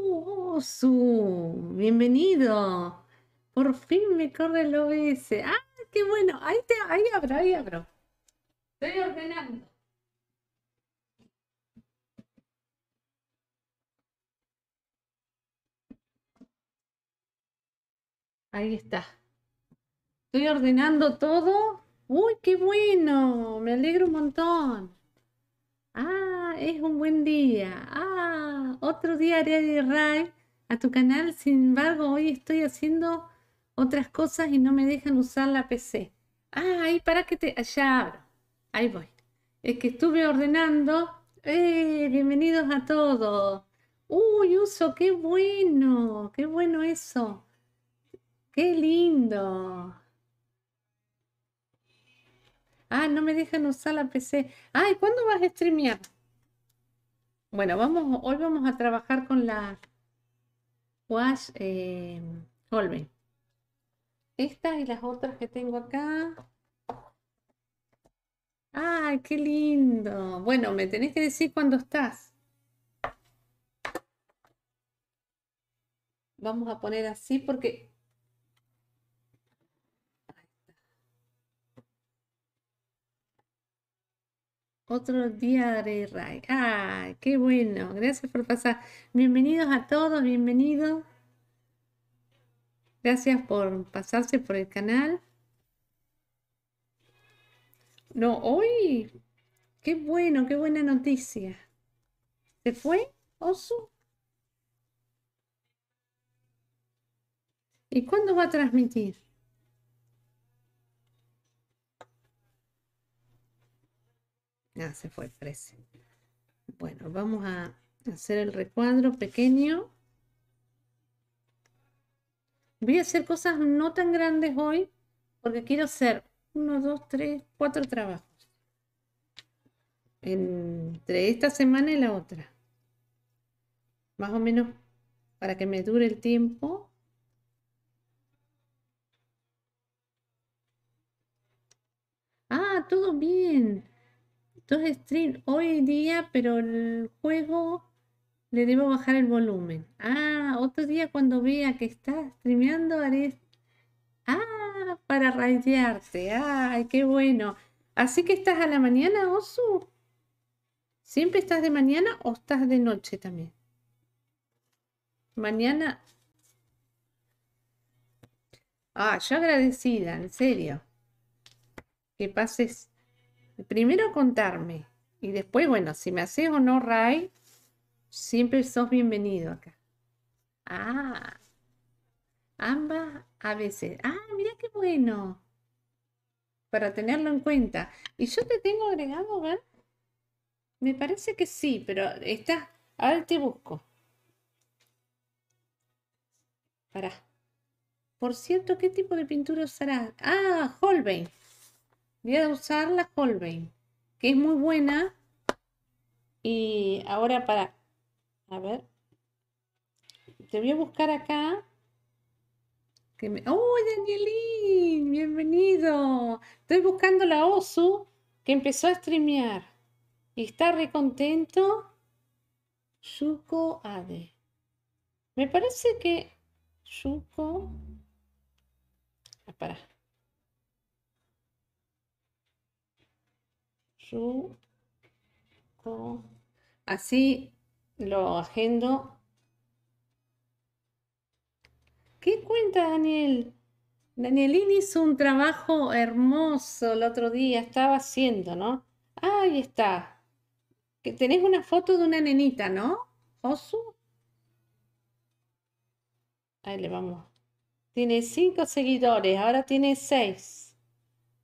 ¡Uh! Bienvenido. Por fin me corre el OBS. ¡Ah, qué bueno! Ahí, te, ahí abro, ahí abro. Estoy ordenando. Ahí está. Estoy ordenando todo. ¡Uy, qué bueno! Me alegro un montón. Ah, es un buen día. Ah, otro día haré de a tu canal. Sin embargo, hoy estoy haciendo otras cosas y no me dejan usar la PC. Ah, ahí para que te... Allá abro. Ahí voy. Es que estuve ordenando. ¡Eh! Bienvenidos a todos. Uy, Uso, qué bueno. Qué bueno eso. Qué lindo. Ah, no me dejan usar la PC. Ay, ¿cuándo vas a streamear? Bueno, vamos, hoy vamos a trabajar con la Wash eh, Holbein. Estas y las otras que tengo acá. ¡Ay, qué lindo! Bueno, me tenés que decir cuándo estás. Vamos a poner así porque Otro día de Ray. ¡Ah, qué bueno! Gracias por pasar. Bienvenidos a todos, bienvenidos. Gracias por pasarse por el canal. No, hoy. Qué bueno, qué buena noticia. ¿Se fue, Osu? ¿Y cuándo va a transmitir? Ah, se fue, parece. Bueno, vamos a hacer el recuadro pequeño. Voy a hacer cosas no tan grandes hoy porque quiero hacer uno, dos, tres, cuatro trabajos. Entre esta semana y la otra. Más o menos para que me dure el tiempo. Ah, todo bien. Dos streams hoy día, pero el juego le debo bajar el volumen. Ah, otro día cuando vea que está streameando haré... Ah, para rayarte. Ay, qué bueno. Así que estás a la mañana, Osu. ¿Siempre estás de mañana o estás de noche también? Mañana. Ah, yo agradecida, en serio. Que pases primero contarme y después, bueno, si me haces o no, Ray, siempre sos bienvenido acá. Ah, ambas a veces. Ah, mira qué bueno. Para tenerlo en cuenta. ¿Y yo te tengo agregado, ver? Me parece que sí, pero está. Ahora te busco. Para. Por cierto, ¿qué tipo de pintura usarás? Ah, Holbein. Voy a usar la Holbein, que es muy buena. Y ahora para, a ver, te voy a buscar acá. Que me... ¡Oh, Danielín! Bienvenido. Estoy buscando la Osu que empezó a streamear. Y está re contento. Yuko Ade. Me parece que Yuko. Ah, para. Así lo agendo. ¿Qué cuenta Daniel? Danielín hizo un trabajo hermoso el otro día, estaba haciendo, ¿no? Ahí está. Que tenés una foto de una nenita, ¿no? Osu. Ahí le vamos. Tiene cinco seguidores, ahora tiene seis.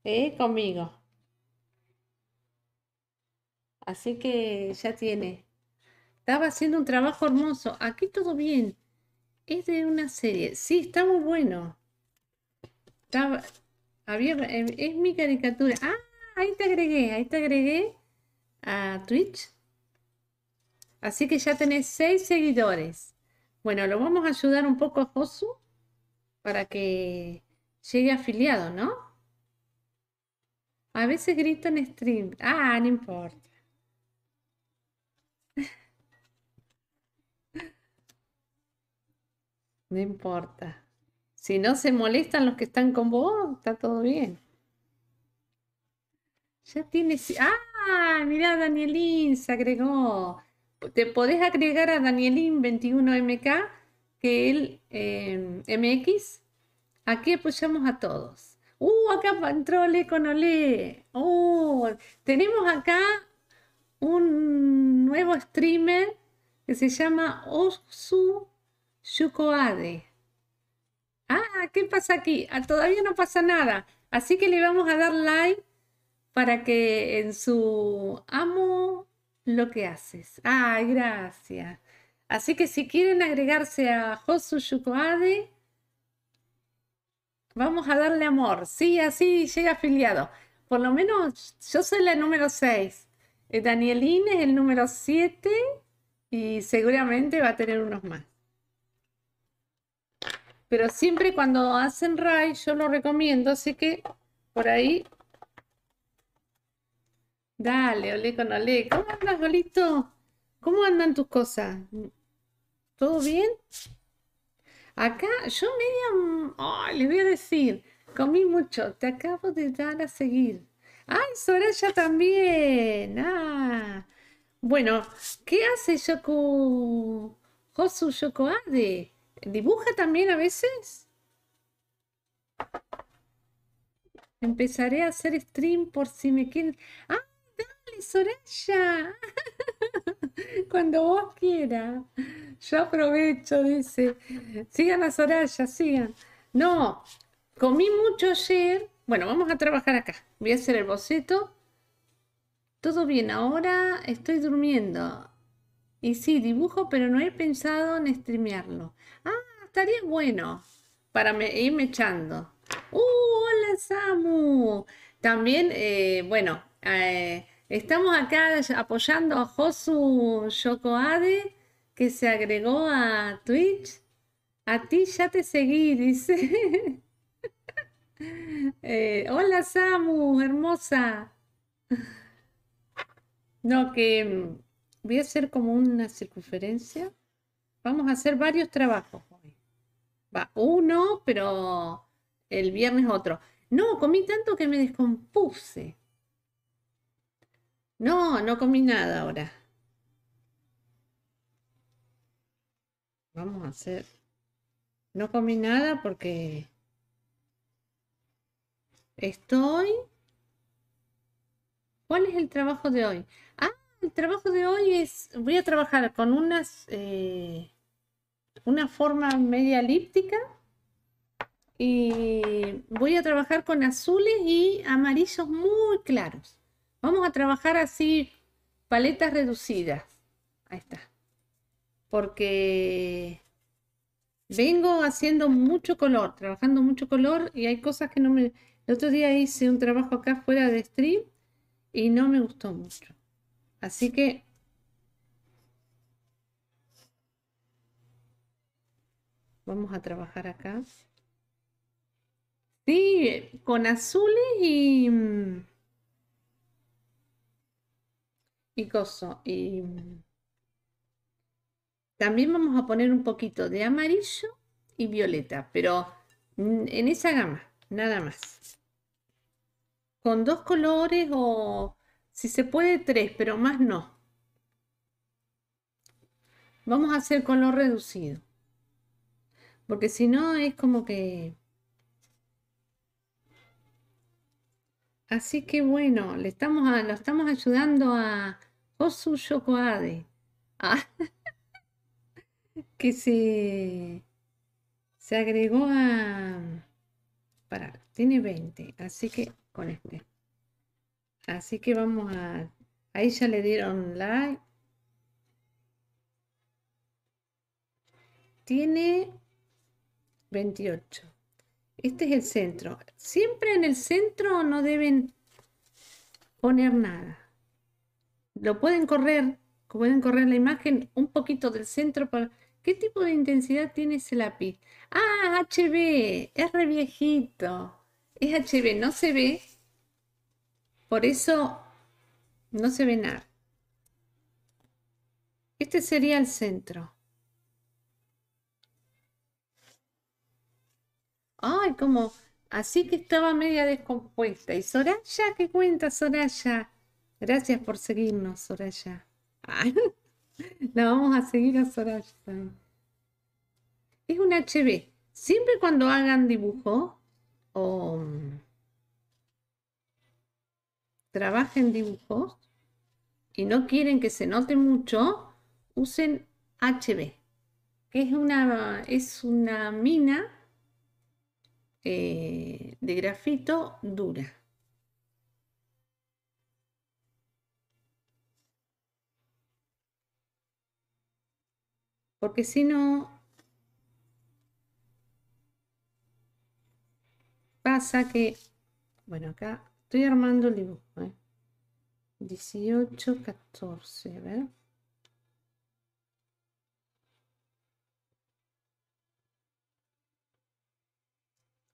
¿Eh? Conmigo. Así que ya tiene. Estaba haciendo un trabajo hermoso. Aquí todo bien. Es de una serie. Sí, está muy bueno. Estaba, había, eh, es mi caricatura. Ah, ahí te agregué. Ahí te agregué a Twitch. Así que ya tenés seis seguidores. Bueno, lo vamos a ayudar un poco a Josu para que llegue afiliado, ¿no? A veces grito en stream. Ah, no importa. No importa. Si no se molestan los que están con vos, está todo bien. Ya tienes. ¡Ah! Mirá, Danielín se agregó. Te podés agregar a Danielín 21MK, que él, eh, MX. Aquí apoyamos a todos. ¡Uh! Acá entró Ole con Ole. ¡Uh! Tenemos acá un nuevo streamer que se llama Osu Yukoade. Ah, ¿qué pasa aquí? Ah, todavía no pasa nada. Así que le vamos a dar like para que en su amo lo que haces. Ay, gracias. Así que si quieren agregarse a Josu Yukoade, vamos a darle amor. Sí, así llega afiliado. Por lo menos yo soy la número 6. Eh, Danielín es el número 7 y seguramente va a tener unos más. Pero siempre cuando hacen RAI yo lo recomiendo, así que por ahí. Dale, olé con olé. ¿Cómo andas, Olito? ¿Cómo andan tus cosas? ¿Todo bien? Acá yo media... Ay, le voy a decir, comí mucho, te acabo de dar a seguir. ¡Ay, Soraya también! ¡Ah! Bueno, ¿qué hace Yoku Josu Yokoade? ¿Dibuja también a veces? Empezaré a hacer stream por si me quieren. ¡Ah, dale, Soraya! Cuando vos quieras. Yo aprovecho, dice. Sigan a Soraya, sigan. No, comí mucho ayer. Bueno, vamos a trabajar acá. Voy a hacer el boceto. Todo bien, ahora estoy durmiendo. Y sí, dibujo, pero no he pensado en streamearlo. Ah, estaría bueno para irme echando. ¡Uh, hola Samu! También, eh, bueno, eh, estamos acá apoyando a Josu Yokoade, que se agregó a Twitch. A ti ya te seguí, dice. Eh, hola Samu, hermosa. No, que voy a hacer como una circunferencia. Vamos a hacer varios trabajos hoy. Va, uno, pero el viernes otro. No, comí tanto que me descompuse. No, no comí nada ahora. Vamos a hacer. No comí nada porque estoy. ¿Cuál es el trabajo de hoy? El trabajo de hoy es, voy a trabajar con unas, eh, una forma media elíptica y voy a trabajar con azules y amarillos muy claros. Vamos a trabajar así, paletas reducidas. Ahí está. Porque vengo haciendo mucho color, trabajando mucho color y hay cosas que no me... El otro día hice un trabajo acá fuera de stream y no me gustó mucho. Así que vamos a trabajar acá. Sí, con azules y y coso y también vamos a poner un poquito de amarillo y violeta, pero en esa gama, nada más. Con dos colores o si se puede, tres, pero más no. Vamos a hacer color reducido. Porque si no es como que... Así que bueno, le estamos lo estamos ayudando a Osu Yokoade. Ah, que se, se agregó a... Para, tiene 20, así que con este. Así que vamos a... Ahí ya le dieron like. Tiene 28. Este es el centro. Siempre en el centro no deben poner nada. Lo pueden correr, pueden correr la imagen un poquito del centro para... ¿Qué tipo de intensidad tiene ese lápiz? Ah, HB, es re viejito. Es HB, no se ve, por eso no se ve nada. Este sería el centro. Ay, como así que estaba media descompuesta. ¿Y Soraya? ¿Qué cuenta Soraya? Gracias por seguirnos, Soraya. la vamos a seguir a Soraya Es un HB. Siempre cuando hagan dibujo o trabajen dibujos y no quieren que se note mucho, usen HB, que es una, es una mina eh, de grafito dura. Porque si no, pasa que, bueno, acá estoy armando el dibujo. ¿eh? 18, 14, a ver.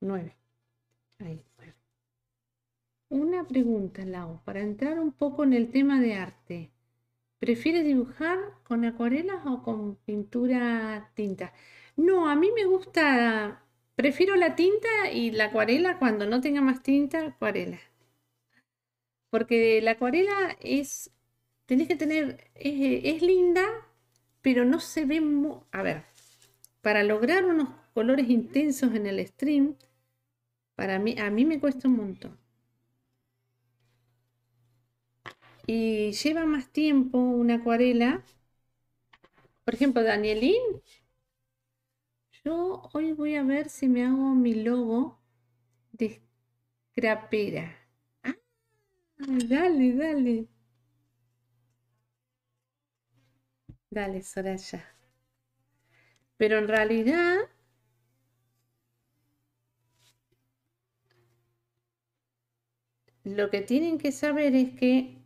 9. Ahí, Una pregunta, Lau, para entrar un poco en el tema de arte. ¿Prefieres dibujar con acuarelas o con pintura tinta? No, a mí me gusta, prefiero la tinta y la acuarela cuando no tenga más tinta, acuarela. Porque la acuarela es, tenés que tener, es, linda, pero no se ve, a ver, para lograr unos colores intensos en el stream, para mí, a mí me cuesta un montón. Y lleva más tiempo una acuarela. Por ejemplo, Danielín. Yo hoy voy a ver si me hago mi logo de scrapera. Dale, dale. Dale, Soraya. Pero en realidad lo que tienen que saber es que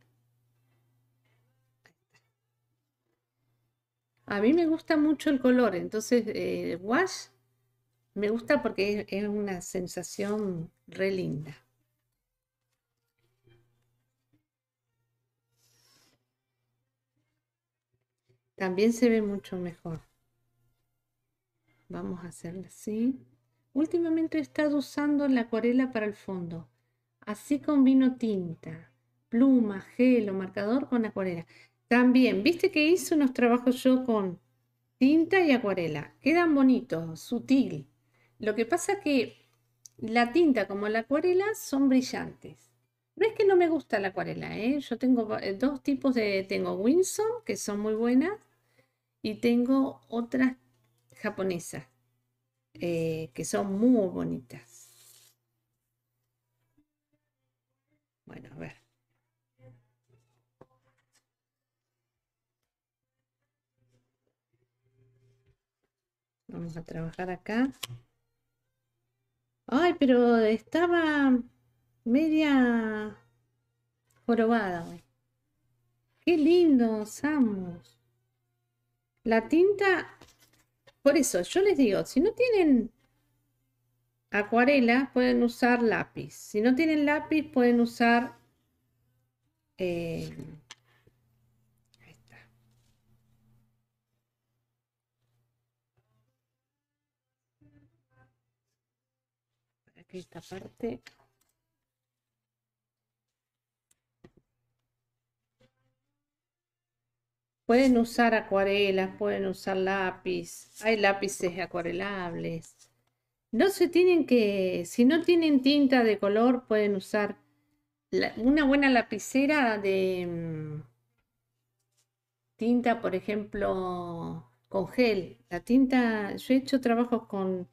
a mí me gusta mucho el color, entonces eh, wash me gusta porque es, una sensación re linda. También se ve mucho mejor. Vamos a hacerlo así. Últimamente he estado usando la acuarela para el fondo. Así combino tinta, pluma, gel o marcador con acuarela. También, viste que hice unos trabajos yo con tinta y acuarela. Quedan bonitos, sutil. Lo que pasa que la tinta como la acuarela son brillantes. No es que no me gusta la acuarela, ¿eh? Yo tengo eh, dos tipos de... Tengo Winsor, que son muy buenas, y tengo otras japonesas, eh, que son muy bonitas. Bueno, a ver. Vamos a trabajar acá. Ay, pero estaba media jorobada hoy. Qué lindo, Samus. La tinta, por eso yo les digo, si no tienen acuarela pueden usar lápiz. Si no tienen lápiz pueden usar... Eh. Aquí esta parte. Pueden usar acuarelas, pueden usar lápiz. Hay lápices acuarelables. No se tienen que, si no tienen tinta de color, pueden usar una buena lapicera de mm, tinta, por ejemplo, con gel. La tinta, yo he hecho trabajos con,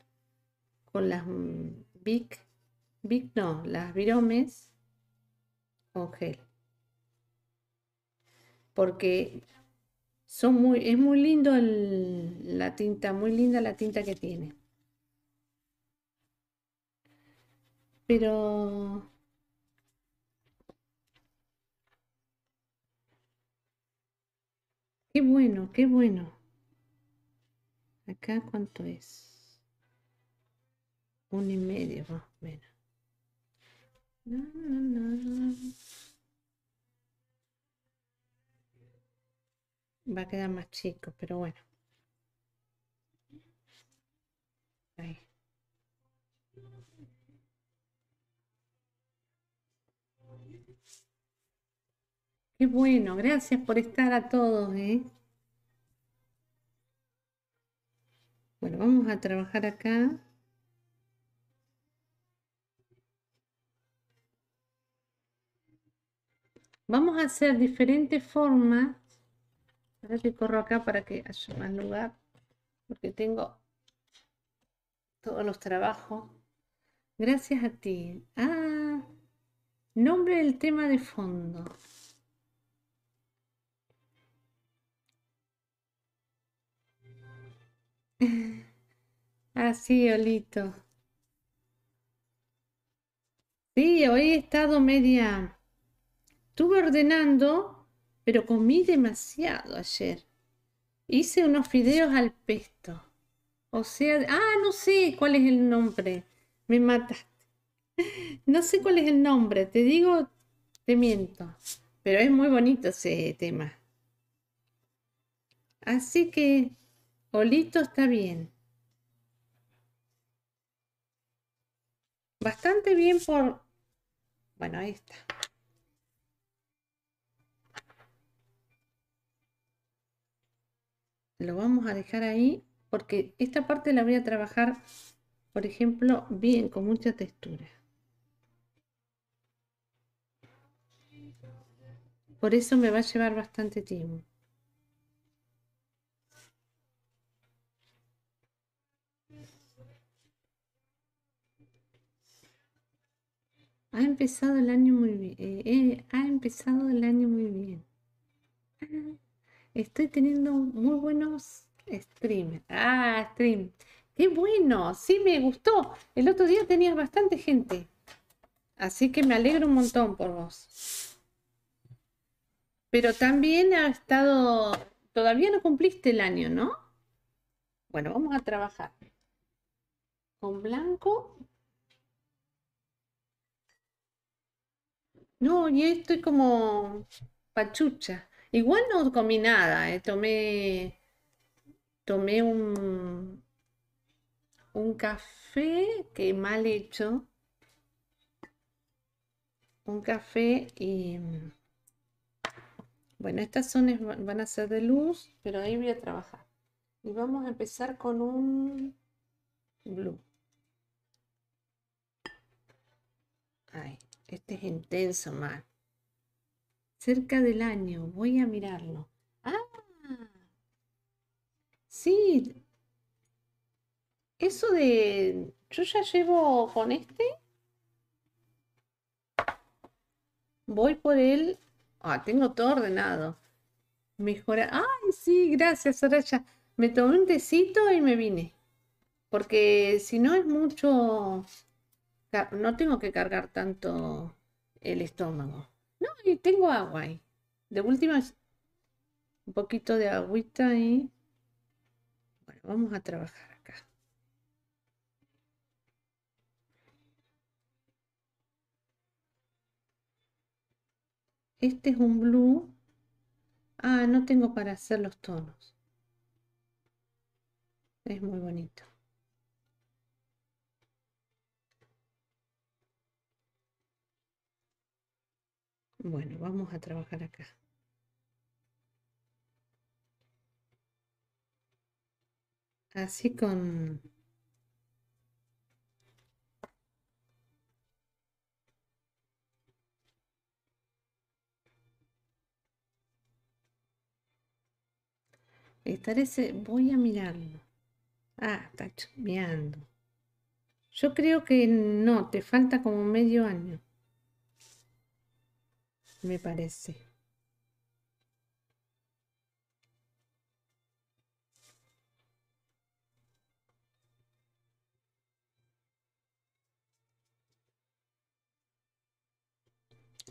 con las mm, Big, Big no, las Viromes con gel. Porque son muy, es muy lindo la tinta, muy linda la tinta que tiene. Pero... Qué bueno, qué bueno. Acá cuánto es. Un y medio más o menos. va a quedar más chico, pero bueno. Qué bueno, gracias por estar a todos, ¿eh? Bueno, vamos a trabajar acá. Vamos a hacer diferentes formas Ahora que corro acá para que haya más lugar, porque tengo todos los trabajos. Gracias a ti. Ah, nombre del tema de fondo. Ah, sí, Olito. Sí, hoy he estado media... Estuve ordenando, pero comí demasiado ayer. Hice unos fideos al pesto. O sea, ah, no sé cuál es el nombre. Me mataste. No sé cuál es el nombre. Te digo, te miento. Pero es muy bonito ese tema. Así que, Olito está bien. Bastante bien por... Bueno, ahí está. Lo vamos a dejar ahí porque esta parte la voy a trabajar, por ejemplo, bien, con mucha textura. Por eso me va a llevar bastante tiempo. Ha empezado el año muy bien. Eh, eh, ha empezado el año muy bien. Estoy teniendo muy buenos streams. Ah, stream. Qué bueno. Sí, me gustó. El otro día tenías bastante gente. Así que me alegro un montón por vos. Pero también ha estado... Todavía no cumpliste el año, ¿no? Bueno, vamos a trabajar. Con blanco No, y estoy como pachucha. Igual no comí nada, eh, Tomé, tomé un, un café que mal hecho. Un café y... Bueno, estas zonas van a ser de luz, pero ahí voy a trabajar. Y vamos a empezar con un blue. Ahí. Este es intenso, man. Cerca del año, voy a mirarlo. Ah, sí. Eso de... Yo ya llevo con este. Voy por él. Ah, tengo todo ordenado. Mejora. Ay, sí, gracias, Soraya. Me tomé un tecito y me vine. Porque si no es mucho no tengo que cargar tanto el estómago. No, y tengo agua ahí. De última, un poquito de agüita y... Bueno, vamos a trabajar acá. Este es un blue. Ah, no tengo para hacer los tonos. Es muy bonito. Bueno, vamos a trabajar acá. Así con... Estaré... Voy a mirarlo. Ah, está chumbeando. Yo creo que no, te falta como medio año me parece.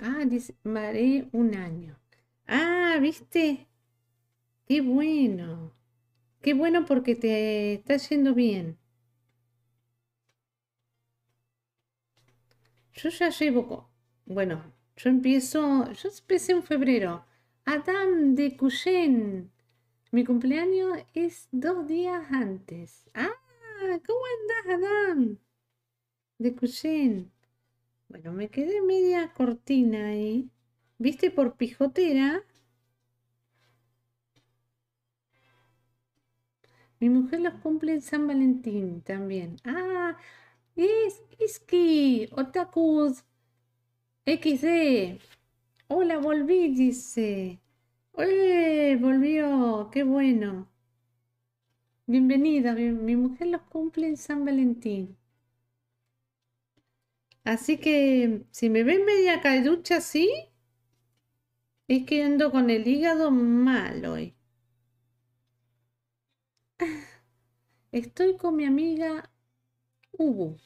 Ah, dice, maré un año. Ah, ¿viste? Qué bueno. Qué bueno porque te está yendo bien. Yo ya llevo, bueno, yo empiezo, yo empecé en febrero. Adam de Cuyen. Mi cumpleaños es dos días antes. Ah, ¿cómo andas, Adam? De Cuyen. Bueno, me quedé media cortina ahí. ¿Viste por pijotera? Mi mujer los cumple en San Valentín también. Ah, es Iski, Otakus, XD. Hola, volví, dice. ¡Eh! Volvió, qué bueno. Bienvenida, mi mujer los cumple en San Valentín. Así que si me ven media caiducha así, es que ando con el hígado mal hoy. Estoy con mi amiga Hugo.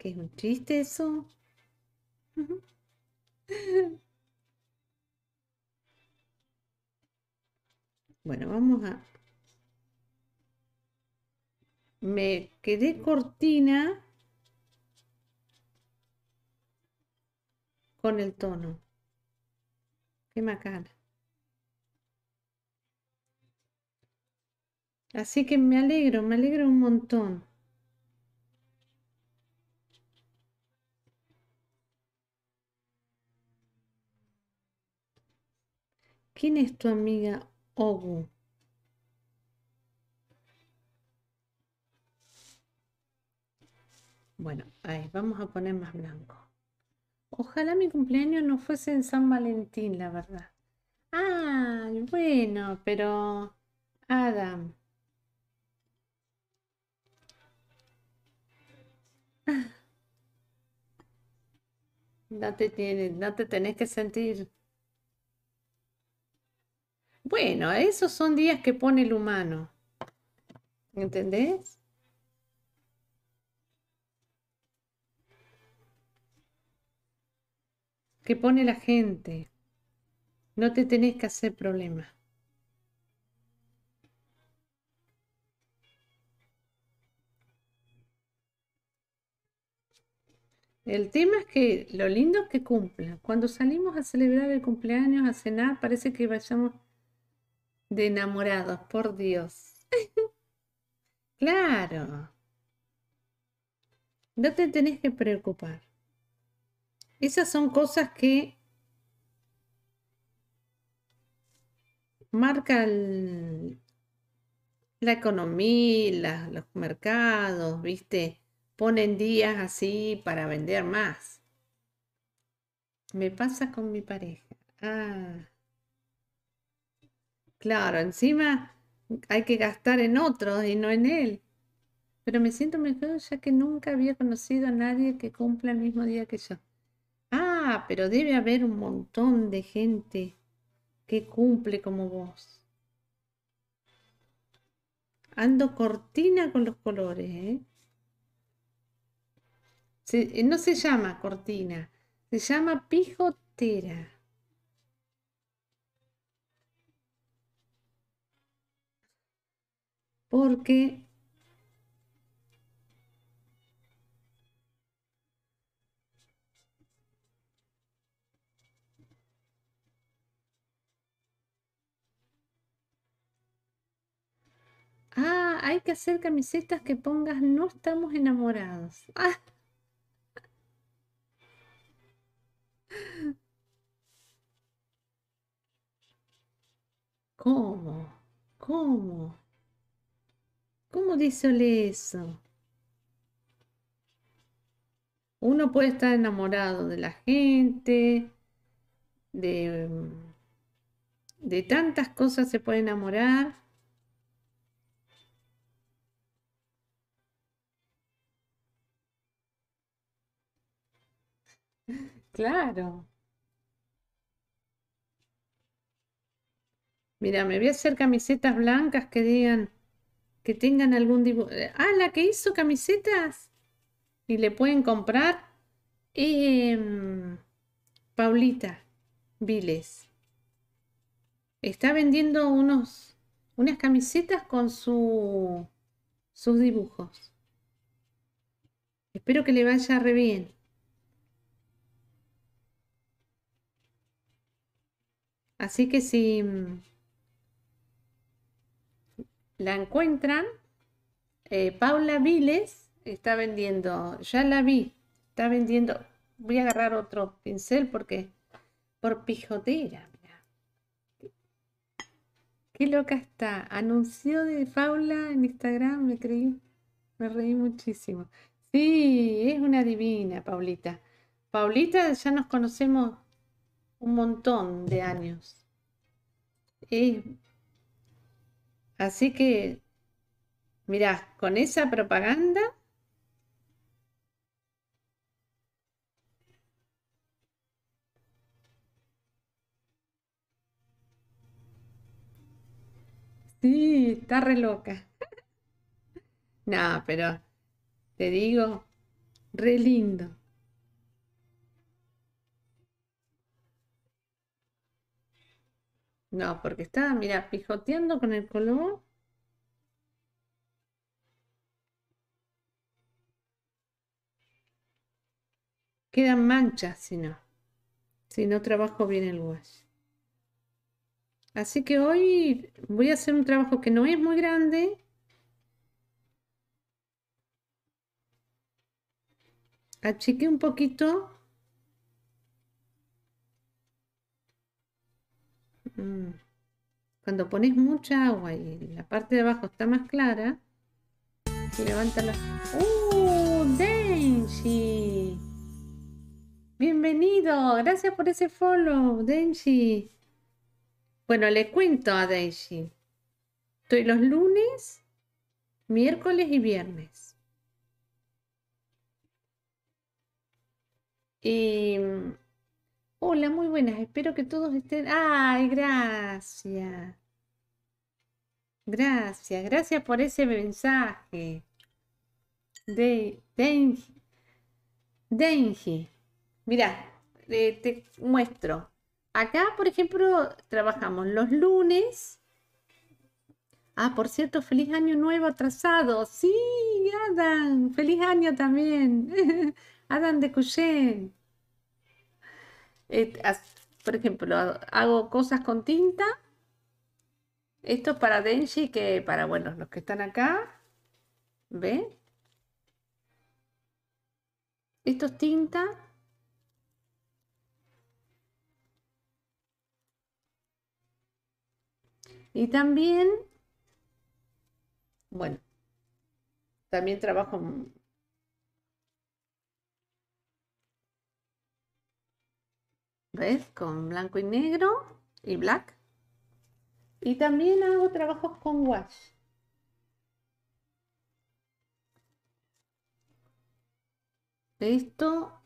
¿Qué es un chiste eso? Bueno, vamos a... Me quedé cortina con el tono. Qué macana. Así que me alegro, me alegro un montón. ¿Quién es tu amiga Ogu? Bueno, ahí, vamos a poner más blanco. Ojalá mi cumpleaños no fuese en San Valentín, la verdad. Ah, bueno, pero Adam. No te tienes, no te tenés que sentir. Bueno, esos son días que pone el humano. ¿Entendés? Que pone la gente. No te tenés que hacer problema. El tema es que lo lindo es que cumpla. Cuando salimos a celebrar el cumpleaños, a cenar, parece que vayamos de enamorados, por Dios. claro. No te tenés que preocupar. Esas son cosas que marcan la economía, los mercados, ¿viste? Ponen días así para vender más. Me pasa con mi pareja. Ah. Claro, encima hay que gastar en otros y no en él. Pero me siento mejor ya que nunca había conocido a nadie que cumpla el mismo día que yo. Ah, pero debe haber un montón de gente que cumple como vos. Ando cortina con los colores, ¿eh? eh no se llama cortina, se llama pijotera. Porque Ah, hay que hacer camisetas que pongas no estamos enamorados. Ah. ¿Cómo? ¿Cómo? ¿Cómo dice eso? Uno puede estar enamorado de la gente, de, de tantas cosas se puede enamorar. Claro. Mira, me voy a hacer camisetas blancas que digan que tengan algún dibujo. Ah, la que hizo camisetas y le pueden comprar. Em, Paulita Viles. Está vendiendo unos, unas camisetas con su, sus dibujos. Espero que le vaya re bien. Así que si la encuentran, eh, Paula Viles, está vendiendo, ya la vi, está vendiendo. Voy a agarrar otro pincel porque por pijotera, mira. Qué loca está. Anunció de Paula en Instagram, me creí, me reí muchísimo. Sí, es una divina, Paulita. Paulita ya nos conocemos un montón de años. Así que, mirá, con esa propaganda Sí, está re loca. No, pero te digo, re lindo. No, porque estaba, mira, pijoteando con el color. Quedan manchas si no. Si no trabajo bien el wash. Así que hoy voy a hacer un trabajo que no es muy grande. Achiqué un poquito. Mm. Cuando pones mucha agua y la parte de abajo está más clara, levanta la... ¡Uh! Denji. Bienvenido. Gracias por ese follow, Denji. Bueno, le cuento a Daisy. Estoy los lunes, miércoles y viernes. Y... Hola, muy buenas. Espero que todos estén... ¡Ay, gracias! Gracias, gracias por ese mensaje. De Denji. Denji. Mira, eh, te muestro. Acá, por ejemplo, trabajamos los lunes. Ah, por cierto, feliz año nuevo atrasado. Sí, Adam, feliz año también. Adam de Cuyen. Eh, por ejemplo, hago cosas con tinta. Esto es para Denji, que para, bueno, los que están acá. ¿Ve? Esto es tinta Y también, bueno, también trabajo Con blanco y negro y black. Y también hago trabajos con wash. Esto,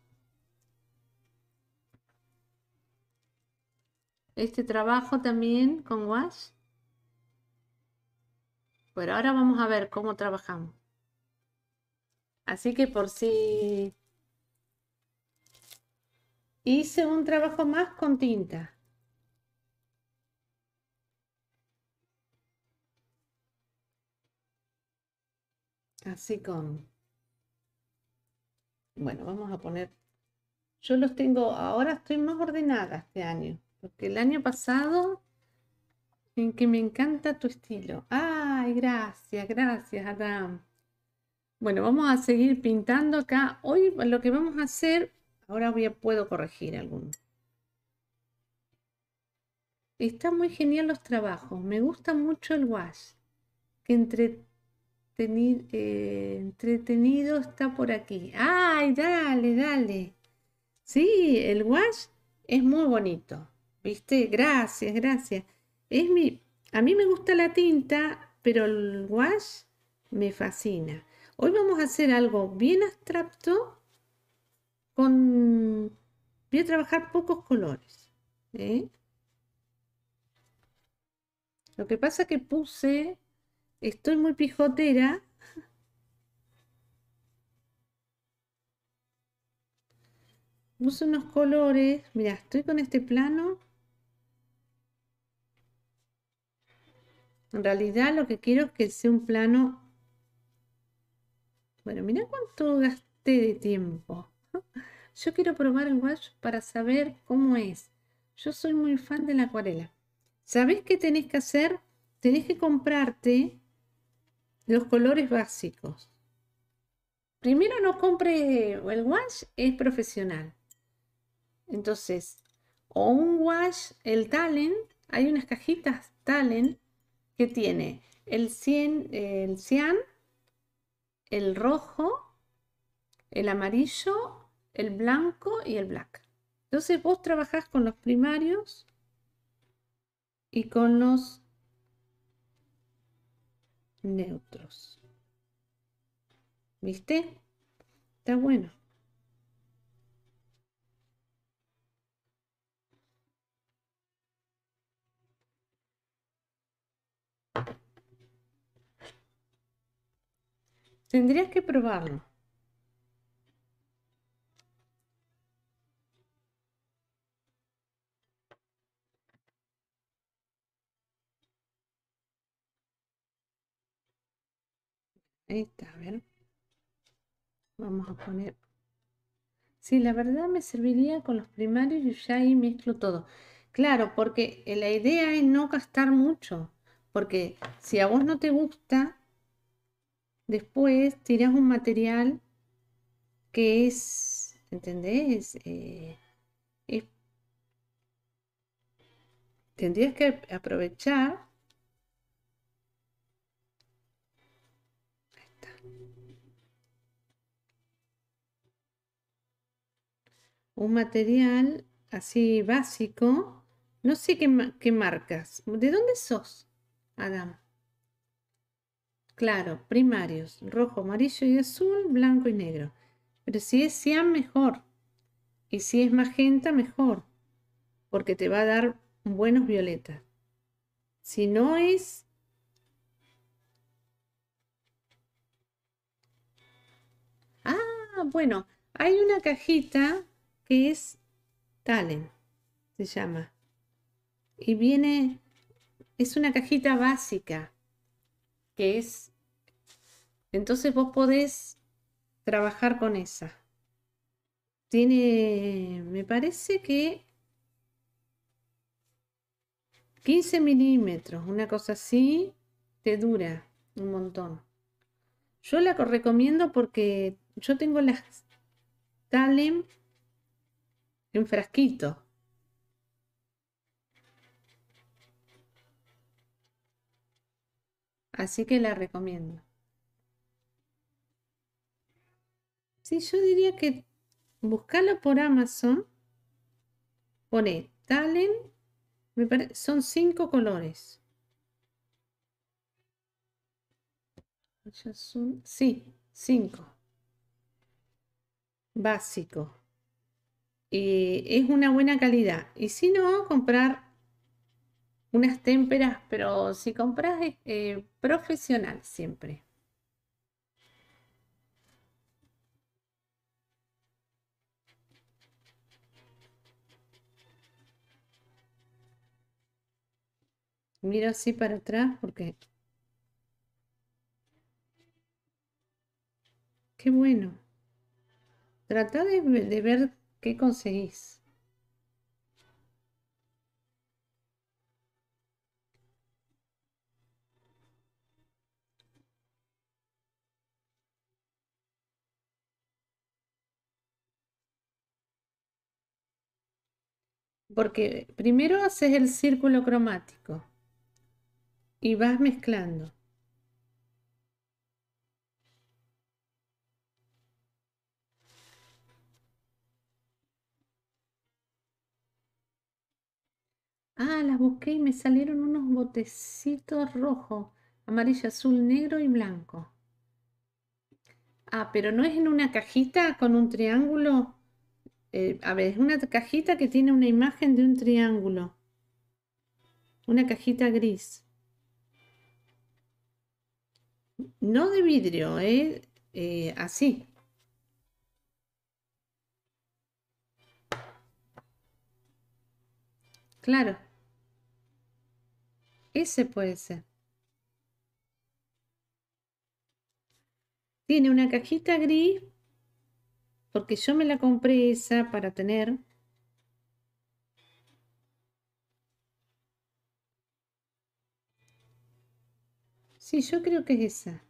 este trabajo también con wash. Bueno, ahora vamos a ver cómo trabajamos. Así que por si hice un trabajo más con tinta. Así con... Bueno, vamos a poner... Yo los tengo, ahora estoy más ordenada este año, porque el año pasado en que me encanta tu estilo. Ay, gracias, gracias, Adam. Bueno, vamos a seguir pintando acá. Hoy lo que vamos a hacer, ahora voy a, puedo corregir alguno. Está muy genial los trabajos. Me gusta mucho el wash. Que entretenido, eh, entretenido está por aquí. Ay, dale, dale. Sí, el wash es muy bonito. ¿Viste? Gracias, gracias. Es mi, a mí me gusta la tinta, pero el wash me fascina. Hoy vamos a hacer algo bien abstracto con... Voy a trabajar pocos colores. Lo que pasa que puse... Estoy muy pijotera. Puse unos colores. Mira, estoy con este plano En realidad lo que quiero es que sea un plano... Bueno, mira cuánto gasté de tiempo. Yo quiero probar el wash para saber cómo es. Yo soy muy fan de la acuarela. ¿Sabés qué tenés que hacer? Tenés que comprarte los colores básicos. primero no compre el wash, es profesional. Entonces, o un wash, el Talent, hay unas cajitas Talent que tiene el, 100, el cian, el rojo, el amarillo, el blanco y el black. Entonces vos trabajás con los primarios y con los neutros. ¿Viste? Está bueno. Tendrías que probarlo. Ahí está, a ver. Vamos a poner... Sí, la verdad me serviría con los primarios y ya ahí mezclo todo. Claro, porque la idea es no gastar mucho. Porque si a vos no te gusta, después tirás un material que es, ¿entendés? Eh, tendrías que aprovechar un material así básico. No sé qué, marcas. ¿De dónde sos, Adam? Claro, primarios, rojo, amarillo y azul, blanco y negro. Pero si es cian, mejor. Y si es magenta, mejor. Porque te va a dar buenos violetas. Si no es... Ah, bueno, hay una cajita que es Talent, se llama. Y viene, es una cajita básica, que es, entonces vos podés trabajar con esa. Tiene, me parece que 15 milímetros, una cosa así, te dura un montón. Yo la recomiendo porque yo tengo las Talent en frasquito. Así que la recomiendo. Sí, yo diría que buscarlo por Amazon. Pone Talent. Me son cinco colores. Sí, cinco. Básico es una buena calidad. Y si no, comprar unas témperas, pero si compras eh, profesional siempre. Miro así para atrás porque... Qué bueno. Trata de ver ¿Qué conseguís? Porque primero haces el círculo cromático y vas mezclando. Ah, las busqué y me salieron unos botecitos rojos, amarillo, azul, negro y blanco. Ah, pero no es en una cajita con un triángulo. Eh, a ver, es una cajita que tiene una imagen de un triángulo. Una cajita gris. No de vidrio, eh, eh así. Claro. Ese puede ser. Tiene una cajita gris porque yo me la compré esa para tener. Sí, yo creo que es esa.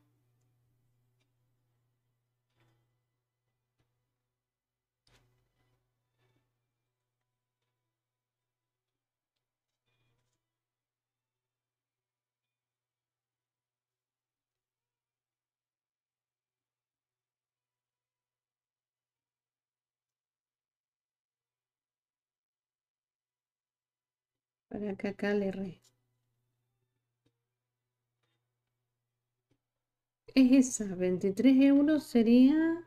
Para que acá le re. Es esa, 23 euros sería...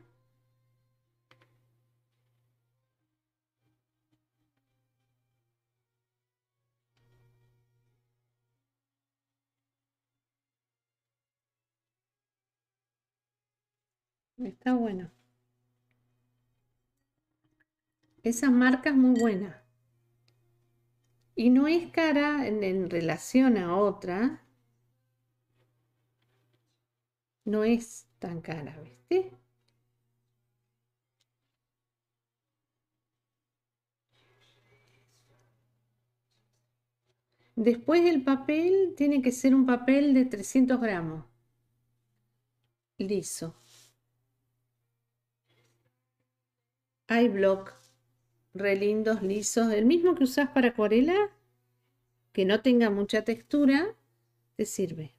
Está bueno. Esa marca es muy buena. Y no es cara en, relación a otra. No es tan cara, ¿viste? Después el papel tiene que ser un papel de 300 gramos. Liso. Hay block re lindos, lisos, el mismo que usas para acuarela, que no tenga mucha textura, te sirve.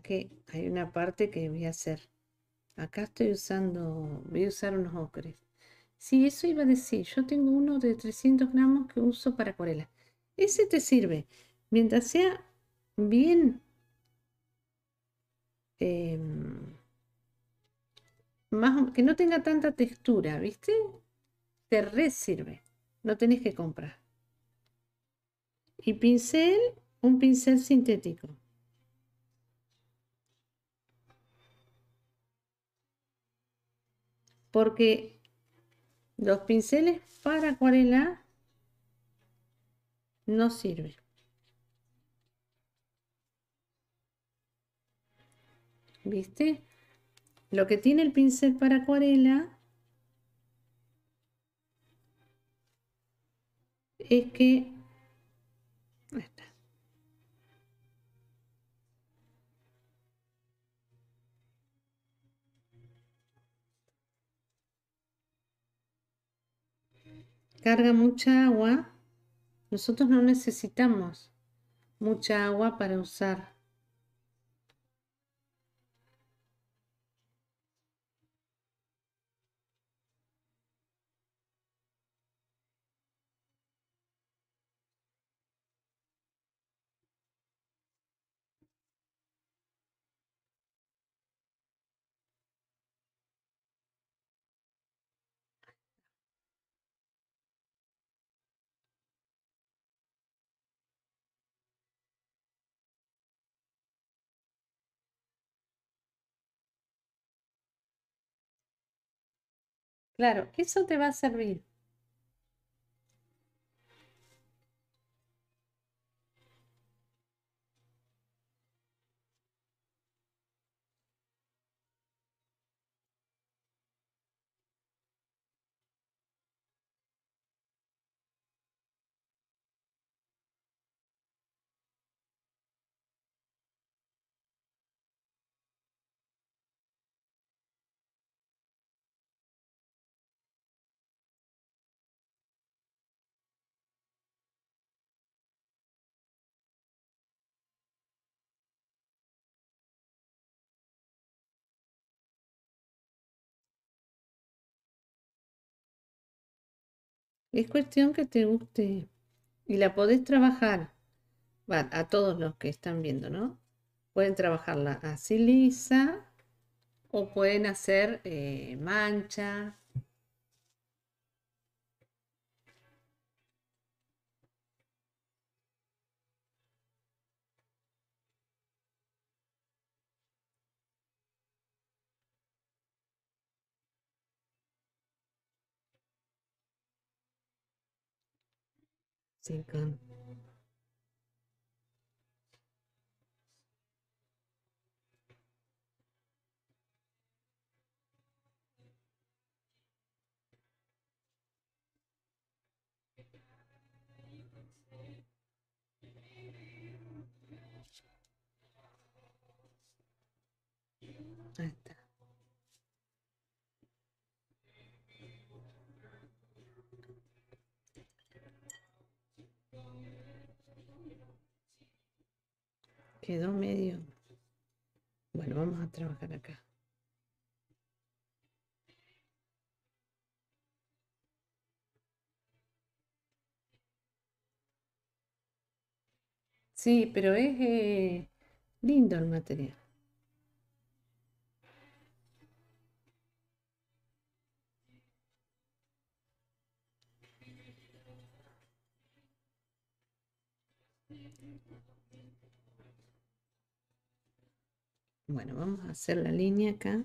Que hay una parte que voy a hacer. Acá estoy usando, voy a usar unos ocres. Sí, eso iba a decir. Yo tengo uno de 300 gramos que uso para acuarela. Ese te sirve. Mientras sea bien em, más, que no tenga tanta textura, ¿viste? Te re sirve. No tenés que comprar. Y pincel, un pincel sintético. Porque los pinceles para acuarela no sirven. ¿Viste? Lo que tiene el pincel para acuarela es que carga mucha agua, nosotros no necesitamos mucha agua para usar. Claro, eso te va a servir. Es cuestión que te guste y la podés trabajar a todos los que están viendo, ¿no? Pueden trabajarla así lisa o pueden hacer eh, mancha. Sem cano. Quedó medio. Bueno, vamos a trabajar acá. Sí, pero es eh, lindo el material. Bueno, vamos a hacer la línea acá.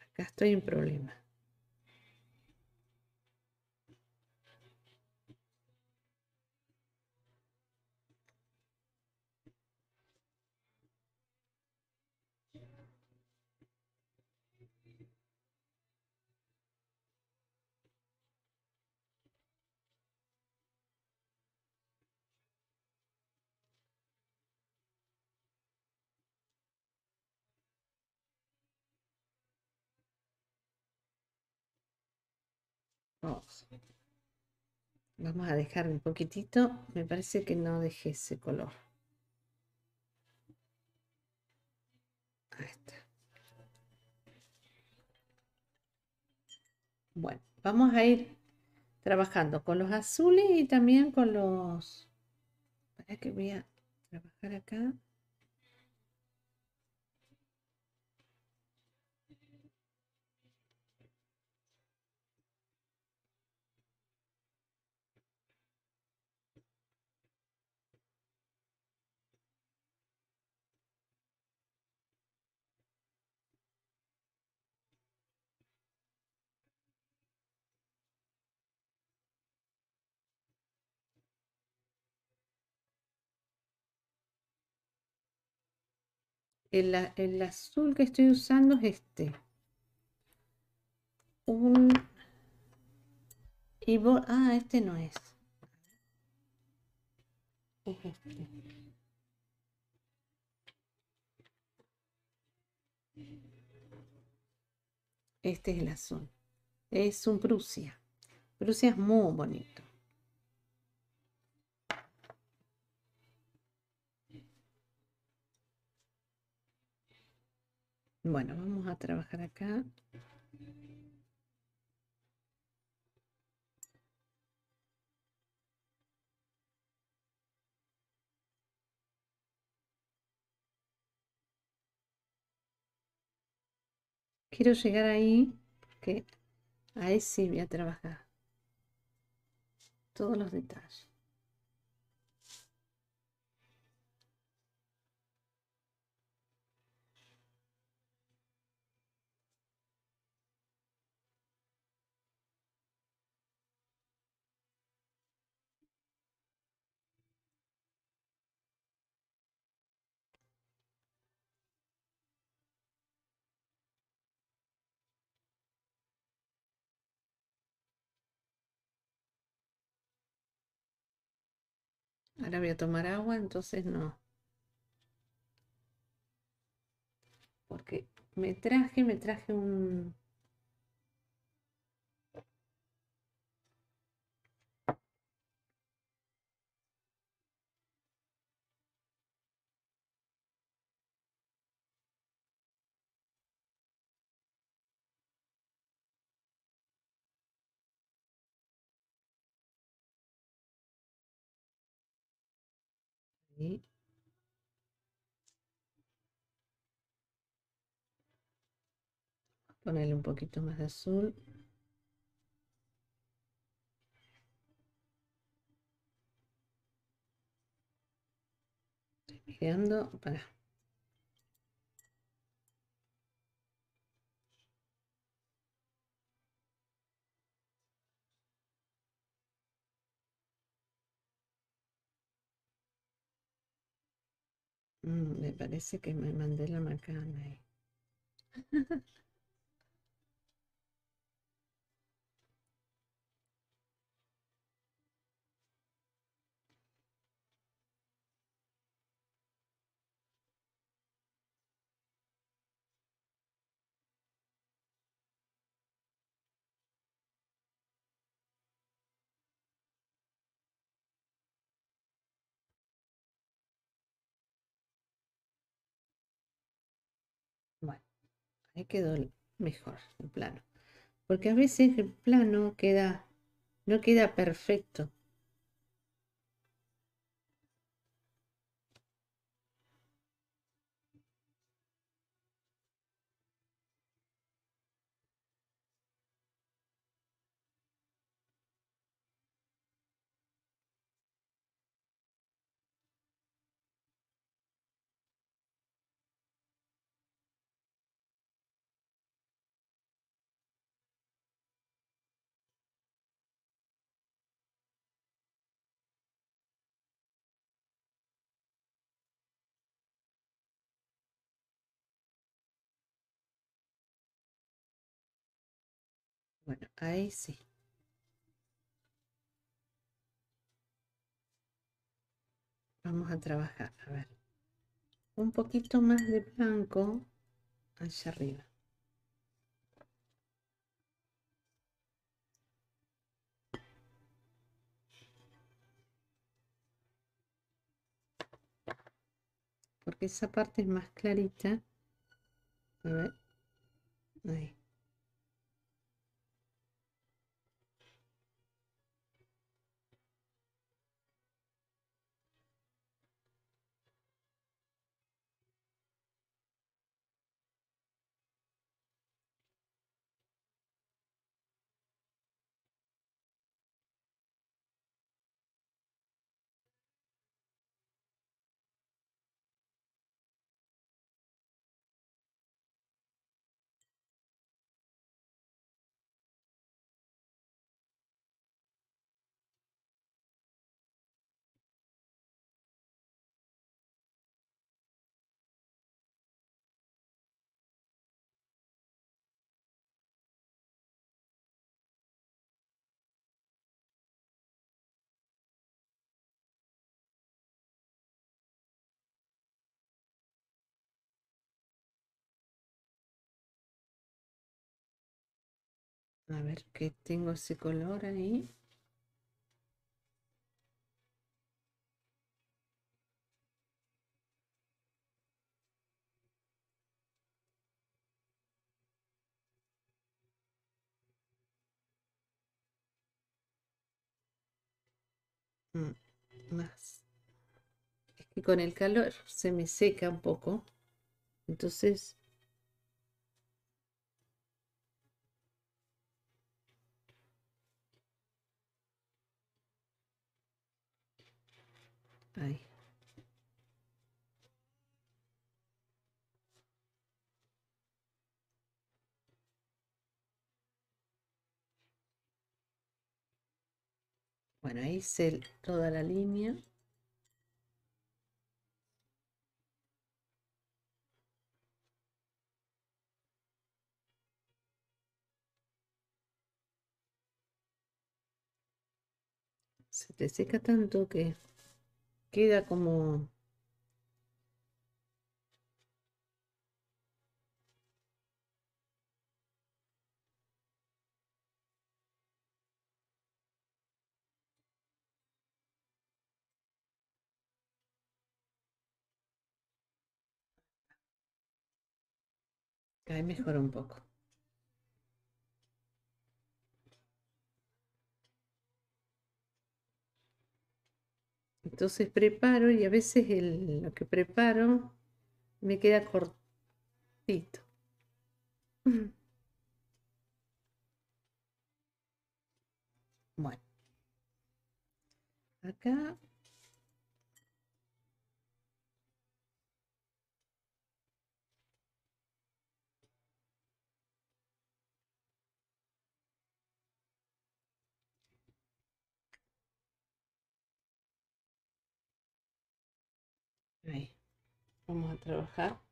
Acá estoy en problema. Vamos a dejar un poquitito. Me parece que no dejé ese color. Ahí está. Bueno, vamos a ir trabajando con los azules y también con los... Para que voy a trabajar acá. El, azul que estoy usando es este. Un... Y ah, este no es. Es este. Este es el azul. Es un Prusia. Prusia es muy bonito. Bueno, vamos a trabajar acá. Quiero llegar ahí, porque ahí sí voy a trabajar todos los detalles. Ahora voy a tomar agua, entonces no. Porque me traje, me traje un... Ponerle un poquito más de azul. Para... Mm, me parece que me mandé la macana ahí. Quedó mejor el plano. Porque a veces el plano queda, no queda perfecto. Ahí sí. Vamos a trabajar, a ver. Un poquito más de blanco allá arriba. Porque esa parte es más clarita. A ver. Ahí. A ver que tengo ese color ahí. Mm, más. Es que con el calor se me seca un poco. Entonces Ahí. Bueno, ahí hice toda la línea. Se te seca tanto que queda como Ahí mejora un poco. Entonces preparo y a veces lo que preparo me queda cortito. Bueno. Acá Ahí. Vamos a trabajar.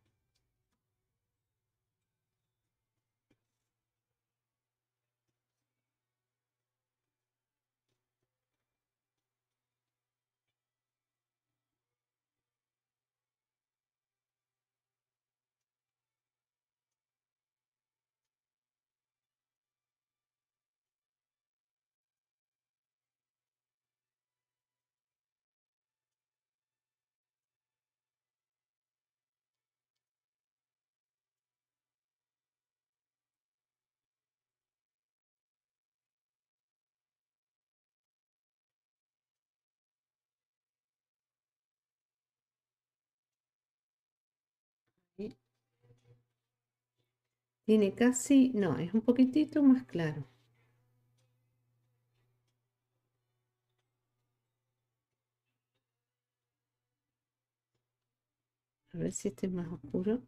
Tiene casi, no, es un poquitito más claro. A ver si este es más oscuro.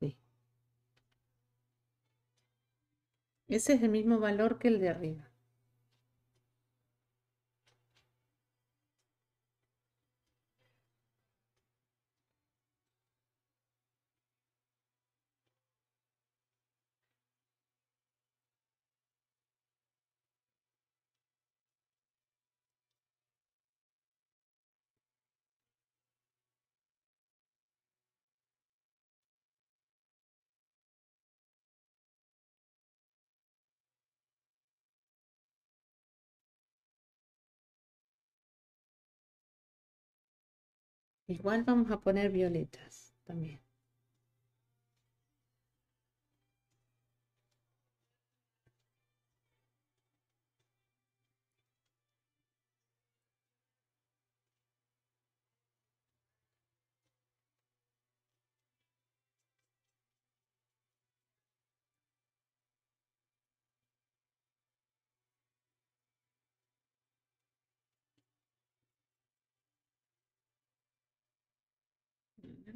Sí. Ese es el mismo valor que el de arriba. Igual vamos a poner violetas también.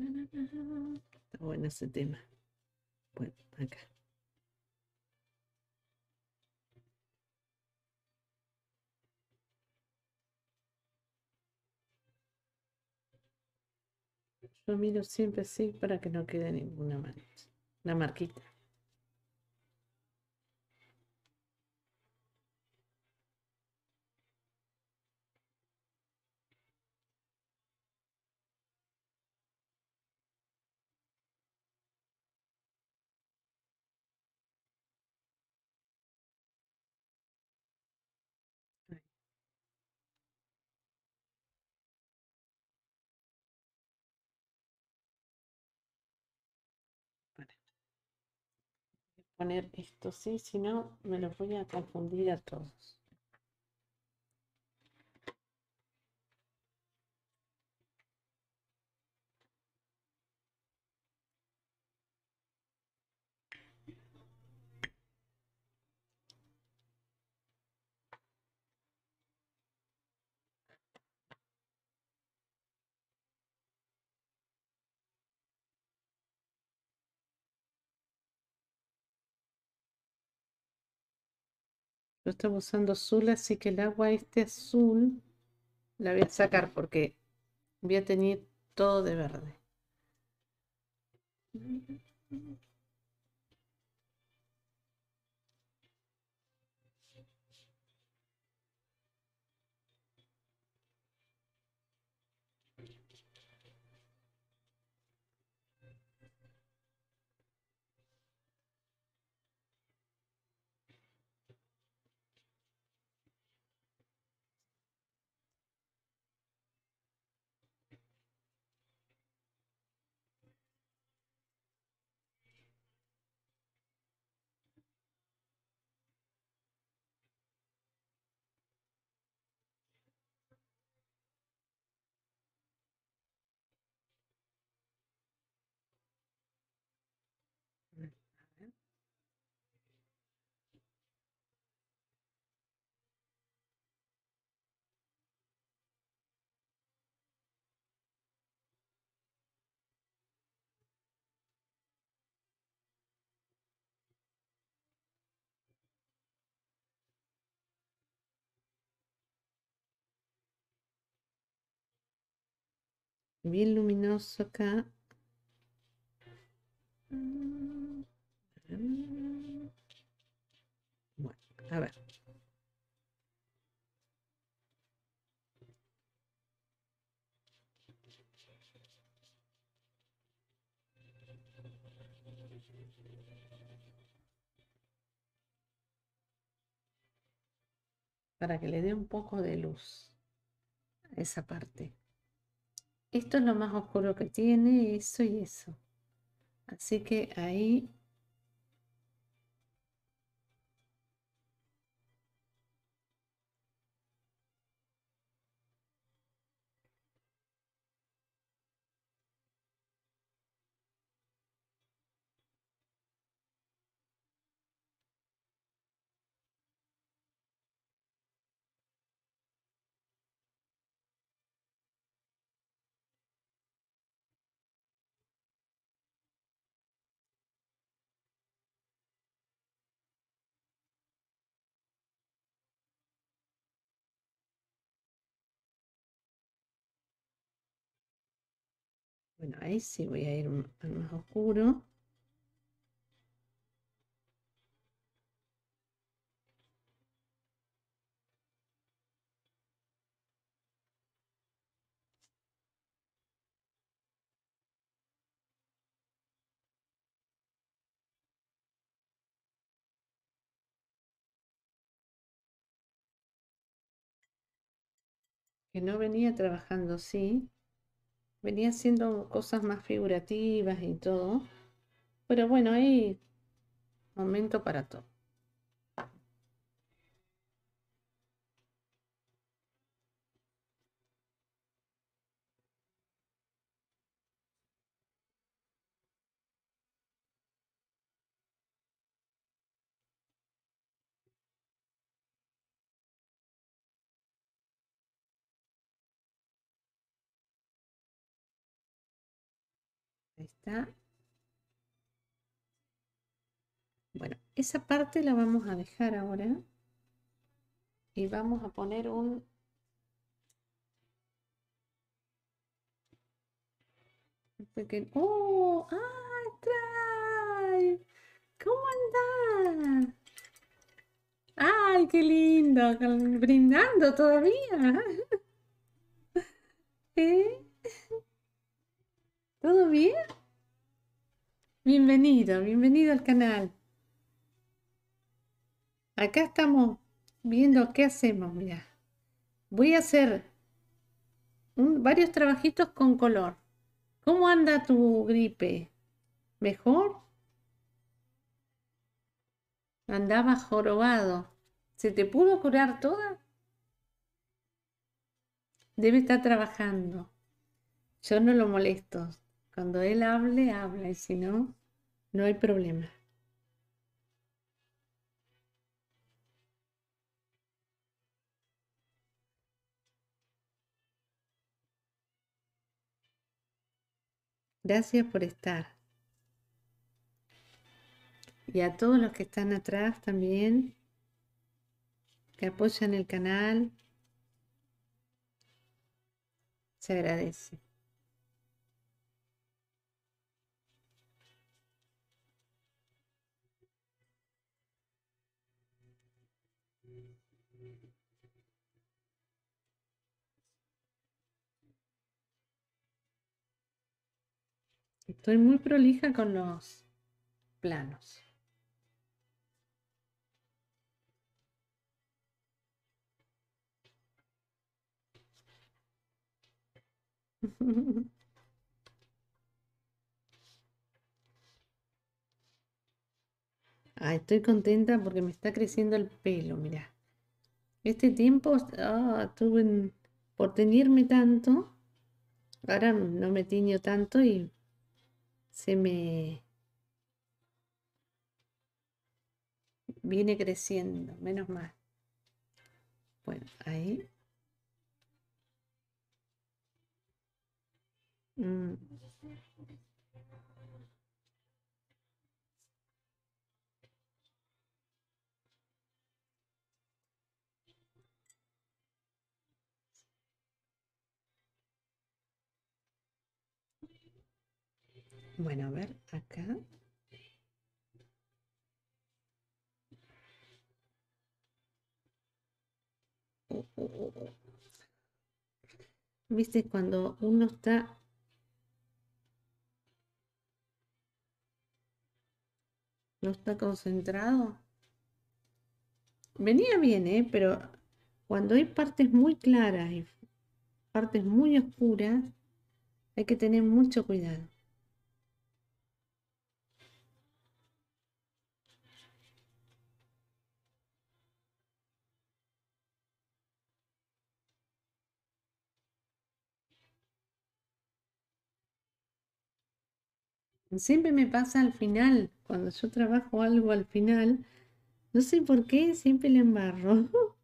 Está bueno ese tema. Bueno, acá. Yo miro siempre así para que no quede ninguna mancha. Una marquita. Poner esto sí, si no me lo voy a confundir a todos. Yo estaba usando azul, así que el agua este azul la voy a sacar porque voy a tener todo de verde. Bien luminoso acá. Bueno, a ver. Para que le dé un poco de luz a esa parte. Esto es lo más oscuro que tiene, eso y eso. Así que ahí Bueno, ahí sí voy a ir al más oscuro. que no venía trabajando así, venía haciendo cosas más figurativas y todo, pero bueno, hay momento para todo. Bueno, esa parte la vamos a dejar ahora. Y vamos a poner un... Pequeño... ¡Oh! ¡Ay, ¿Cómo anda? ¡Ay, qué lindo! Brindando todavía. ¿Eh? ¿Todo bien? Bienvenido, bienvenido al canal. Acá estamos viendo qué hacemos, mira. Voy a hacer varios trabajitos con color. ¿Cómo anda tu gripe? ¿Mejor? Andaba jorobado. ¿Se te pudo curar toda? Debe estar trabajando. Yo no lo molesto. Cuando él hable, habla, y si no, no hay problema. Gracias por estar. Y a todos los que están atrás también, que apoyan el canal, se agradece. Estoy muy prolija con los planos. estoy contenta porque me está creciendo el pelo, mira. Este tiempo ah, tuve por teñirme tanto, ahora no me tiño tanto y se me viene creciendo, menos mal. Bueno, ahí. Mm. Bueno, a ver, acá. ¿Viste cuando uno está no está concentrado? Venía bien, ¿eh? Pero cuando hay partes muy claras y partes muy oscuras, hay que tener mucho cuidado. Siempre me pasa al final, cuando yo trabajo algo al final, no sé por qué, siempre le embarro.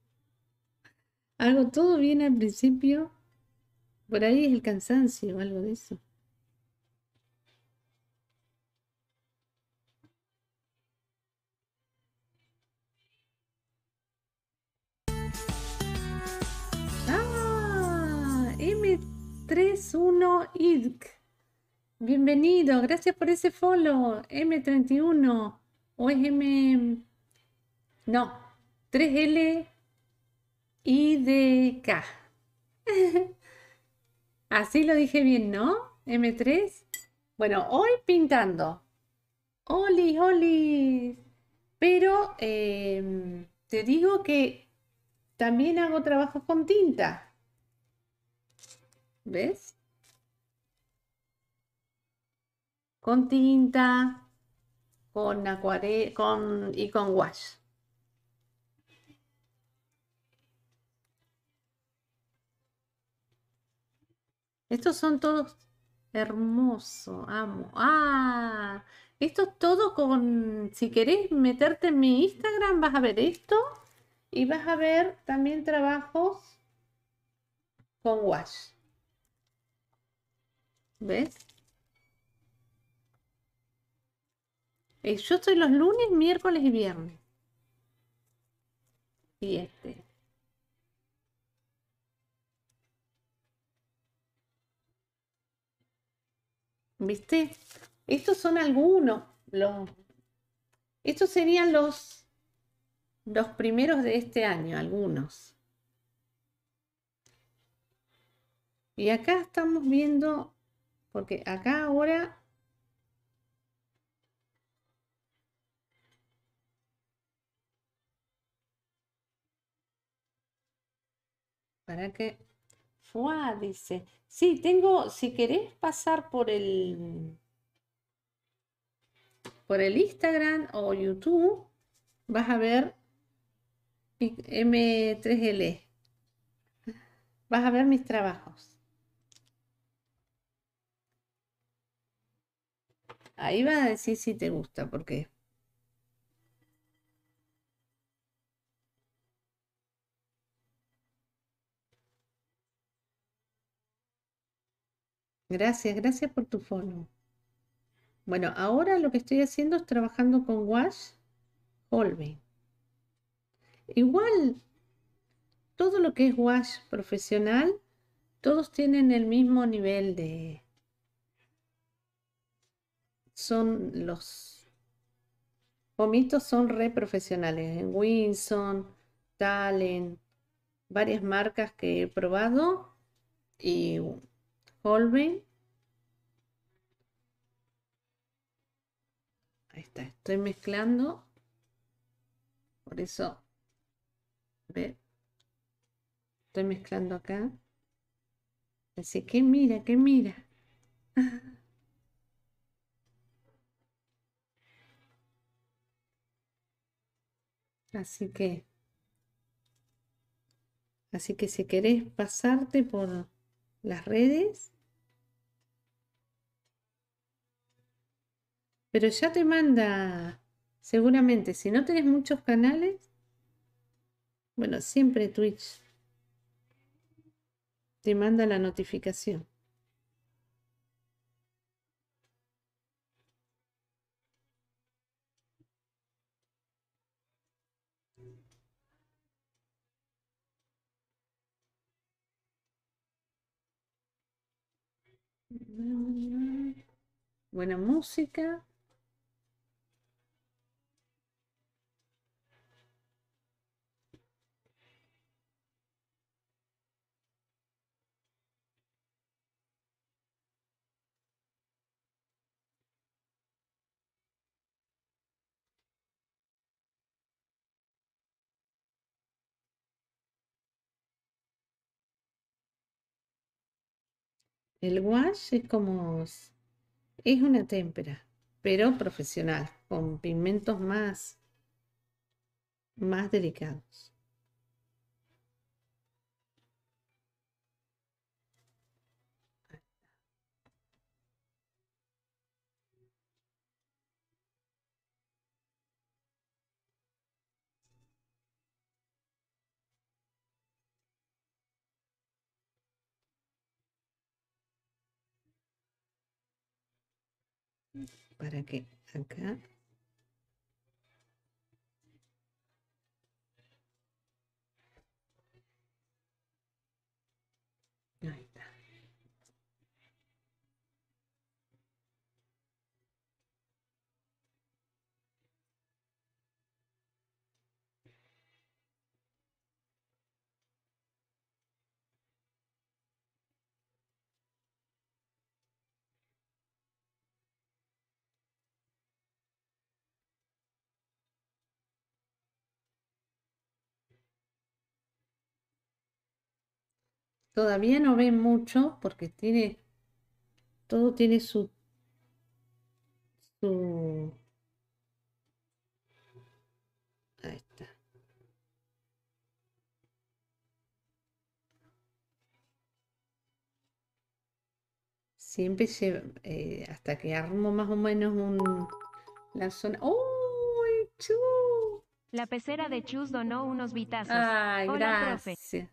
Hago todo bien al principio, por ahí es el cansancio o algo de eso. Ah, M31 IDC. Bienvenido, gracias por ese follow. M31 o es M... No, 3L K. Así lo dije bien, ¿no? M3. Bueno, hoy pintando. Oli, oli. Pero em, te digo que también hago trabajos con tinta. ¿Ves? Con tinta, con acuarela con, y con wash. Estos son todos hermosos, amo. Ah, esto es todo con, si querés meterte en mi Instagram, vas a ver esto y vas a ver también trabajos con wash. ¿Ves? Eh, yo estoy los lunes, miércoles y viernes. Y este. ¿Viste? Estos son algunos. Los, estos serían los, los primeros de este año, algunos. Y acá estamos viendo, porque acá ahora para que Fua, dice. Sí, tengo, si querés pasar por el por el Instagram o YouTube, vas a ver M3L. Vas a ver mis trabajos. Ahí vas a decir si te gusta, porque Gracias, gracias por tu follow. Bueno, ahora lo que estoy haciendo es trabajando con Wash Holbein. Igual, todo lo que es Wash profesional, todos tienen el mismo nivel de... Son los pomitos son re profesionales. En Winson, Talent, varias marcas que he probado y Holbein Ahí está, estoy mezclando. Por eso, ve, estoy mezclando acá. Así que mira, que mira. Así que, así que si querés pasarte por las redes, Pero ya te manda, seguramente, si no tenés muchos canales, bueno, siempre Twitch te manda la notificación. Buena música. El wash es como, es una témpera, pero profesional, con pigmentos más, más delicados. Para que acá todavía no ven mucho porque tiene, todo tiene su, su, ahí está. Siempre lleva, eh, hasta que armo más o menos un, la zona. ¡Uy, Chu! La pecera de Chus donó unos vitazos. Ay, Hola, profe. gracias.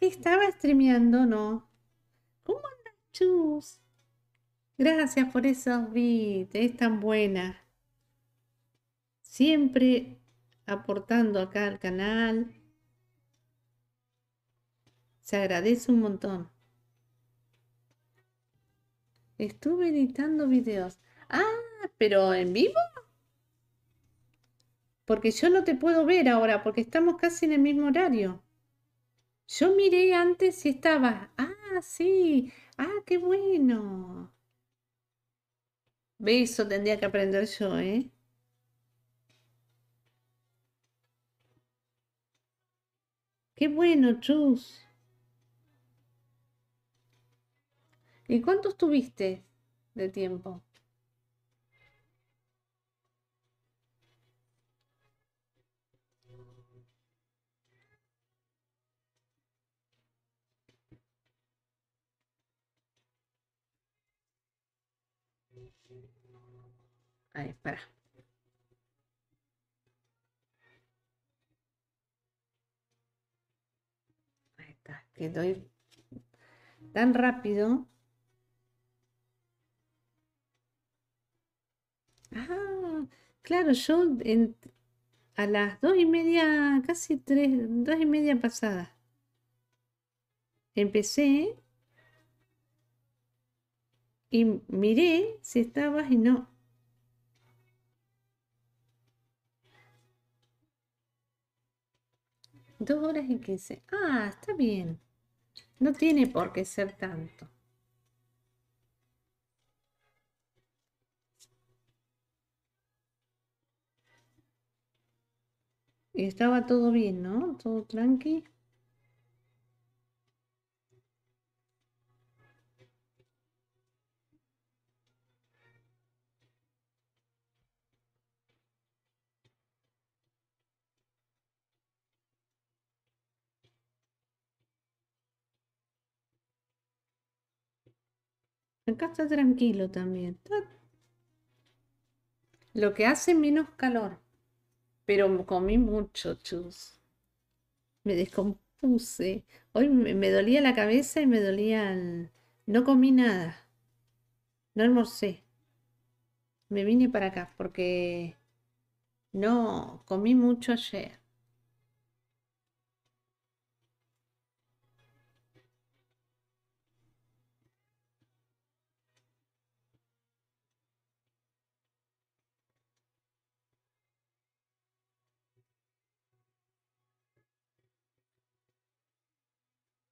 Estaba streameando, ¿no? ¿Cómo andas, Chus? Gracias por esos bits, es tan buena. Siempre aportando acá al canal. Se agradece un montón. Estuve editando videos. Ah, pero en vivo. Porque yo no te puedo ver ahora, porque estamos casi en el mismo horario. Yo miré antes si estaba. Ah, sí. Ah, qué bueno. Ve, Eso tendría que aprender yo, ¿eh? Qué bueno, Chus. ¿Y cuánto estuviste de tiempo? Ahí, para. Ahí está. Que doy tan rápido. Ah, claro, yo en- a las dos y media, casi tres, dos y media pasadas, empecé y miré si estabas y no. Dos horas y quince. Ah, está bien. No tiene por qué ser tanto. Estaba todo bien, ¿no? Todo tranqui. Acá está tranquilo también. Lo que hace menos calor. Pero comí mucho, chus. Me descompuse. Hoy me, me dolía la cabeza y me dolía el... No comí nada. No almorcé. Me vine para acá porque no comí mucho ayer.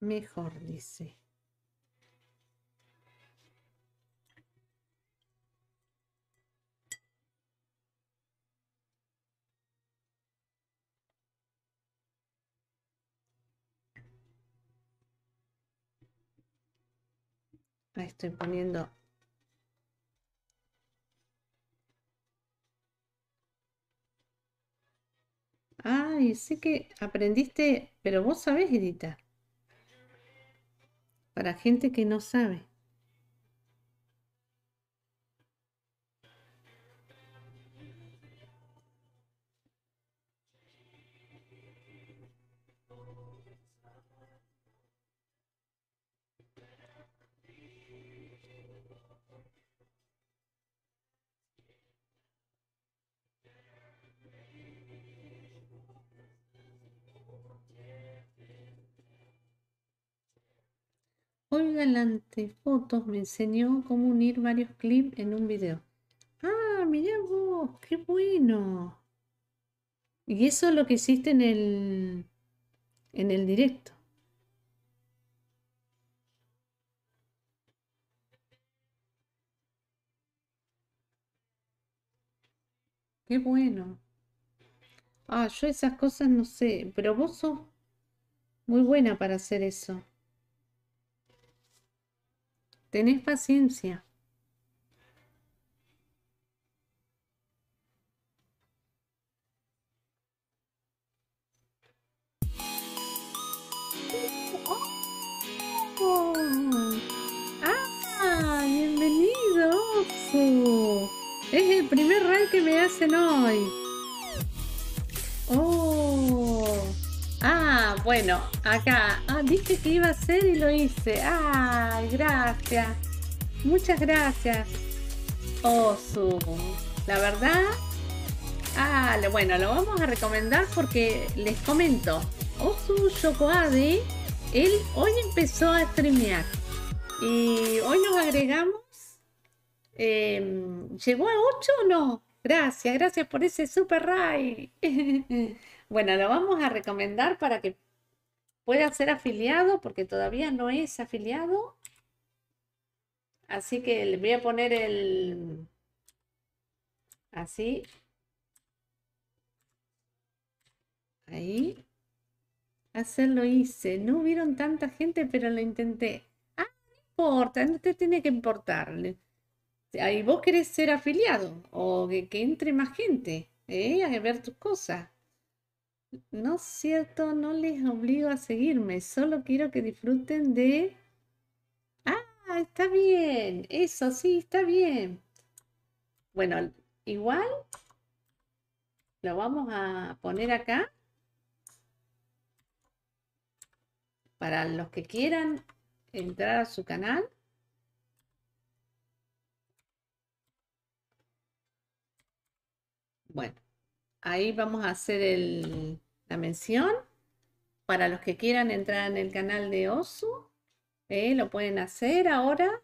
Mejor, dice. Estoy poniendo. Ay, sé que aprendiste, pero vos sabés editar. Para gente que no sabe. Hoy Galante Fotos me enseñó cómo unir varios clips en un video. Ah, mirá vos, qué bueno. Y eso es lo que hiciste en el en el directo. Qué bueno. Ah, yo esas cosas no sé, pero vos sos Muy buena para hacer eso. Tenés paciencia. ¡Ah! ¡Bienvenido! Es el primer raid que me hacen hoy. ¡Oh! Ah, bueno, acá. Ah, dije que iba a hacer y lo hice. ¡Ay, gracias! Muchas gracias, Osu. La verdad, ah, lo- bueno, lo vamos a recomendar porque les comento. Osu Shokoade, él hoy empezó a streamear. Y hoy nos agregamos. eh, ¿Llegó a 8 o no? Gracias, gracias por ese super raid. Bueno, lo vamos a recomendar para que pueda ser afiliado porque todavía no es afiliado. Así que le voy a poner el... Así. Ahí. Hacerlo hice. No hubieron tanta gente, pero lo intenté. Ah, no importa, no te tiene que importarle. Ahí vos querés ser afiliado o que, que entre más gente, ¿eh? A ver tus cosas. No es cierto, no les obligo a seguirme, solo quiero que disfruten de... Ah, está bien, eso sí, está bien. Bueno, igual lo vamos a poner acá para los que quieran entrar a su canal. Bueno, ahí vamos a hacer la mención. Para los que quieran entrar en el canal de Osu, eh, lo pueden hacer ahora.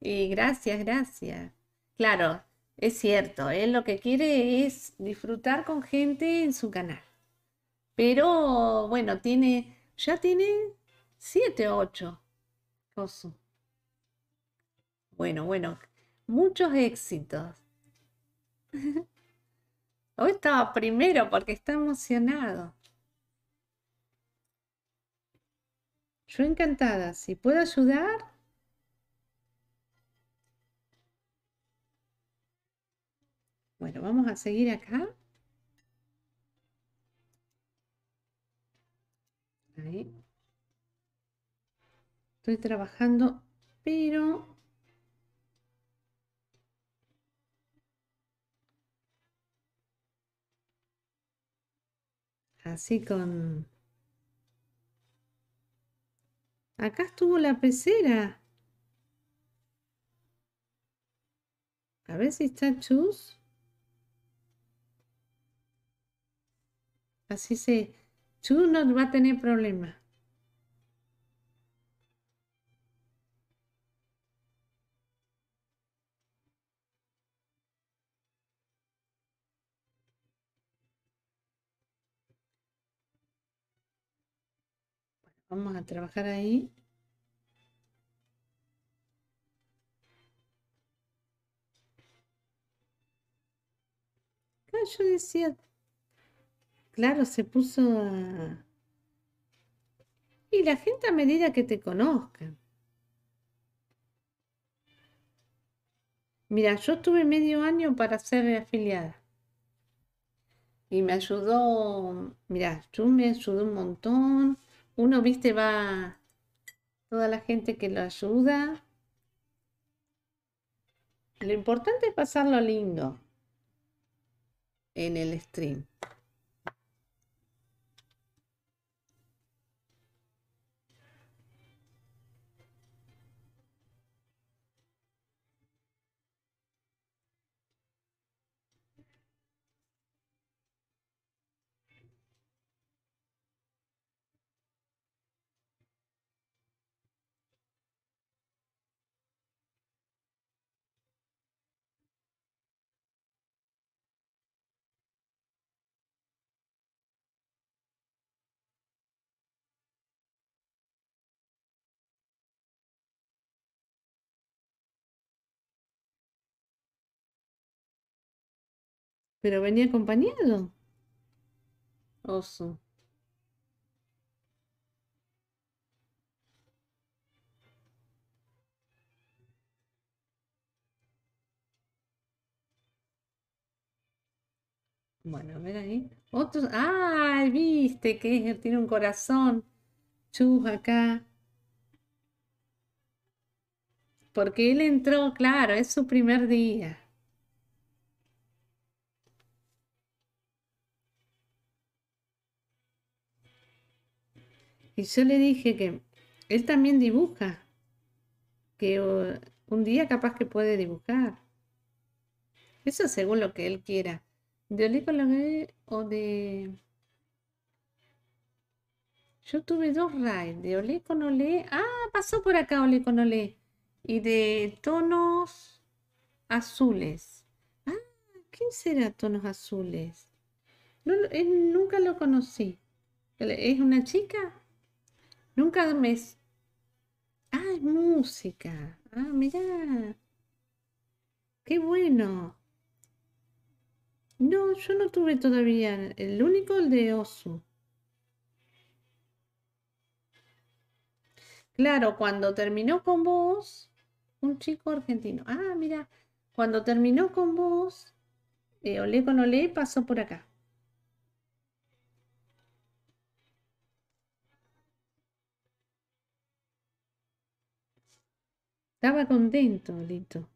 Y gracias, gracias. Claro, es cierto, él lo que quiere es disfrutar con gente en su canal. Pero bueno, tiene, ya tiene 7 o 8. Osu. Bueno, bueno, muchos éxitos. Hoy estaba primero porque está emocionado. Yo encantada. Si puedo ayudar, bueno, vamos a seguir acá. Ahí. Estoy trabajando, pero así con... Acá estuvo la pecera. A ver si está Chus. Así se... Chus no va a tener problema. Vamos a trabajar ahí. Ah, yo decía, claro, se puso. Y la gente a medida que te conozcan. Mira, yo tuve medio año para ser afiliada. Y me ayudó, mira, yo me ayudó un montón. Uno, viste, va toda la gente que lo ayuda. Lo importante es pasarlo lindo en el stream. Pero venía acompañado. Oso. Bueno, a ahí. Otros. ¡Ay! ¿Viste que tiene un corazón? Chus acá. Porque él entró, claro, es su primer día. Y yo le dije que él también dibuja, que un día capaz que puede dibujar. Eso según lo que él quiera. De Olé o de... Yo tuve dos raids, de Olé con Olé. Ah, pasó por acá Olé con Olé. Y de tonos azules. Ah, ¿quién será tonos azules? No, nunca lo conocí. ¿Es una chica? Nunca me... Ah, es música. Ah, mira. Qué bueno. No, yo no tuve todavía. El único, el de Osu. Claro, cuando terminó con vos, un chico argentino. Ah, mira, cuando terminó con vos, eh, Olé con Olé pasó por acá. Estaba contento, Lito.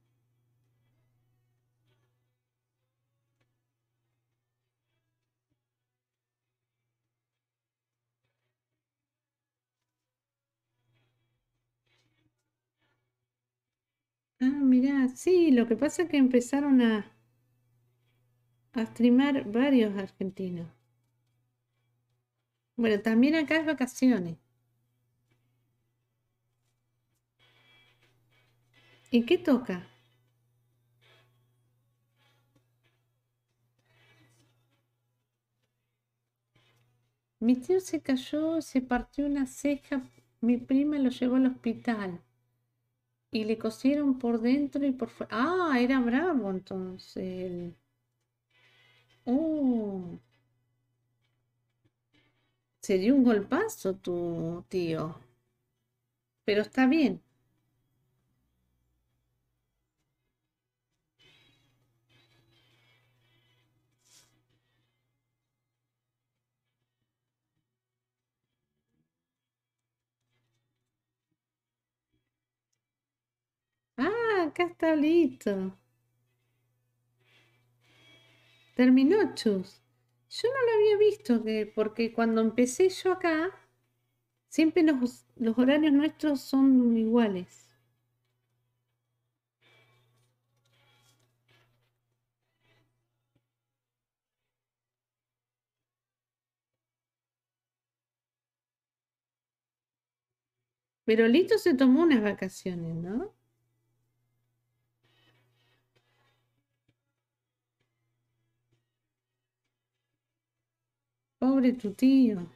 Ah, mira, sí, lo que pasa es que empezaron a, a streamar varios argentinos. Bueno, también acá es vacaciones. ¿Y qué toca? Mi tío se cayó, se partió una ceja, mi prima lo llevó al hospital y le cosieron por dentro y por fuera. Ah, era bravo entonces. Oh. Se dio un golpazo tu tío. Pero está bien. Acá está listo. Terminó, Chus. Yo no lo había visto, que, porque cuando empecé yo acá, siempre los, los horarios nuestros son iguales. Pero Lito se tomó unas vacaciones, ¿no? Pobre tu tío.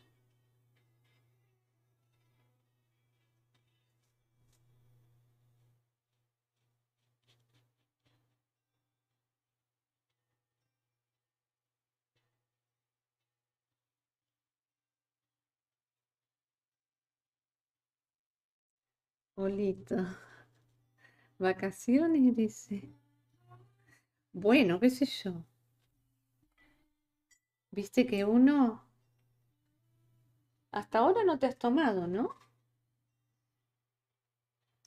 Olito. Vacaciones, dice. Bueno, qué sé yo. Viste que uno... Hasta ahora no te has tomado, ¿no?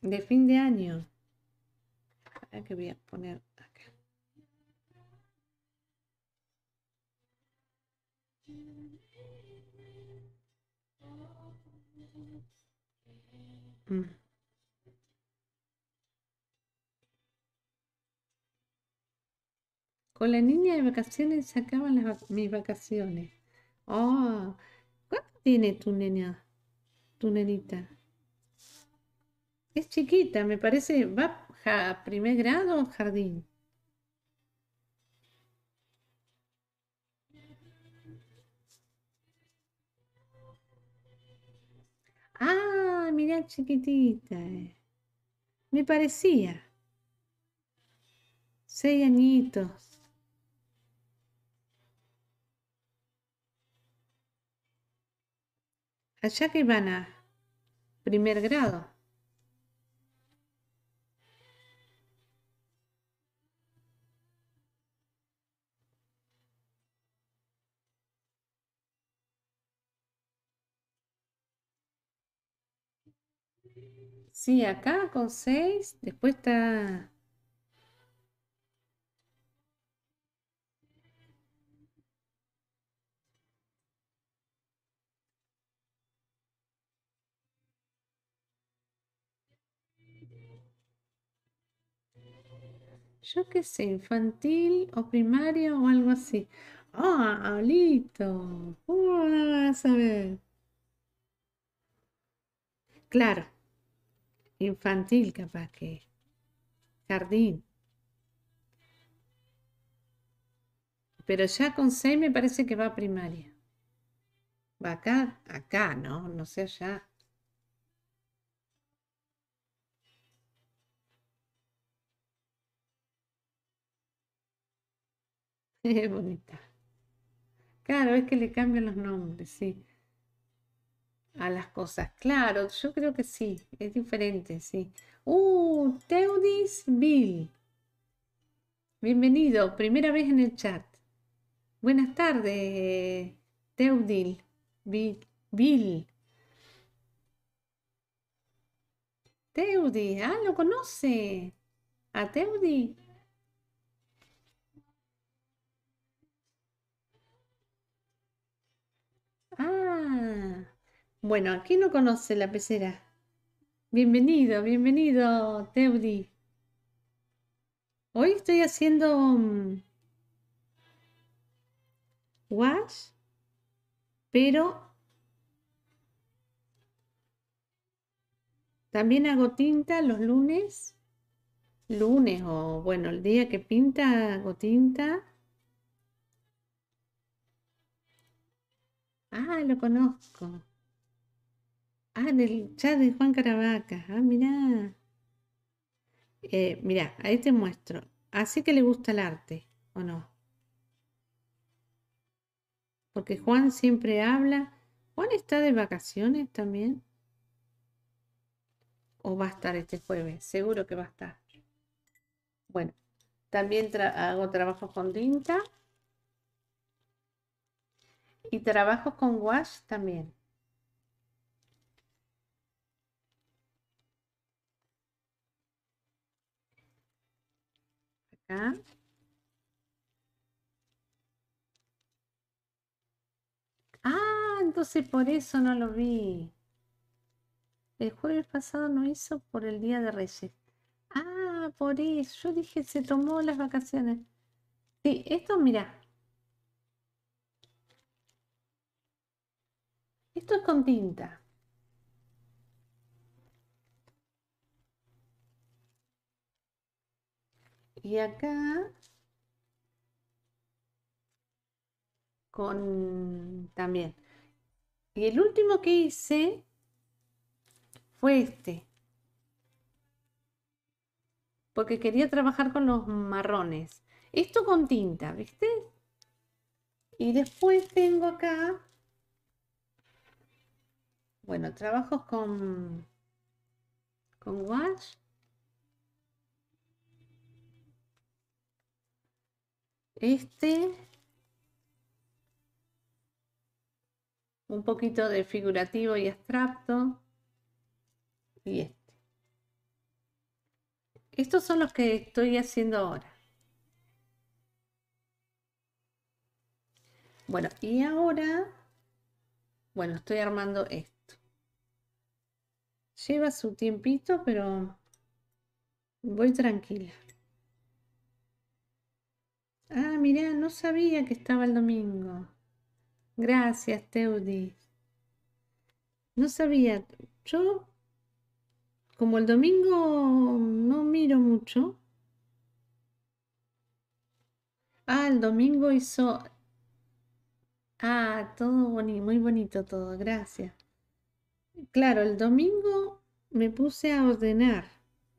De fin de año. A que voy a poner acá. Mm. Con la niña de vacaciones se acaban mis vacaciones. Oh, ¿cuánto tiene tu nena? Tu nenita. Es chiquita, me parece. ¿Va a primer grado o jardín? Ah, mira, chiquitita. Eh. Me parecía. Seis añitos. Allá que van a primer grado. Sí, acá con 6, después está Yo qué sé, infantil o primario o algo así. Ah, listo. ¿Cómo vas a ver? Claro, infantil capaz que. Jardín. Pero ya con 6 me parece que va a primaria. Va acá, acá, ¿no? No sé allá. Es bonita. Claro, es que le cambian los nombres, sí. A las cosas. Claro, yo creo que sí, es diferente, sí. Uh, Teudis Bill. Bienvenido, primera vez en el chat. Buenas tardes, Teudil. Bill. Bill. Teudi, ah, lo conoce. A Teudi. Ah, bueno, aquí no conoce la pecera. Bienvenido, bienvenido, Teudi. Hoy estoy haciendo mm, wash, pero también hago tinta los lunes, lunes o bueno, el día que pinta hago tinta. Ah, lo conozco. Ah, del chat de Juan Caravaca. Ah, mirá. Eh, mirá, ahí te muestro. Así que le gusta el arte, ¿o no? Porque Juan siempre habla. ¿Juan está de vacaciones también? ¿O va a estar este jueves? Seguro que va a estar. Bueno, también hago trabajo con tinta. Y trabajo con wash también. Acá. Ah, entonces por eso no lo vi. El jueves pasado no hizo por el Día de Reyes. Ah, por eso. Yo dije, se tomó las vacaciones. Sí, esto, mira, Esto es con tinta. Y acá con también. Y el último que hice fue este. Porque quería trabajar con los marrones. Esto con tinta, ¿viste? Y después tengo acá bueno, trabajos con, con wash. Este. Un poquito de figurativo y abstracto. Y este. Estos son los que estoy haciendo ahora. Bueno, y ahora, bueno, estoy armando esto. Lleva su tiempito, pero voy tranquila. Ah, mirá, no sabía que estaba el domingo. Gracias, Teudi. No sabía. Yo, como el domingo no miro mucho. Ah, el domingo hizo... Ah, todo muy bonito todo, gracias. Claro, el domingo me puse a ordenar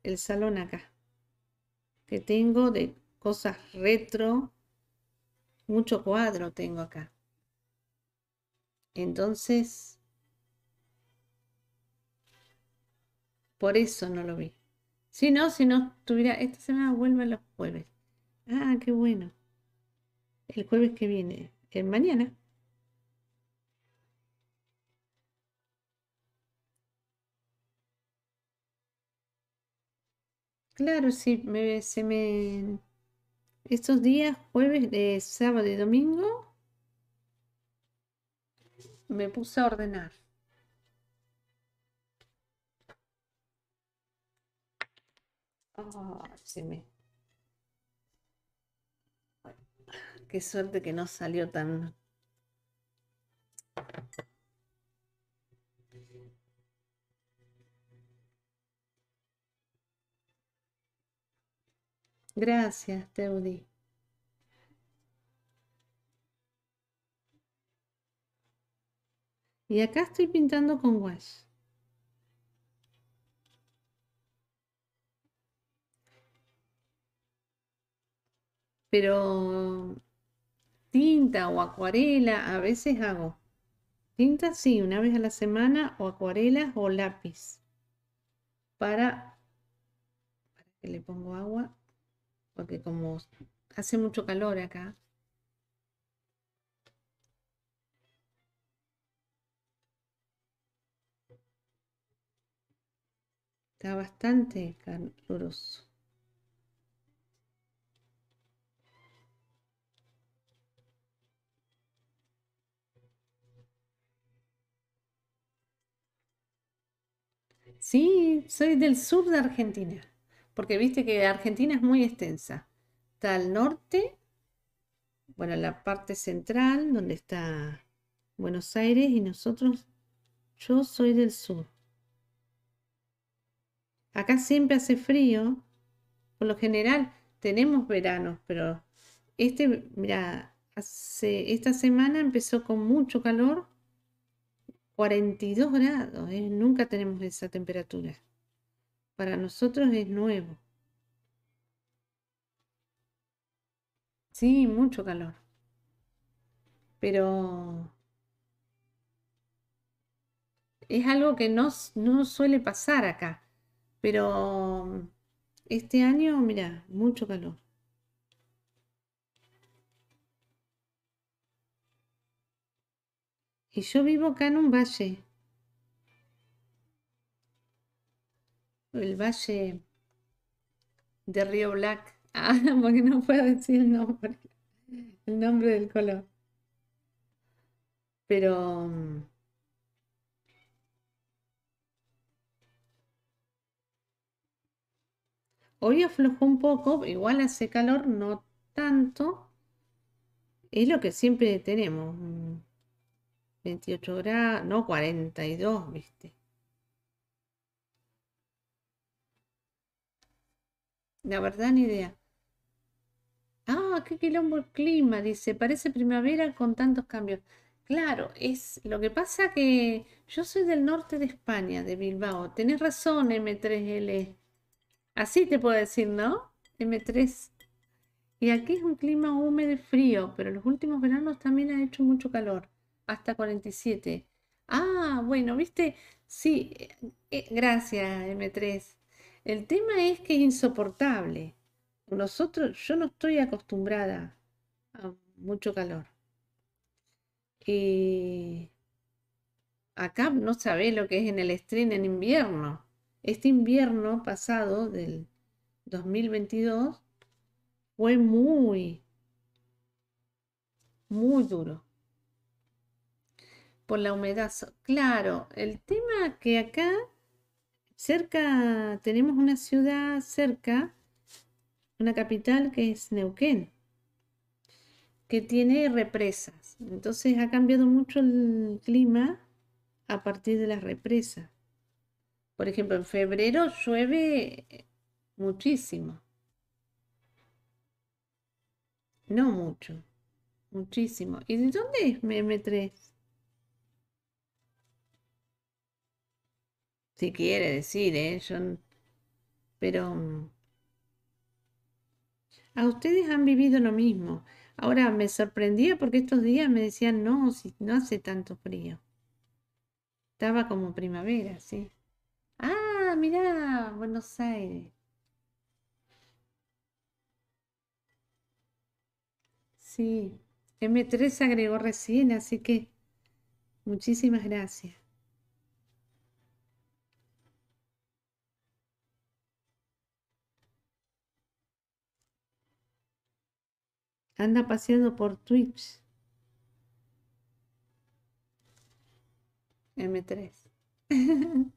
el salón acá, que tengo de cosas retro, mucho cuadro tengo acá. Entonces, por eso no lo vi. Si no, si no tuviera, esta semana vuelve los jueves. Ah, qué bueno. El jueves que viene, el mañana. Claro, sí, me, se me... Estos días, jueves, de sábado y domingo, me puse a ordenar. Ah, se me... Qué suerte que no salió tan... Gracias, Teudi. Y acá estoy pintando con wash. Pero tinta o acuarela a veces hago. Tinta sí, una vez a la semana o acuarelas o lápiz. Para, para que le pongo agua, porque como hace mucho calor acá. Está bastante caluroso. Sí, soy del sur de Argentina, porque viste que Argentina es muy extensa. Está al norte, bueno, la parte central, donde está Buenos Aires, y nosotros, yo soy del sur. Acá siempre hace frío, por lo general tenemos veranos, pero este, mira, hace, esta semana empezó con mucho calor 42 grados, ¿eh? nunca tenemos esa temperatura. Para nosotros es nuevo. Sí, mucho calor. Pero es algo que no, no suele pasar acá. Pero este año, mira, mucho calor. Y yo vivo acá en un valle. El valle de Río Black. Ah, porque no puedo decir el nombre. El nombre del color. Pero... Mm, hoy aflojó un poco, igual hace calor, no tanto. Es lo que siempre tenemos. 28 grados, no 42, viste. La verdad, ni idea. Ah, qué quilombo el clima, dice, parece primavera con tantos cambios. Claro, es lo que pasa que yo soy del norte de España, de Bilbao. Tenés razón, M3L. Así te puedo decir, ¿no? M3. Y aquí es un clima húmedo y frío, pero los últimos veranos también ha hecho mucho calor hasta 47. Ah, bueno, viste, sí, eh, eh, gracias M3. El tema es que es insoportable. Nosotros, yo no estoy acostumbrada a mucho calor. Y acá no sabe lo que es en el stream en invierno. Este invierno pasado del 2022 fue muy, muy duro por la humedad. Claro, el tema que acá cerca tenemos una ciudad cerca, una capital que es Neuquén, que tiene represas. Entonces ha cambiado mucho el clima a partir de las represas. Por ejemplo, en febrero llueve muchísimo. No mucho, muchísimo. ¿Y de dónde es M3? Si quiere decir, ¿eh? pero mm, a ustedes han vivido lo mismo. Ahora me sorprendía porque estos días me decían, no, si no hace tanto frío. Estaba como primavera, sí. Ah, mirá, Buenos Aires. Sí, M3 agregó recién, así que muchísimas gracias. Anda paseando por Twitch. M3.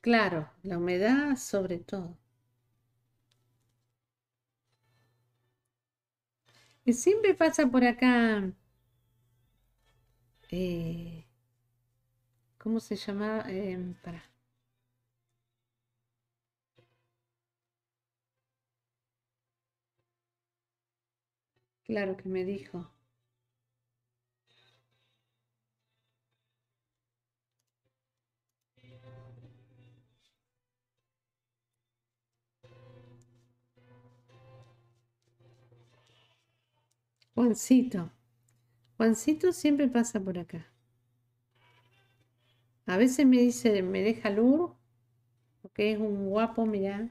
Claro, la humedad sobre todo. Y siempre pasa por acá. Eh, ¿Cómo se llama? Eh, para. Claro que me dijo. Juancito. Juancito siempre pasa por acá. A veces me dice, me deja luz, porque es un guapo, mirá.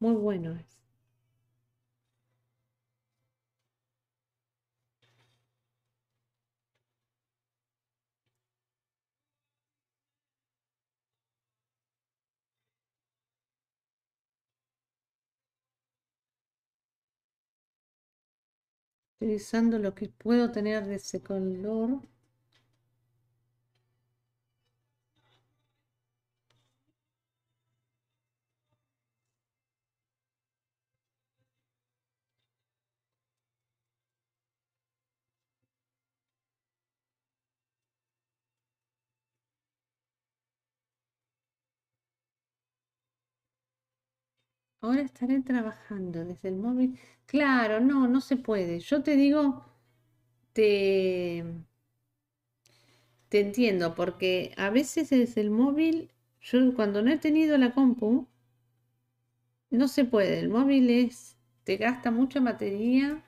Muy bueno es. utilizando lo que puedo tener de ese color. Ahora estaré trabajando desde el móvil. Claro, no, no se puede. Yo te digo, te, entiendo, porque a veces desde el móvil, yo cuando no he tenido la compu, no se puede. El móvil es, te gasta mucha batería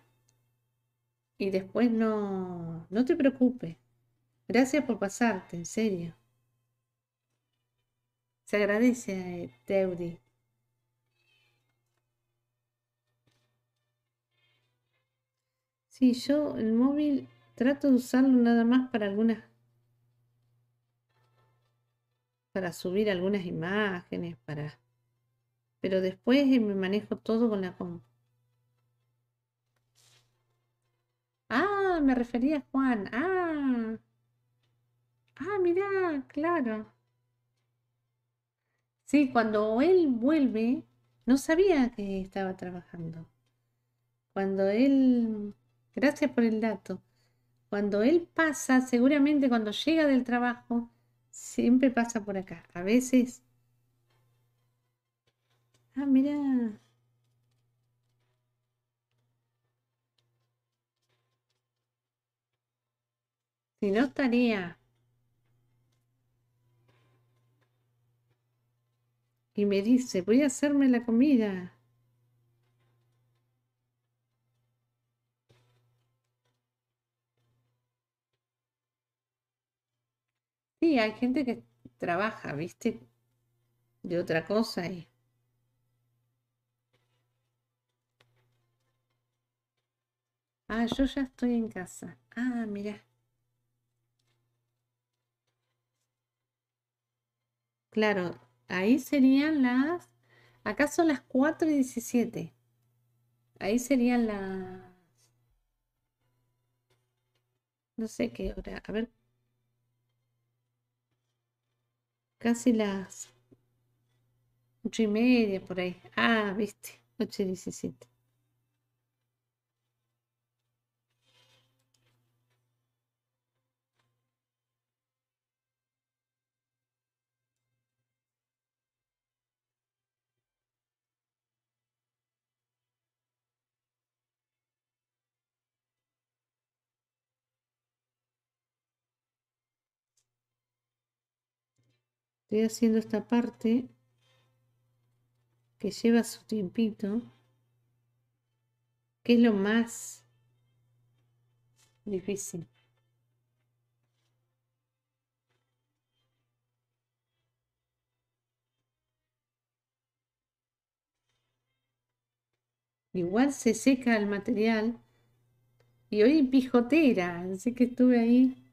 y después no, no te preocupes. Gracias por pasarte, en serio. Se agradece, Teudi. Sí, yo el móvil trato de usarlo nada más para algunas, para subir algunas imágenes, para, pero después me manejo todo con la compu. Ah, me refería a Juan. Ah, ah, mirá, claro. Sí, cuando él vuelve, no sabía que estaba trabajando. Cuando él Gracias por el dato. Cuando él pasa, seguramente cuando llega del trabajo, siempre pasa por acá. A veces... Ah, mira. Si no estaría. Y me dice, voy a hacerme la comida. Sí, hay gente que trabaja, ¿viste? De otra cosa y... Ah, yo ya estoy en casa. Ah, mira. Claro, ahí serían las... Acá son las 4 y 17. Ahí serían las... No sé qué hora. A ver, casi las ocho y media por ahí. Ah, viste, ocho y diecisiete. Estoy haciendo esta parte que lleva su tiempito, que es lo más difícil. Igual se seca el material y hoy pijotera, así que estuve ahí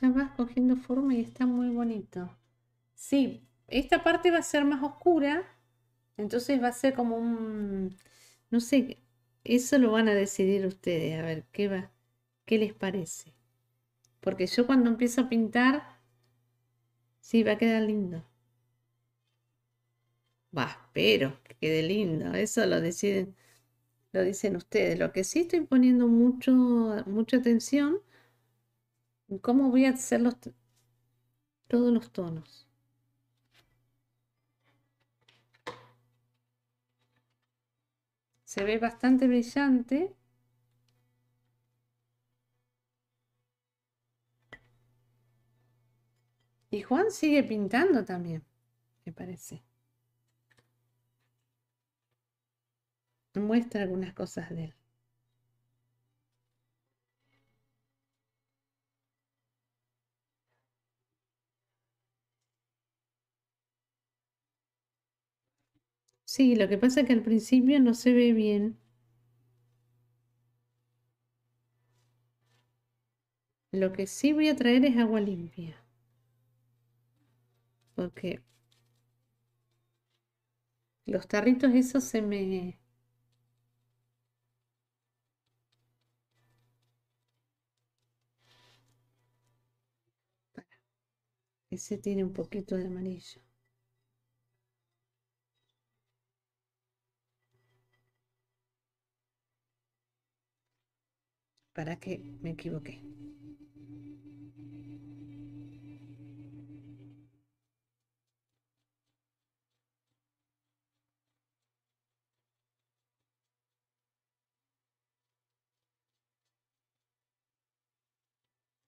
Ya va cogiendo forma y está muy bonito. Sí, esta parte va a ser más oscura, entonces va a ser como un, no sé, eso lo van a decidir ustedes, a ver qué va, qué les parece. Porque yo cuando empiezo a pintar, sí, va a quedar lindo. Va, pero que quede lindo, eso lo deciden, lo dicen ustedes. Lo que sí estoy poniendo mucho, mucha atención en cómo voy a hacer los, todos los tonos. Se ve bastante brillante. Y Juan sigue pintando también, me parece. Muestra algunas cosas de él. Sí, lo que pasa es que al principio no se ve bien. Lo que sí voy a traer es agua limpia. Porque los tarritos esos se me... Ese tiene un poquito de amarillo. Para que me equivoqué.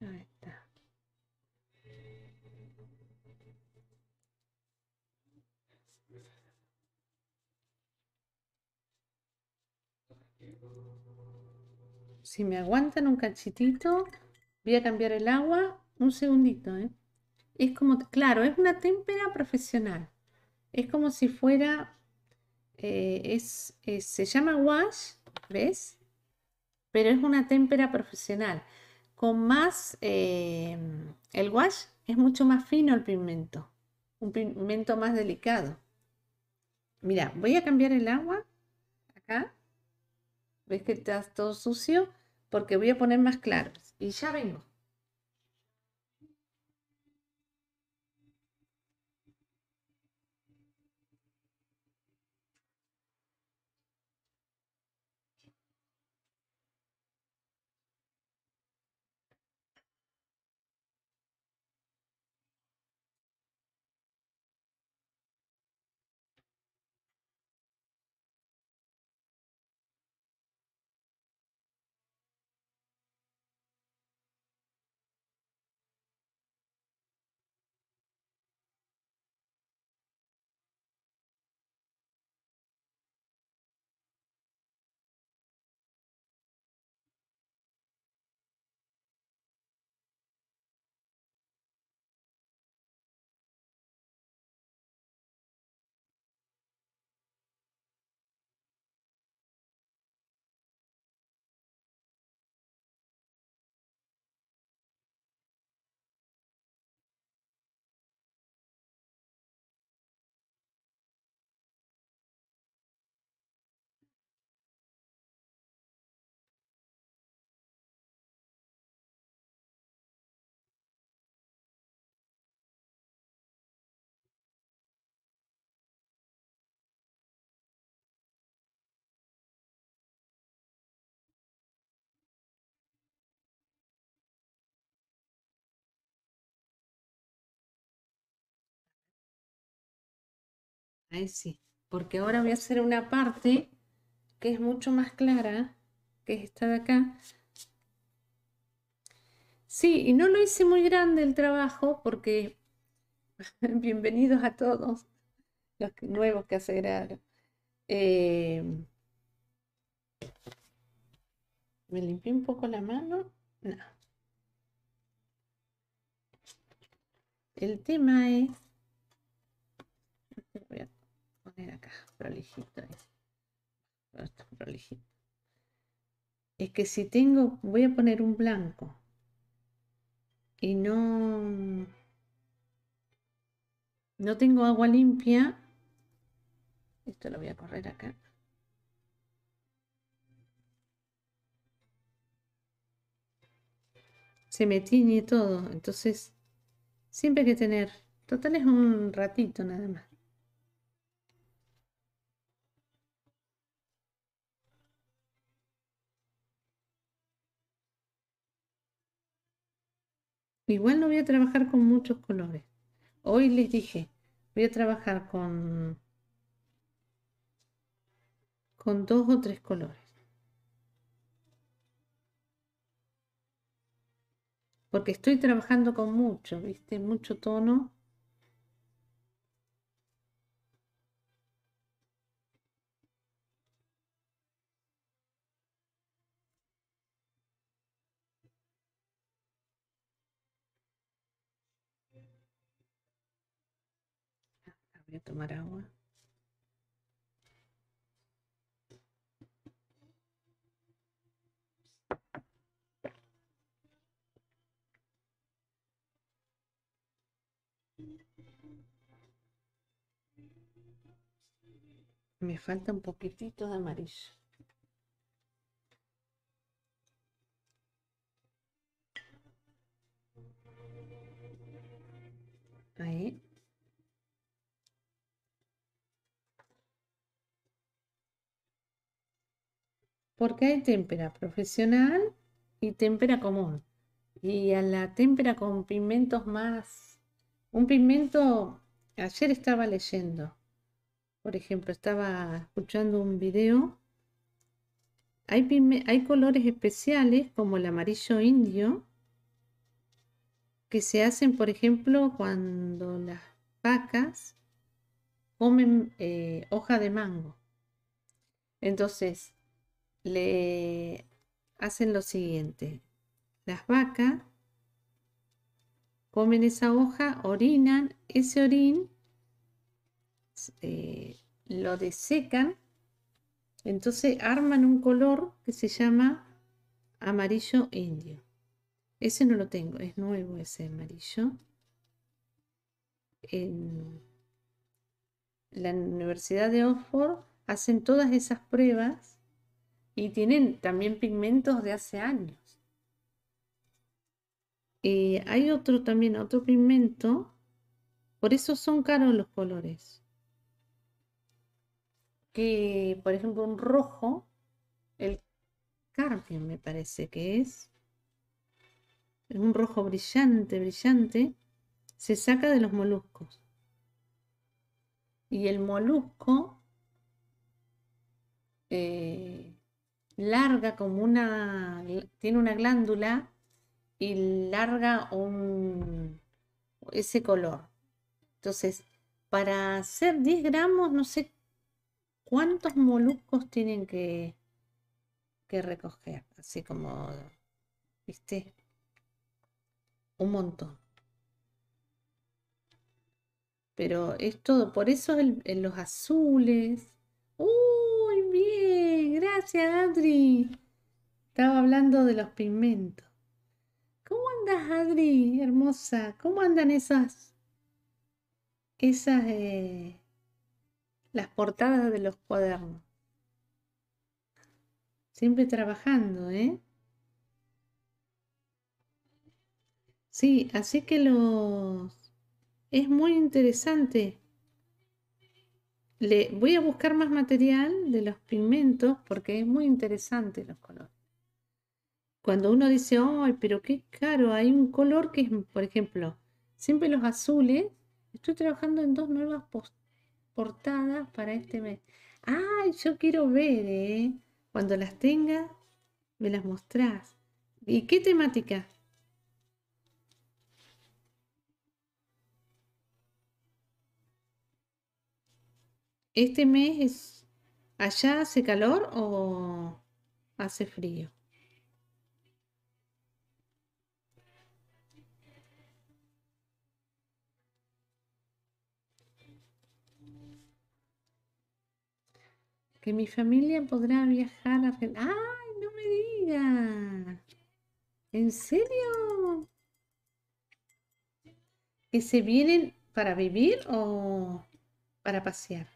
Ahí está. Si me aguantan un cachitito, voy a cambiar el agua un segundito. ¿eh? Es como, claro, es una témpera profesional. Es como si fuera, eh, es, se llama wash, ¿ves? Pero es una témpera profesional. Con más, eh, el wash es mucho más fino el pigmento. Un pigmento más delicado. Mira, voy a cambiar el agua acá ¿Ves que está todo sucio? Porque voy a poner más claros. Y ya vengo. Ahí sí, porque ahora voy a hacer una parte que es mucho más clara, que es esta de acá. Sí, y no lo hice muy grande el trabajo porque bienvenidos a todos los nuevos que agregaron. Eh, ¿Me limpié un poco la mano? No. El tema es acá, prolijito. prolijito. Es que si tengo, voy a poner un blanco. y no no tengo agua limpia esto lo voy a correr acá se me tiñe todo entonces siempre hay que tener total es un ratito nada más Igual no voy a trabajar con muchos colores. Hoy les dije, voy a trabajar con, con dos o tres colores. Porque estoy trabajando con mucho, ¿viste? Mucho tono. Tomar. Me falta un poquitito de amarillo. Ahí. Porque hay témpera profesional y témpera común. Y a la témpera con pigmentos más... Un pigmento... Ayer estaba leyendo. Por ejemplo, estaba escuchando un video. Hay, hay colores especiales como el amarillo indio que se hacen, por ejemplo, cuando las vacas comen eh, hoja de mango. Entonces, le hacen lo siguiente. Las vacas comen esa hoja, orinan, ese orín eh, lo desecan, entonces arman un color que se llama amarillo indio. Ese no lo tengo, es nuevo ese amarillo. En la Universidad de Oxford hacen todas esas pruebas y tienen también pigmentos de hace años. Y hay otro también, otro pigmento. Por eso son caros los colores. Que, por ejemplo, un rojo, el Carpion me parece que es. Es un rojo brillante, brillante. Se saca de los moluscos. Y el molusco eh, larga como una, tiene una glándula y larga un, ese color. Entonces, para hacer 10 gramos, no sé cuántos moluscos tienen que, que recoger, así como, ¿viste? Un montón. Pero es todo, por eso en los azules. ¡Uy, bien! Gracias, Adri. Estaba hablando de los pigmentos. ¿Cómo andas, Adri, hermosa? ¿Cómo andan esas, esas, eh, las portadas de los cuadernos? Siempre trabajando, ¿eh? Sí, así que los... Es muy interesante le voy a buscar más material de los pigmentos porque es muy interesante los colores. Cuando uno dice, ay, pero qué caro, hay un color que es, por ejemplo, siempre los azules. Estoy trabajando en dos nuevas portadas para este mes. Ay, yo quiero ver, ¿eh? Cuando las tenga, me las mostrás. ¿Y qué temática? ¿Este mes es allá hace calor o hace frío? Que mi familia podrá viajar a... ¡Ay, no me digas! ¿En serio? ¿Que se vienen para vivir o para pasear?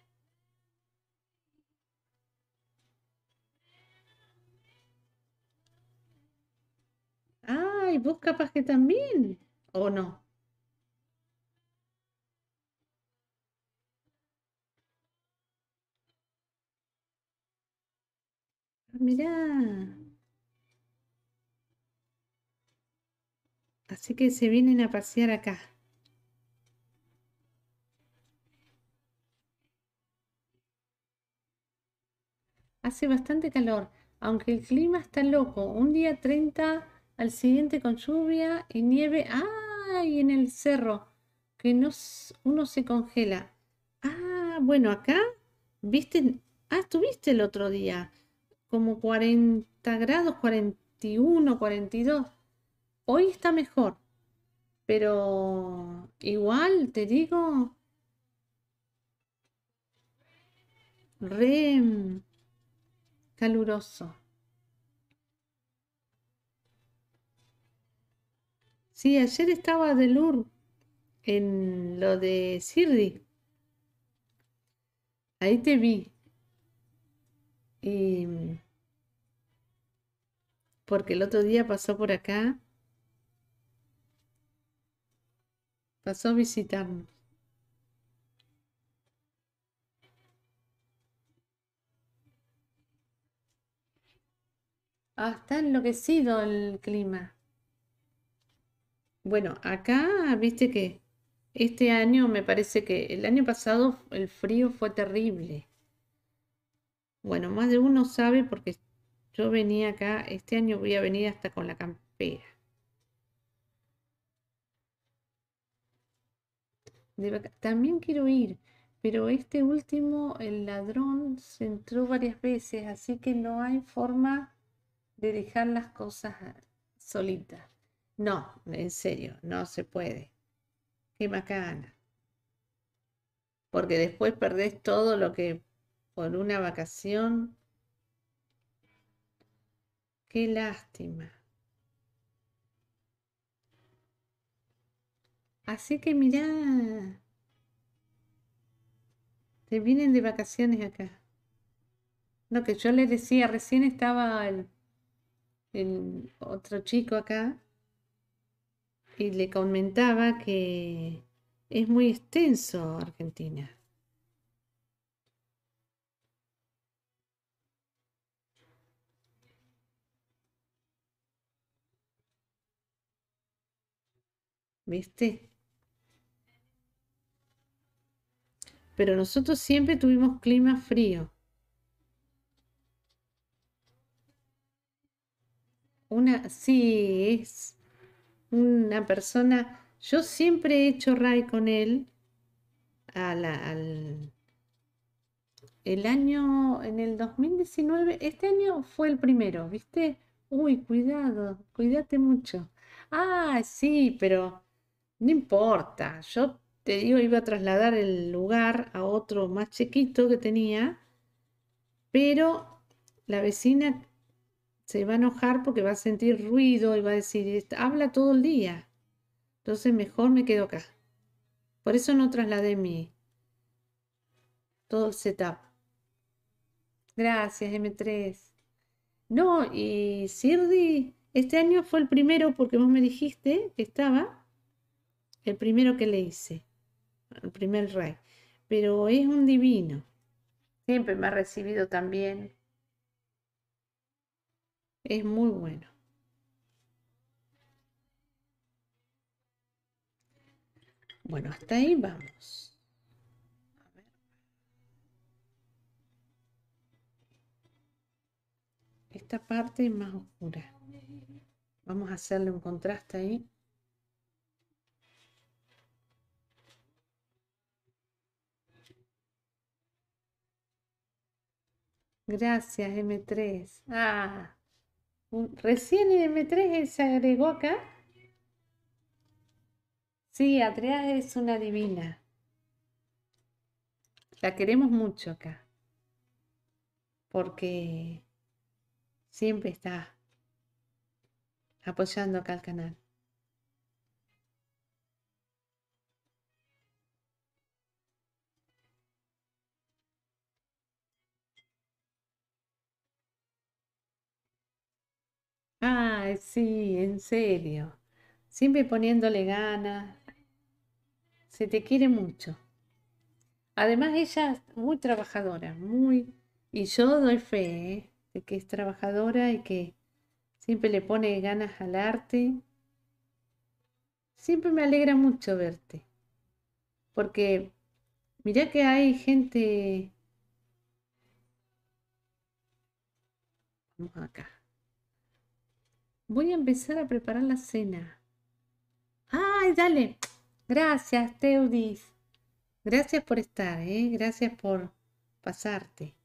Ay, vos capaz que también, ¿o no? Mirá. Así que se vienen a pasear acá. Hace bastante calor, aunque el clima está loco. Un día 30, al siguiente con lluvia y nieve. ¡Ay! En el cerro, que no, uno se congela. Ah, bueno, acá, ¿viste? Ah, estuviste el otro día, como 40 grados, 41, 42. Hoy está mejor, pero igual te digo, re caluroso. Sí, ayer estaba de Lur en lo de Sirri. Ahí te vi. Y porque el otro día pasó por acá, pasó a visitarnos. Ah, está enloquecido el clima. Bueno, acá, viste que este año me parece que el año pasado el frío fue terrible. Bueno, más de uno sabe porque yo venía acá, este año voy a venir hasta con la campera. También quiero ir, pero este último, el ladrón, se entró varias veces, así que no hay forma de dejar las cosas solitas. No, en serio, no se puede. Qué macana. Porque después perdés todo lo que por una vacación. Qué lástima. Así que mirá, te vienen de vacaciones acá. Lo que yo le decía, recién estaba el otro chico acá y le comentaba que es muy extenso Argentina. ¿Viste? Pero nosotros siempre tuvimos clima frío. Una, sí, es una persona, yo siempre he hecho ray con él al, el año, en el 2019, este año fue el primero, ¿viste? Uy, cuidado, cuídate mucho. Ah, sí, pero no importa, yo te digo, iba a trasladar el lugar a otro más chiquito que tenía, pero la vecina se va a enojar porque va a sentir ruido y va a decir, habla todo el día. Entonces mejor me quedo acá. Por eso no trasladé mi todo el setup. Gracias, M3. No, y Sirdi, este año fue el primero porque vos me dijiste que estaba, el primero que le hice, el primer rey. Pero es un divino. Siempre me ha recibido también es muy bueno. Bueno, hasta ahí vamos. Esta parte es más oscura. Vamos a hacerle un contraste ahí. Gracias, M3. Ah. Recién en M3 se agregó acá. Sí, Andrea es una divina. La queremos mucho acá. Porque siempre está apoyando acá al canal. Ay, sí, en serio. Siempre poniéndole ganas. Se te quiere mucho. Además, ella es muy trabajadora, muy... Y yo doy fe, ¿eh? de que es trabajadora y que siempre le pone ganas al arte. Siempre me alegra mucho verte. Porque mirá que hay gente... Vamos acá. Voy a empezar a preparar la cena. ¡Ay, dale! Gracias, Teudis. Gracias por estar, ¿eh? Gracias por pasarte.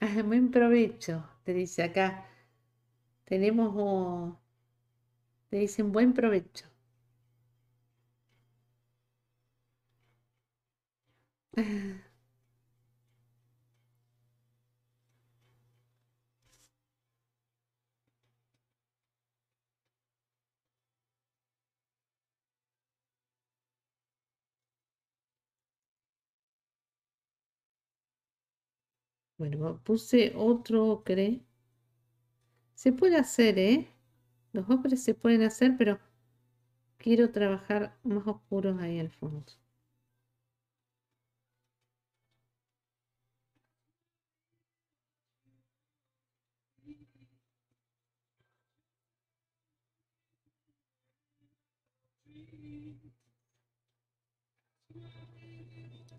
Ah, buen provecho, te dice acá. Tenemos, oh, te dicen buen provecho. Bueno, puse otro ocre. Se puede hacer, ¿eh? Los ocres se pueden hacer, pero quiero trabajar más oscuros ahí al fondo.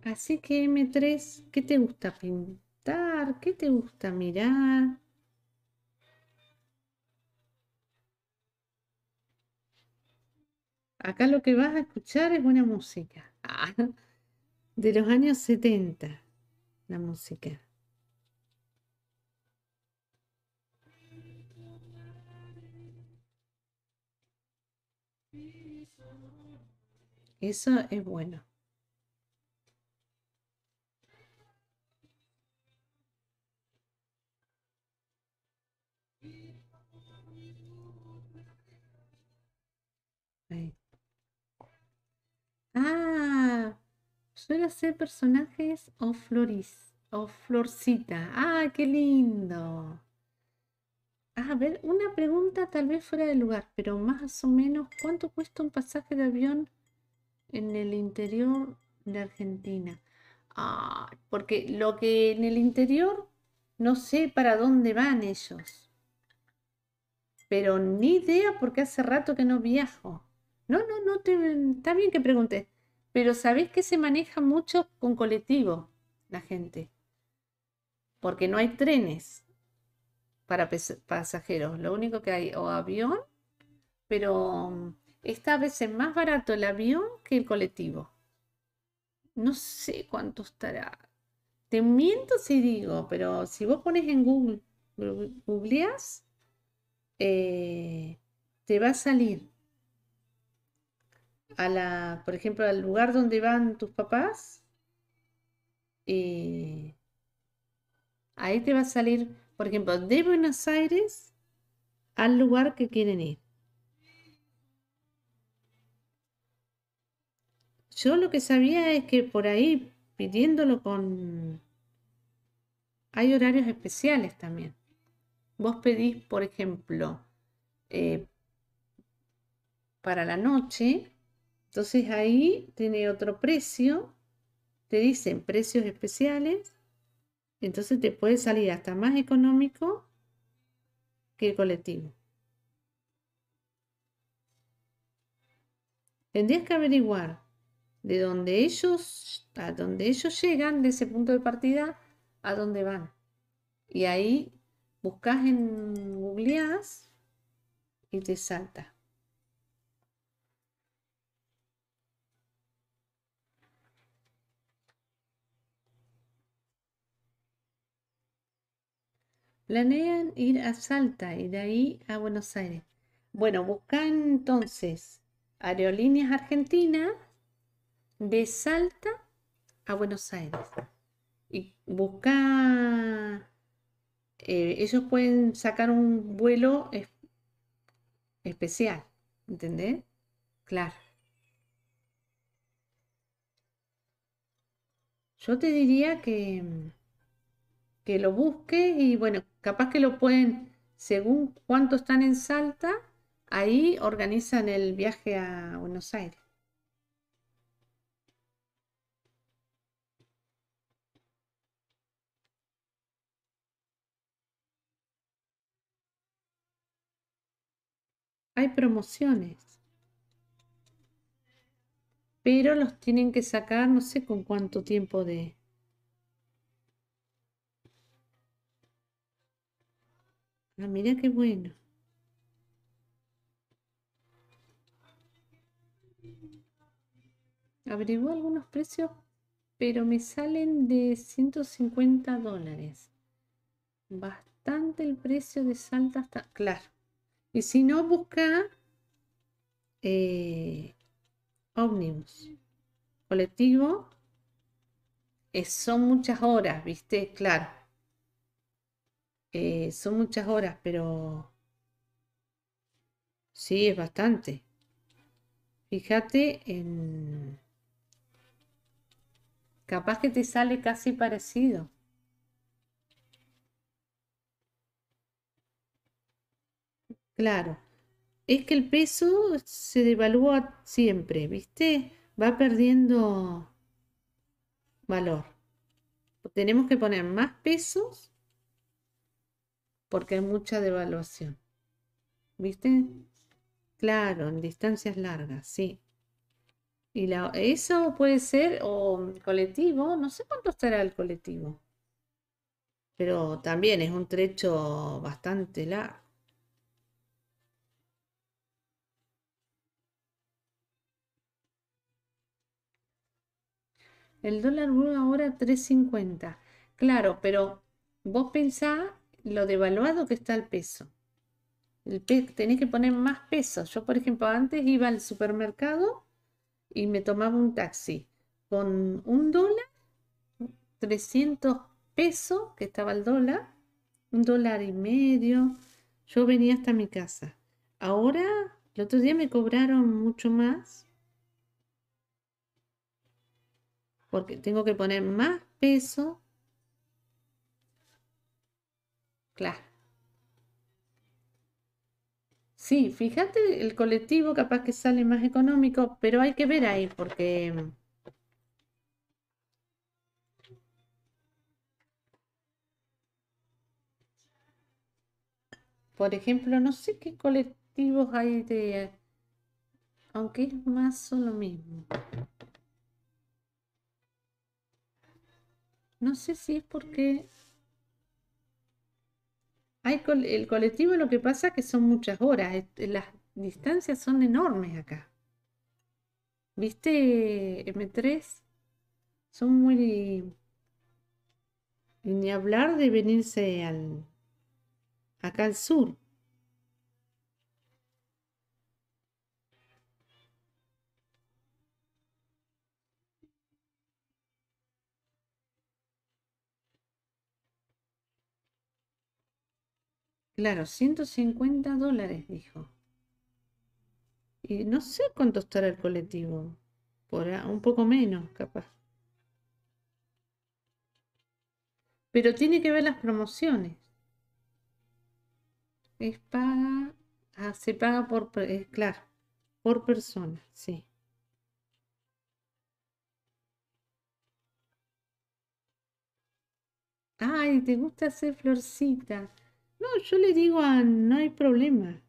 Así que M3, ¿qué te gusta ¿Qué te gusta mirar? Acá lo que vas a escuchar es buena música. Ah, de los años 70, la música. Eso es bueno. Ah, suele hacer personajes o floris o florcita. Ah, qué lindo. A ver, una pregunta tal vez fuera de lugar, pero más o menos, ¿cuánto cuesta un pasaje de avión en el interior de Argentina? Ah, porque lo que en el interior no sé para dónde van ellos. Pero ni idea porque hace rato que no viajo. No, no, no, está bien que preguntes. Pero sabés que se maneja mucho con colectivo la gente. Porque no hay trenes para pasajeros. Lo único que hay o avión, pero mm, está a veces más barato el avión que el colectivo. No sé cuánto estará. Te miento si digo, pero si vos pones en Google, googleas, eh, te va a salir a la, por ejemplo, al lugar donde van tus papás, eh, ahí te va a salir, por ejemplo, de Buenos Aires al lugar que quieren ir. Yo lo que sabía es que por ahí, pidiéndolo con... Hay horarios especiales también. Vos pedís, por ejemplo, eh, para la noche, entonces ahí tiene otro precio, te dicen precios especiales, entonces te puede salir hasta más económico que el colectivo. Tendrías que averiguar de dónde ellos, a dónde ellos llegan, de ese punto de partida, a dónde van. Y ahí buscas en googleás y te salta. Planean ir a Salta y de ahí a Buenos Aires. Bueno, busca entonces Aerolíneas Argentina de Salta a Buenos Aires. Y busca, eh, ellos pueden sacar un vuelo especial, ¿entendés? Claro. Yo te diría que que lo busque y bueno, capaz que lo pueden, según cuánto están en Salta, ahí organizan el viaje a Buenos Aires. Hay promociones. Pero los tienen que sacar, no sé con cuánto tiempo de... Ah, mira qué bueno. Averiguo algunos precios, pero me salen de 150 dólares. Bastante el precio de Salta. Claro. Y si no, busca eh, ómnibus. Colectivo. son muchas horas, ¿viste? Claro. Eh, son muchas horas, pero... Sí, es bastante. Fíjate en... Capaz que te sale casi parecido. Claro. Es que el peso se devalúa siempre, ¿viste? Va perdiendo valor. Tenemos que poner más pesos porque hay mucha devaluación. ¿Viste? Claro, en distancias largas, sí. Y eso puede ser o colectivo, no sé cuánto estará el colectivo, pero también es un trecho bastante largo. El dólar blue ahora 3.50. Claro, pero vos pensá lo devaluado que está el peso. El tenés que poner más peso. Yo, por ejemplo, antes iba al supermercado y me tomaba un taxi con un dólar, 300 pesos, que estaba el dólar, un dólar y medio. Yo venía hasta mi casa. Ahora, el otro día me cobraron mucho más porque tengo que poner más peso. Claro. Sí, fíjate, el colectivo capaz que sale más económico, pero hay que ver ahí porque... Por ejemplo, no sé qué colectivos hay de... Aunque es más o lo mismo. No sé si es porque el colectivo lo que pasa es que son muchas horas, las distancias son enormes acá. ¿Viste M3? Son muy... ni hablar de venirse al... acá al sur. Claro, 150 dólares, dijo. Y no sé cuánto estará el colectivo. Por un poco menos, capaz. Pero tiene que ver las promociones. Es paga. Ah, se paga por. Eh, claro, por persona, sí. Ay, ¿te gusta hacer florcita? No, yo le digo a no hay problema.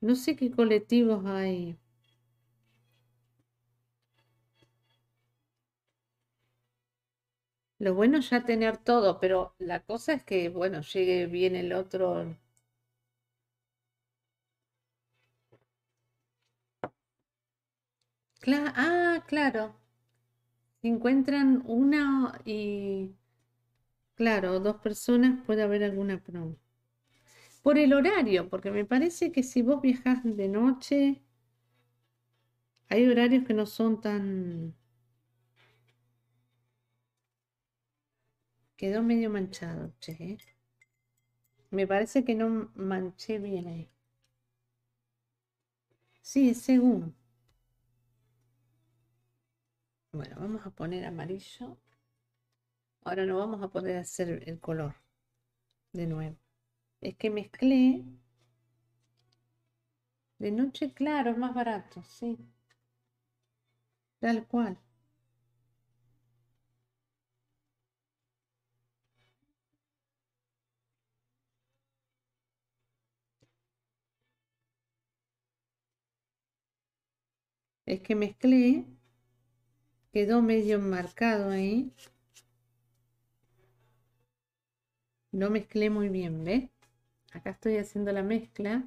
No sé qué colectivos hay. Lo bueno es ya tener todo, pero la cosa es que, bueno, llegue bien el otro. ah, claro. encuentran una y Claro, dos personas puede haber alguna promo. Por el horario, porque me parece que si vos viajas de noche, hay horarios que no son tan... Quedó medio manchado, che. Me parece que no manché bien ahí. Sí, según. Bueno, vamos a poner amarillo. Ahora no vamos a poder hacer el color de nuevo. Es que mezclé. De noche, claro, es más barato, sí. Tal cual. Es que mezclé, quedó medio marcado ahí. No mezclé muy bien, ¿ves? Acá estoy haciendo la mezcla.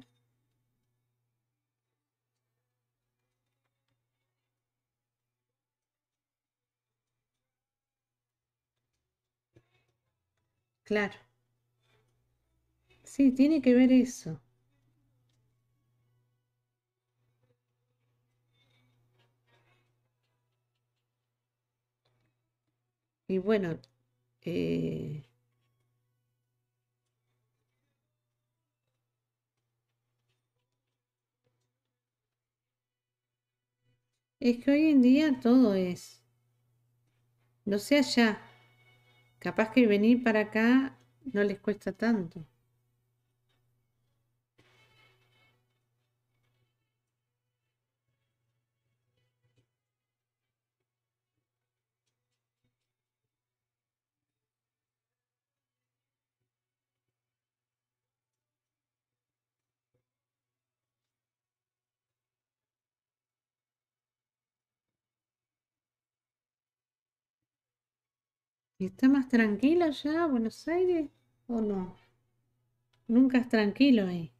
Claro. Sí, tiene que ver eso. Y bueno, eh, es que hoy en día todo es, no sé allá, capaz que venir para acá no les cuesta tanto. ¿Y está más tranquilo ya Buenos Aires o no? Nunca es tranquilo ahí.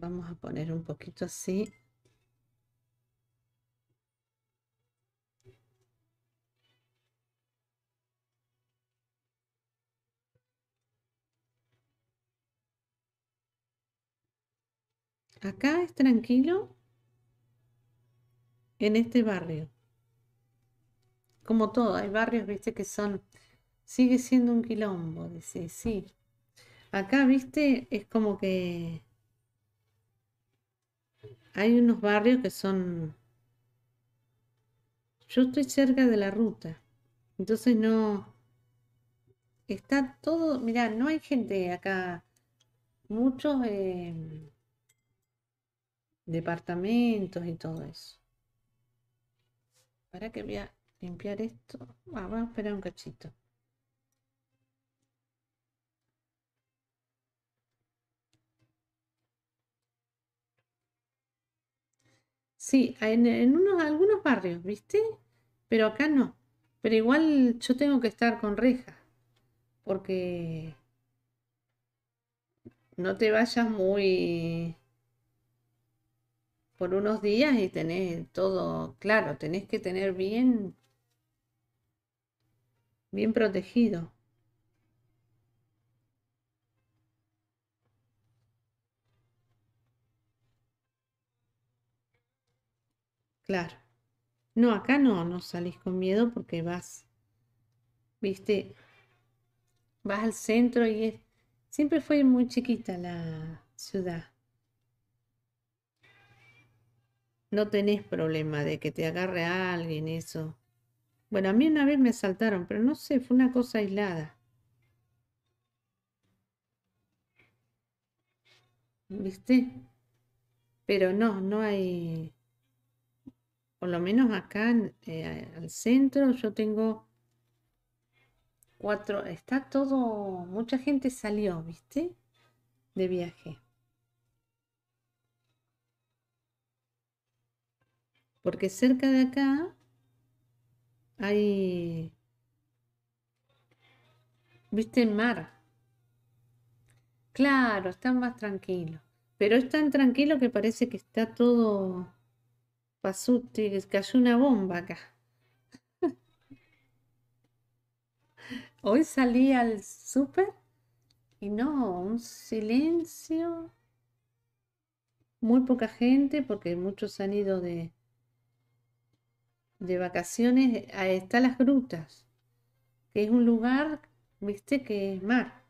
Vamos a poner un poquito así. Acá es tranquilo en este barrio. Como todo, hay barrios, viste, que son, sigue siendo un quilombo, dice, sí. Acá, viste, es como que hay unos barrios que son... Yo estoy cerca de la ruta, entonces no... Está todo, mirá, no hay gente acá, muchos... Eh, departamentos y todo eso. Para que voy a limpiar esto. Vamos a esperar un cachito. Sí, en, unos, algunos barrios, ¿viste? Pero acá no. Pero igual yo tengo que estar con reja. Porque no te vayas muy por unos días y tenés todo, claro, tenés que tener bien, bien protegido. Claro. No, acá no, no salís con miedo porque vas, viste, vas al centro y es, siempre fue muy chiquita la ciudad. No tenés problema de que te agarre a alguien, eso. Bueno, a mí una vez me asaltaron, pero no sé, fue una cosa aislada. ¿Viste? Pero no, no hay, por lo menos acá eh, al centro yo tengo cuatro, está todo, mucha gente salió, ¿viste? De viaje. Porque cerca de acá hay, viste, el mar. Claro, están más tranquilos. Pero es tan tranquilo que parece que está todo que cayó una bomba acá. Hoy salí al súper y no, un silencio. Muy poca gente porque muchos han ido de, de vacaciones está Las Grutas, que es un lugar, viste, que es mar.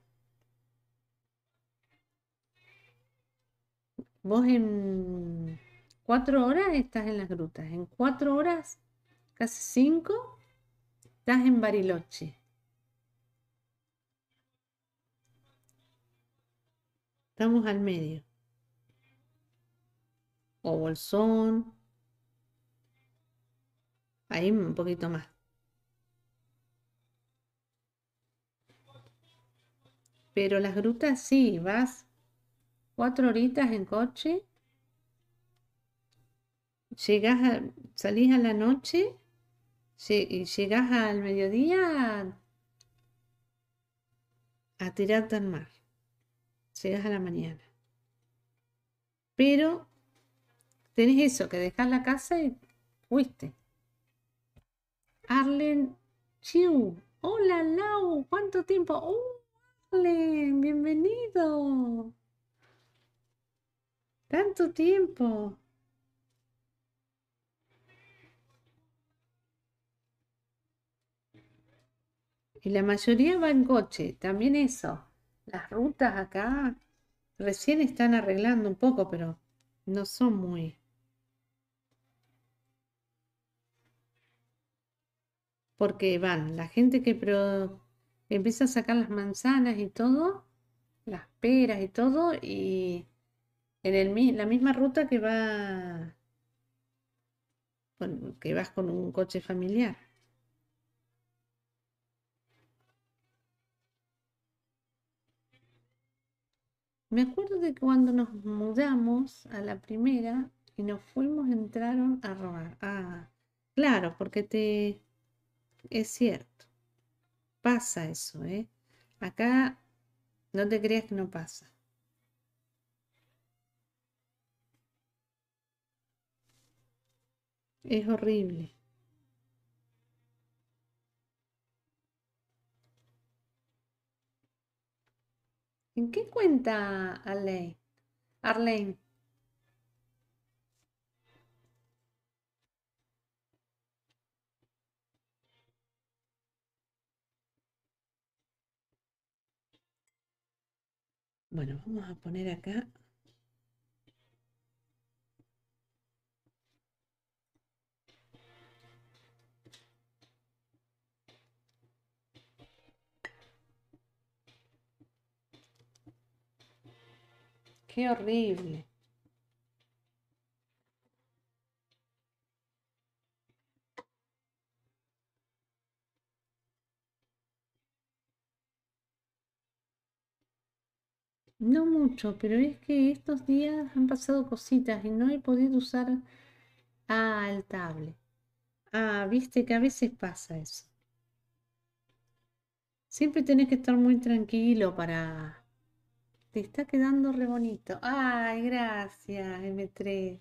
Vos en, Cuatro horas estás en las grutas. En cuatro horas, casi cinco, estás en Bariloche. Estamos al medio. O Bolsón. Ahí un poquito más. Pero las grutas sí, vas cuatro horitas en coche. Llegas a, salís a la noche y llegas al mediodía a tirarte al mar llegas a la mañana. Pero tenés eso, que dejar la casa y fuiste. Arlen Chiu. Hola Lau, ¿cuánto tiempo? ¡Oh, Arlen! Bienvenido. Tanto tiempo. Y la mayoría va en coche, también eso. Las rutas acá recién están arreglando un poco, pero no son muy... Porque van, la gente que empieza a sacar las manzanas y todo, las peras y todo, y en el, la misma ruta que va, que vas con un coche familiar. Me acuerdo de cuando nos mudamos a la primera y nos fuimos, entraron a robar. Ah, claro, porque te... Es cierto. Pasa eso, ¿eh? Acá no te creas que no pasa. Es horrible. ¿En qué cuenta Arlene? Arlene. Bueno, vamos a poner acá Qué horrible. No mucho, pero es que estos días han pasado cositas y no he podido usar ah, el tablet. Ah, viste que a veces pasa eso. Siempre tenés que estar muy tranquilo para te está quedando re bonito. Ay, gracias, M3.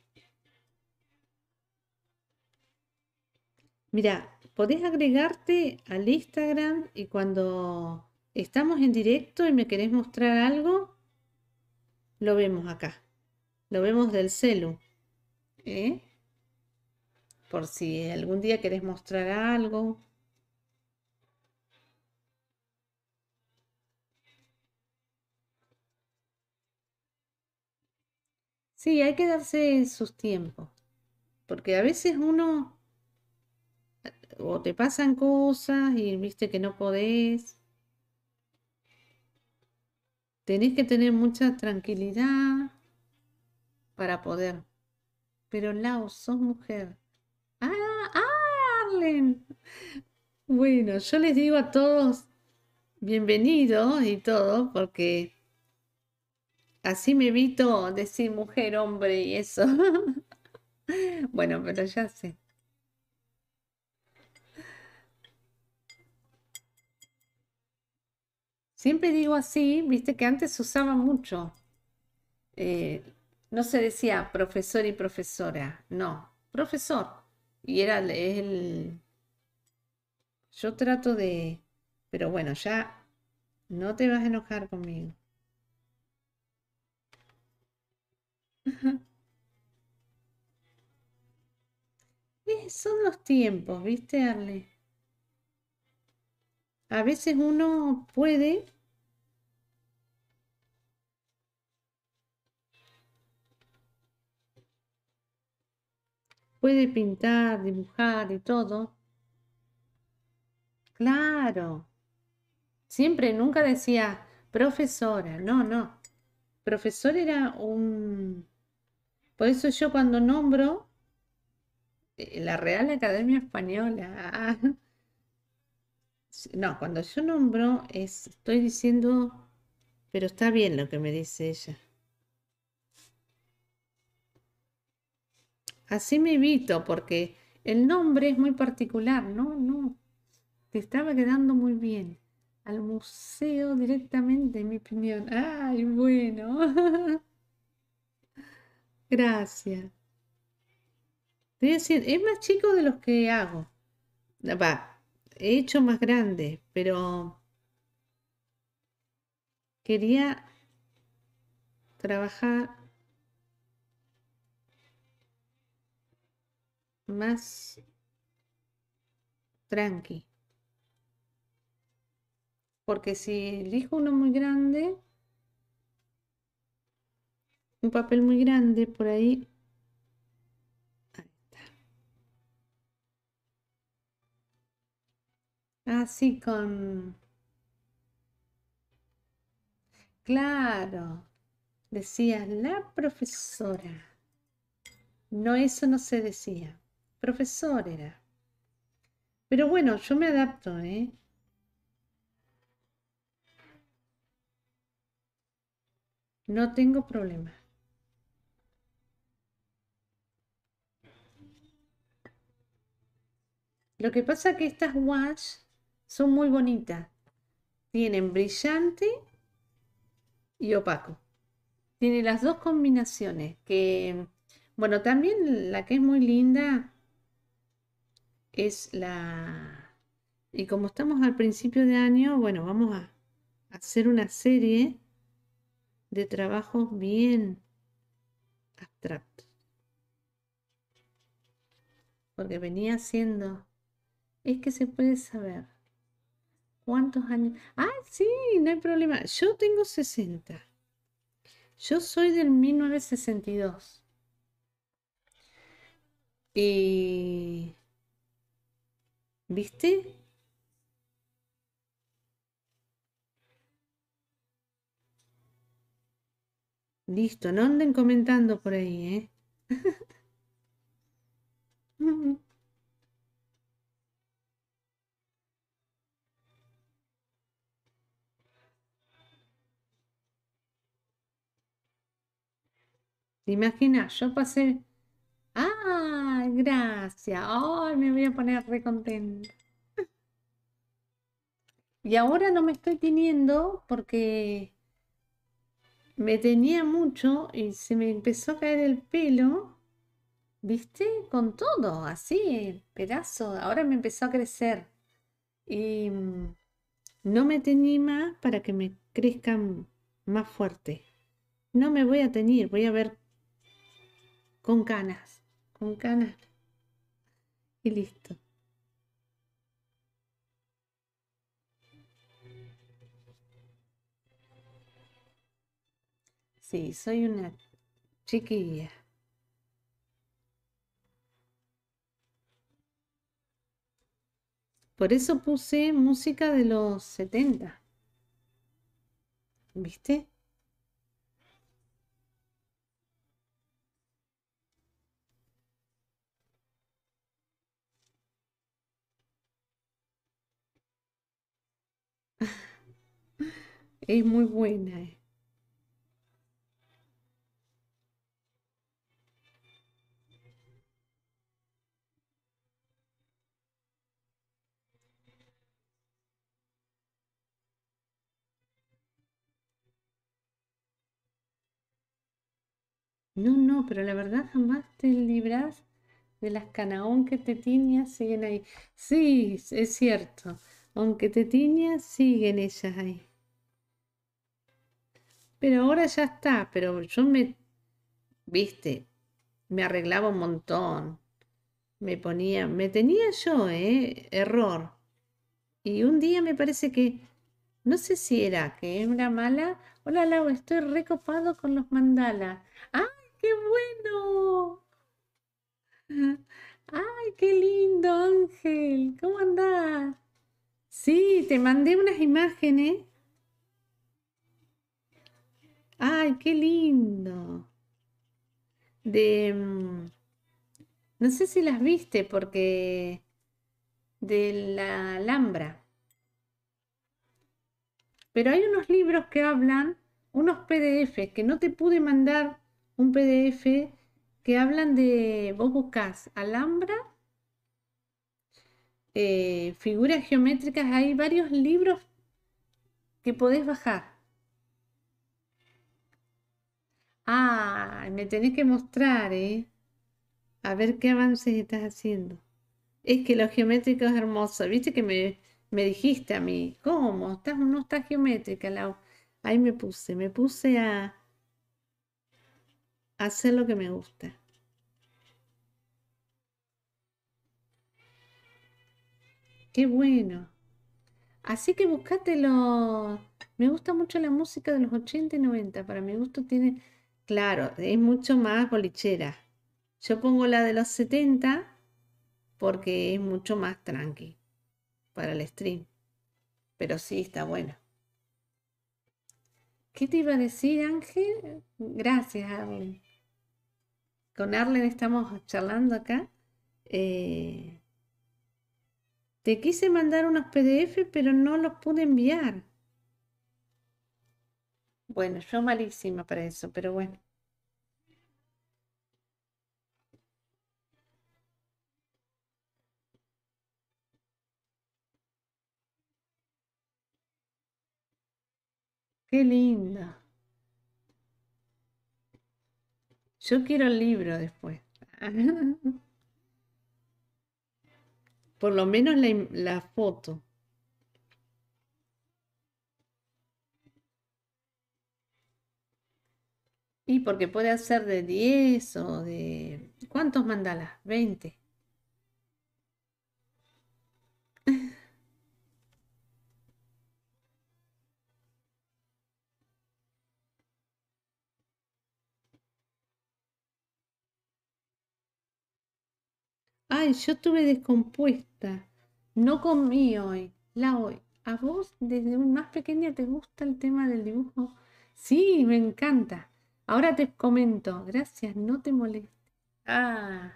Mira, podés agregarte al Instagram y cuando estamos en directo y me querés mostrar algo, lo vemos acá. Lo vemos del celu. ¿eh? Por si algún día querés mostrar algo. Sí, hay que darse sus tiempos, porque a veces uno o te pasan cosas y viste que no podés. Tenés que tener mucha tranquilidad para poder. Pero Lau, sos mujer. Ah, ah, Arlen. Bueno, yo les digo a todos bienvenidos y todo, porque Así me evito decir mujer, hombre y eso. bueno, pero ya sé. Siempre digo así, viste que antes se usaba mucho. Eh, no se decía profesor y profesora, no, profesor. Y era el... Yo trato de... Pero bueno, ya no te vas a enojar conmigo. son los tiempos, ¿viste, Arle? A veces uno puede después de pintar, dibujar y todo, claro, siempre, nunca decía profesora, no, no. Profesor era un... Por eso yo cuando nombro eh, la Real Academia Española, no, cuando yo nombro es, estoy diciendo, pero está bien lo que me dice ella. Así me evito, porque el nombre es muy particular, no, no, te estaba quedando muy bien. Al museo directamente, en mi opinión. Ay, bueno. Gracias. Te decir, es más chico de los que hago. Va, he hecho más grande, pero quería trabajar más tranqui. Porque si elijo uno muy grande, un papel muy grande por ahí. Así con... Claro, decía la profesora. No, eso no se decía. Profesor era. Pero bueno, yo me adapto, ¿eh? No tengo problema. Lo que pasa es que estas wash son muy bonitas. Tienen brillante y opaco. Tiene las dos combinaciones que, bueno, también la que es muy linda es la... Y como estamos al principio de año, bueno, vamos a hacer una serie de trabajos bien abstractos. Porque venía haciendo, es que se puede saber cuántos años. Ah, sí, no hay problema. Yo tengo 60. Yo soy del 1962. Y... ¿Viste? Listo, no anden comentando por ahí, ¿eh? ¿Te? Yo pasé... ¡Ah! Gracias. ¡Ay! me voy a poner re contenta. Y ahora no me estoy teniendo porque me tenía mucho y se me empezó a caer el pelo, ¿viste? Con todo, así, pedazo. Ahora me empezó a crecer. Y mm, no me teñí más para que me crezcan más fuerte. No me voy a teñir, voy a ver con canas, con canas. Y listo. Sí, soy una chiquilla. Por eso puse música de los 70. ¿Viste? Es muy buena. eh. No, no, pero la verdad jamás te libras de las canaón que te tiñas, siguen ahí. Sí, es cierto. Aunque te tiñas, siguen ellas ahí. Pero ahora ya está, pero yo me, viste, me arreglaba un montón. Me ponía, me tenía yo, ¿eh? Error. Y un día me parece que, no sé si era que era mala. Hola, Lau, estoy recopado con los mandalas. ¡Ay, qué bueno! Ay, qué lindo, Ángel. ¿Cómo andás? Sí, te mandé unas imágenes. Ay, qué lindo. De... Mm, no sé si las viste porque... De la Alhambra. Pero hay unos libros que hablan, unos PDF, que no te pude mandar un PDF que hablan de, vos buscas Alhambra, eh, figuras geométricas, hay varios libros que podés bajar. Ah, me tenés que mostrar, ¿eh? A ver qué avances estás haciendo. Es que lo geométrico es hermoso. Viste que me, me dijiste a mí, ¿cómo? ¿Estás, no está geométrica, Ahí me puse, me puse a, hacer lo que me gusta. Qué bueno. Así que buscátelo. Me gusta mucho la música de los 80 y 90. Para mi gusto tiene, claro, es mucho más bolichera. Yo pongo la de los 70 porque es mucho más tranqui para el stream. Pero sí, está bueno. ¿Qué te iba a decir, Ángel? Gracias, Arlen. Con Arlen estamos charlando acá. Eh, te quise mandar unos PDF, pero no los pude enviar. Bueno, yo malísima para eso, pero bueno. Qué linda. Yo quiero el libro después. Por lo menos la, foto. Y porque puede hacer de 10 o de... ¿Cuántos mandalas? 20. Ay, yo estuve descompuesta. No comí hoy. La hoy. ¿A vos desde más pequeña te gusta el tema del dibujo? Sí, me encanta. Ahora te comento. Gracias, no te molestes. Ah.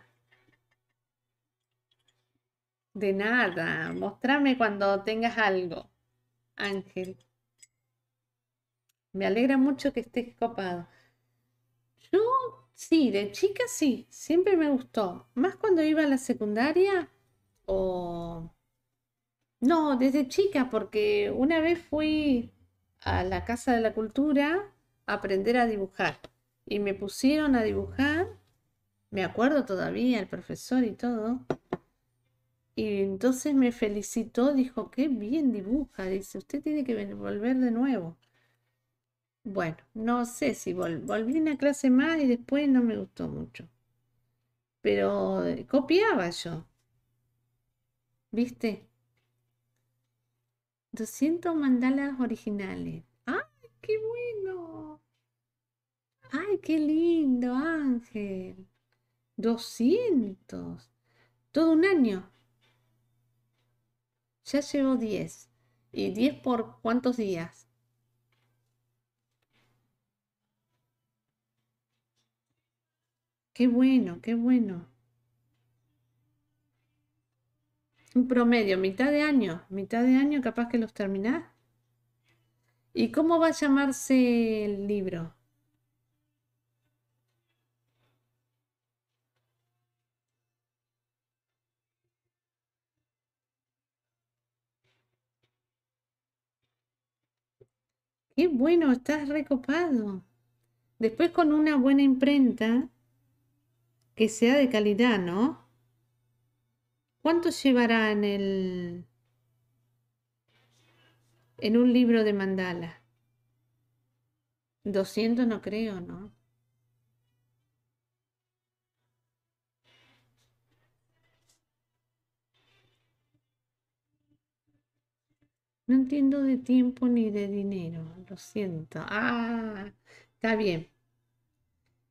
De nada. Mostrame cuando tengas algo, Ángel. Me alegra mucho que estés copado. Yo Sí, de chica sí, siempre me gustó. Más cuando iba a la secundaria o... No, desde chica, porque una vez fui a la Casa de la Cultura aprender a dibujar y me pusieron a dibujar, me acuerdo todavía, el profesor y todo, y entonces me felicitó, dijo, qué bien dibuja, dice, usted tiene que volver de nuevo. Bueno, no sé si volví una clase más y después no me gustó mucho. Pero eh, copiaba yo. ¿Viste? 200 mandalas originales. ¡Ay, qué bueno! ¡Ay, qué lindo, Ángel! 200. Todo un año. Ya llevo 10. ¿Y 10 por cuántos días? Qué bueno, qué bueno. Un promedio, mitad de año, mitad de año capaz que los terminás. ¿Y cómo va a llamarse el libro? Qué bueno, estás recopado. Después con una buena imprenta que sea de calidad, ¿no? ¿Cuánto llevará en el en un libro de mandala? 200 no creo, ¿no? No entiendo de tiempo ni de dinero, lo siento. Ah, está bien.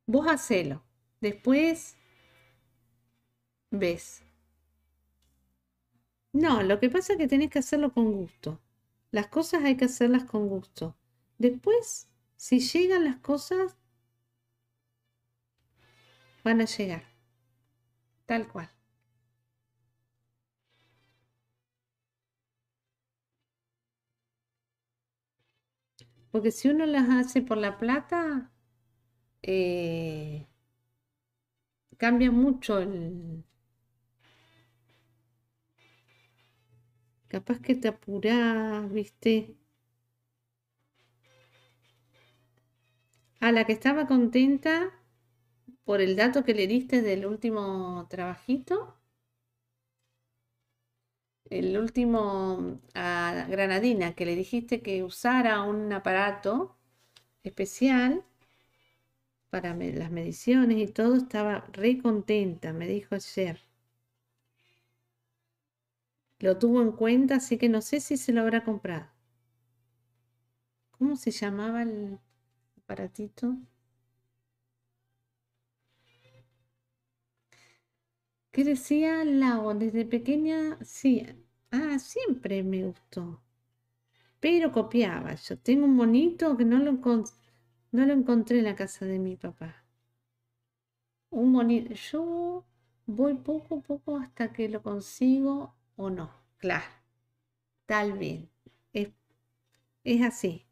Vos hacelo. Después ¿Ves? No, lo que pasa es que tenés que hacerlo con gusto. Las cosas hay que hacerlas con gusto. Después, si llegan las cosas, van a llegar. Tal cual. Porque si uno las hace por la plata, eh, cambia mucho el... Capaz que te apurás, ¿viste? A la que estaba contenta por el dato que le diste del último trabajito. El último a Granadina, que le dijiste que usara un aparato especial para las mediciones y todo, estaba re contenta, me dijo ayer. Lo tuvo en cuenta, así que no sé si se lo habrá comprado. ¿Cómo se llamaba el aparatito? ¿Qué decía Lago? Desde pequeña, sí. Ah, siempre me gustó. Pero copiaba. Yo tengo un monito que no lo encontré no lo encontré en la casa de mi papá. Un monito. Yo voy poco a poco hasta que lo consigo o no. Claro. Tal bien. Es, es así.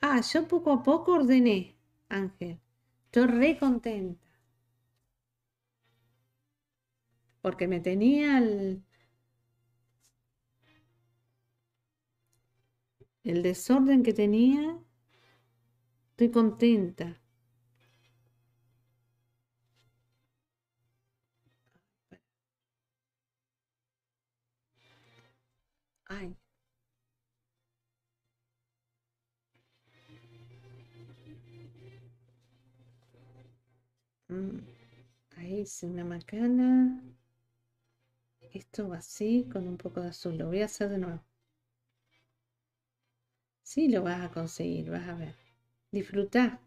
Ah, yo poco a poco ordené, Ángel. Estoy re contenta. Porque me tenía el, desorden que tenía, estoy contenta. Ay. Mm, ahí una macana. Esto así con un poco de azul. Lo voy a hacer de nuevo. Sí, lo vas a conseguir, vas a ver. Disfruta.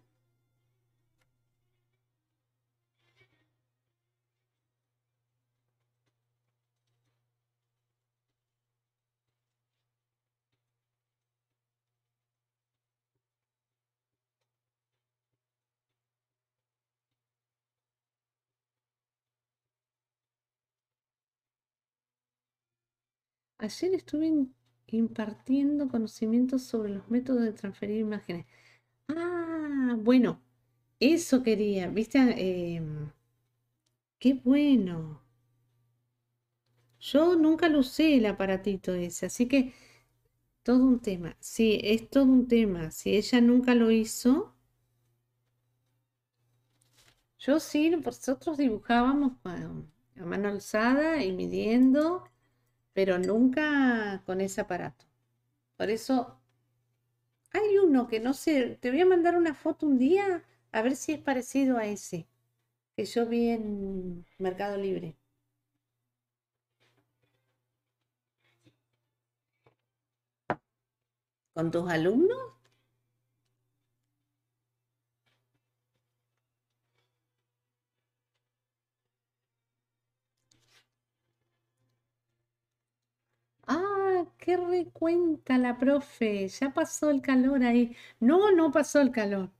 Ayer estuve en impartiendo conocimientos sobre los métodos de transferir imágenes. Ah, bueno, eso quería, ¿viste? Em, qué bueno. Yo nunca lo usé el aparatito ese, así que todo un tema. Sí, es todo un tema. Si ella nunca lo hizo, yo sí, nosotros dibujábamos a mano alzada y midiendo pero nunca con ese aparato. Por eso hay uno que no sé, te voy a mandar una foto un día a ver si es parecido a ese que yo vi en Mercado Libre. ¿Con tus alumnos? Ah, qué recuenta la profe. Ya pasó el calor ahí. No, no pasó el calor.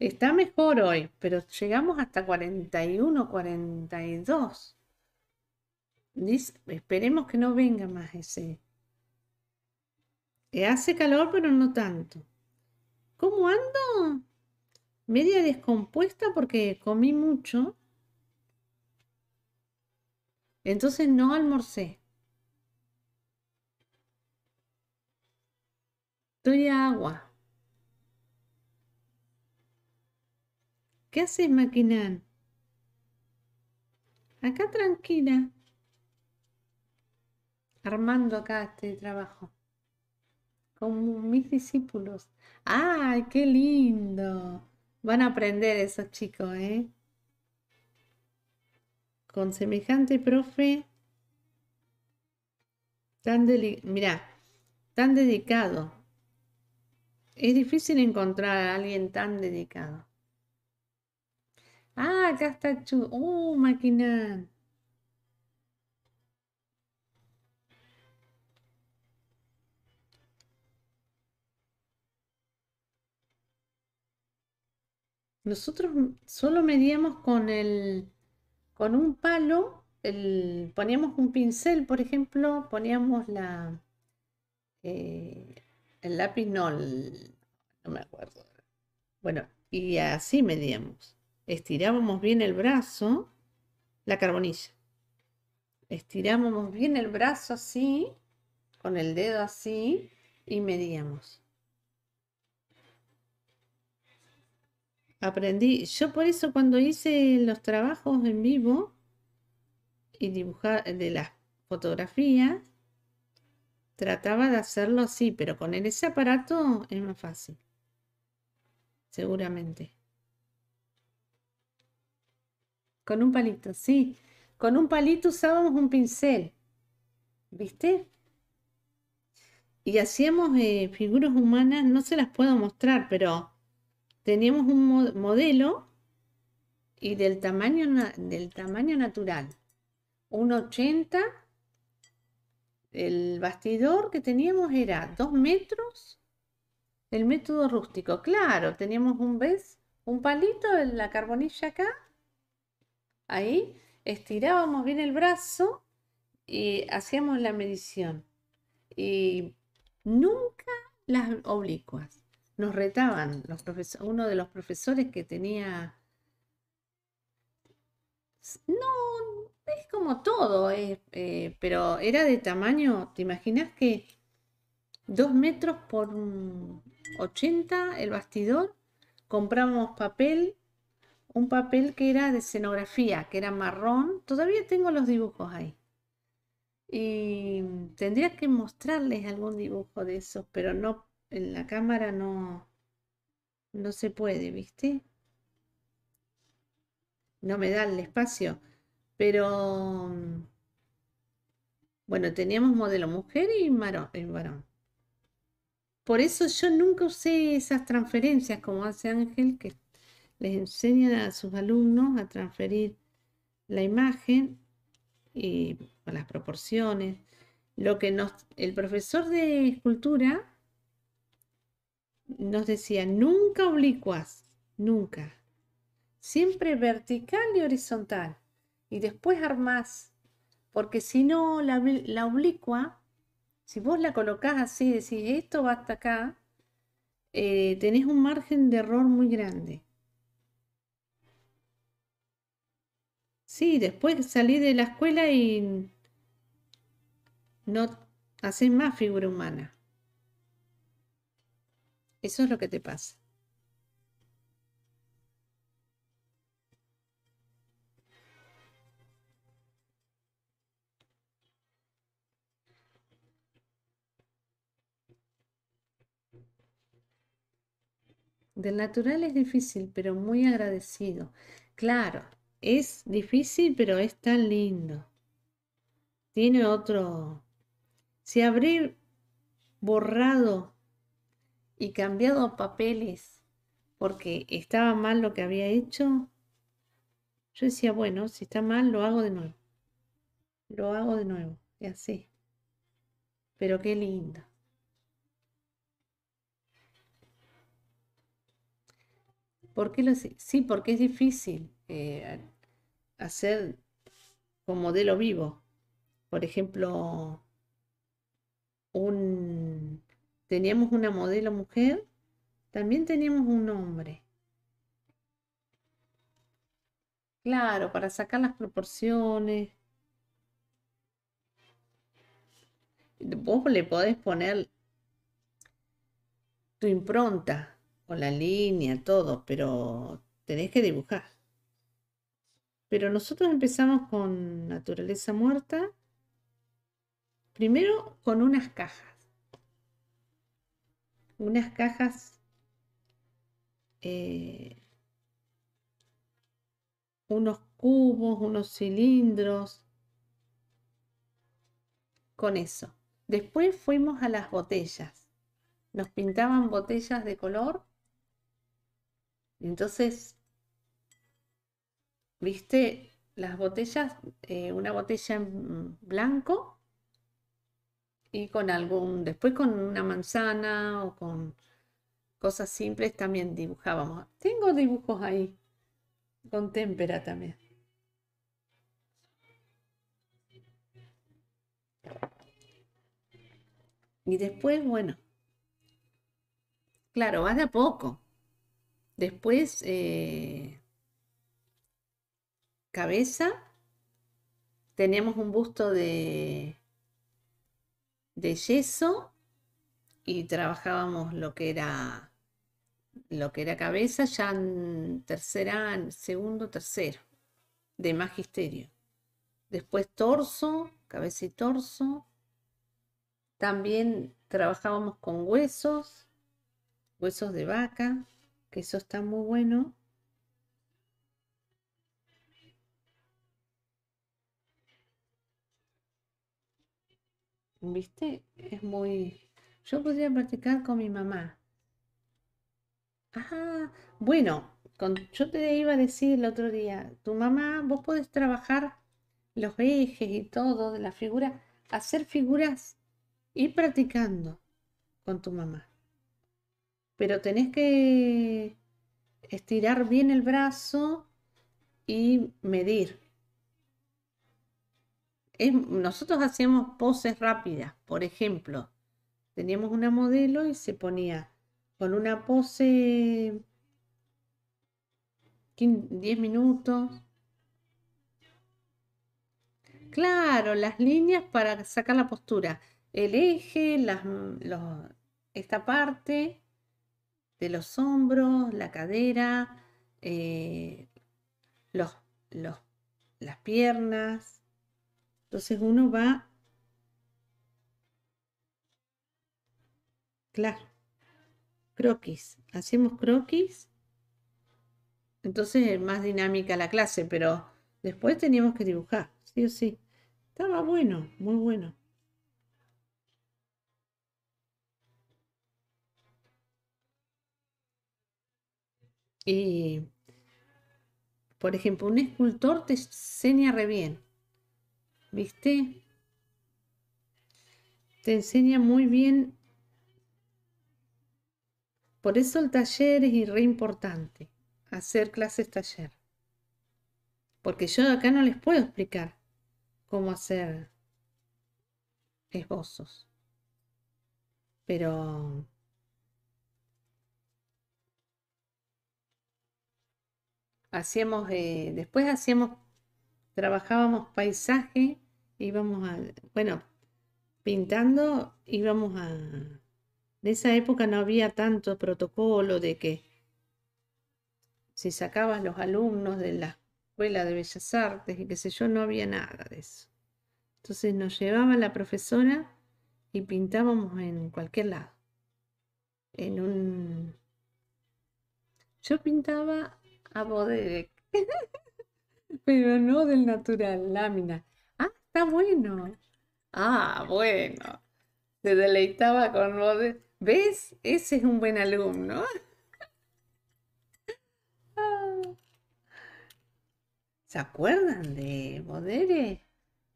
Está mejor hoy, pero llegamos hasta 41, 42. esperemos que no venga más ese. Hace calor, pero no tanto. ¿Cómo ando? Media descompuesta porque comí mucho. Entonces no almorcé. Doy agua. ¿Qué haces, Maquinán? Acá tranquila. Armando acá este trabajo. Con mis discípulos. ¡Ay, qué lindo! Van a aprender esos chicos, ¿eh? Con semejante profe. Tan Mirá, tan dedicado. Es difícil encontrar a alguien tan dedicado. Ah, acá está Chu. Uh, máquina. Nosotros solo medíamos con el con un palo, el, poníamos un pincel, por ejemplo, poníamos la eh, el lápiz, no, no me acuerdo. Bueno, y así medíamos. Estirábamos bien el brazo, la carbonilla. Estirábamos bien el brazo así, con el dedo así, y medíamos. Aprendí, yo por eso cuando hice los trabajos en vivo y dibujar de las fotografías, trataba de hacerlo así, pero con ese aparato es más fácil. Seguramente. Con un palito, sí. Con un palito usábamos un pincel. ¿Viste? Y hacíamos eh, figuras humanas, no se las puedo mostrar, pero teníamos un modelo y del tamaño, del tamaño natural. Un 80 el bastidor que teníamos era dos metros el método rústico. Claro, teníamos un ¿ves? un palito en la carbonilla acá. Ahí estirábamos bien el brazo y hacíamos la medición. Y nunca las oblicuas. Nos retaban los uno de los profesores que tenía... No, es como todo, eh, pero era de tamaño, ¿te imaginas que dos metros por 80 el bastidor? Compramos papel, un papel que era de escenografía, que era marrón, todavía tengo los dibujos ahí. Y tendría que mostrarles algún dibujo de esos, pero no, en la cámara no, no se puede, ¿viste? No me da el espacio. Pero, bueno, teníamos modelo mujer y varón. Por eso yo nunca usé esas transferencias como hace Ángel, que les enseñan a sus alumnos a transferir la imagen y las proporciones. Lo que nos, el profesor de escultura nos decía, nunca oblicuas, nunca. Siempre vertical y horizontal y después armás, porque si no, la, oblicua, si vos la colocás así, decís, esto va hasta acá, eh, tenés un margen de error muy grande. Sí, después salís de la escuela y no haces más figura humana. Eso es lo que te pasa. Del natural es difícil, pero muy agradecido. Claro, es difícil, pero es tan lindo. Tiene otro... Si habré borrado y cambiado papeles porque estaba mal lo que había hecho, yo decía, bueno, si está mal, lo hago de nuevo. Lo hago de nuevo, y así. Pero qué lindo. ¿Por qué lo Sí, porque es difícil eh, hacer con modelo vivo. Por ejemplo, teníamos una modelo mujer, también teníamos un hombre. Claro, para sacar las proporciones. Vos le podés poner tu impronta con la línea, todo, pero tenés que dibujar. Pero nosotros empezamos con naturaleza muerta, primero con unas cajas. Unas cajas, eh, unos cubos, unos cilindros, con eso. Después fuimos a las botellas. Nos pintaban botellas de color entonces, ¿viste? Las botellas, eh, una botella en blanco y con algún, después con una manzana o con cosas simples también dibujábamos. Tengo dibujos ahí, con témpera también. Y después, bueno, claro, va de a poco. Después, eh, cabeza. Tenemos un busto de, de yeso y trabajábamos lo que era lo que era cabeza ya en tercera, segundo, tercero de magisterio. Después torso, cabeza y torso. También trabajábamos con huesos, huesos de vaca, que eso está muy bueno. ¿Viste? Es muy... Yo podría practicar con mi mamá. Ah, bueno, yo te iba a decir el otro día, tu mamá, vos podés trabajar los ejes y todo de la figura, hacer figuras, ir practicando con tu mamá. Pero tenés que estirar bien el brazo y medir nosotros hacíamos poses rápidas, por ejemplo, teníamos una modelo y se ponía con una pose 10 minutos. Claro, las líneas para sacar la postura. El eje, esta parte de los hombros, la cadera, eh, los, las piernas, entonces uno va, claro, croquis, hacemos croquis, entonces es más dinámica la clase, pero después teníamos que dibujar, sí o sí. Estaba bueno, muy bueno. Y, por ejemplo, un escultor te enseña re bien ¿Viste? Te enseña muy bien. Por eso el taller es re importante, hacer clases taller. Porque yo acá no les puedo explicar cómo hacer esbozos. Pero hacíamos, eh, después hacíamos trabajábamos paisaje, íbamos a, bueno, pintando, íbamos a... En esa época no había tanto protocolo de que si sacabas los alumnos de la escuela de bellas artes y qué sé yo, no había nada de eso. Entonces nos llevaba la profesora y pintábamos en cualquier lado. En un... Yo pintaba a Bodek. Pero no del natural, lámina. Ah, está bueno. Ah, bueno. Se deleitaba con Bodere. ¿Ves? Ese es un buen alumno. Ah. ¿Se acuerdan de Bodere?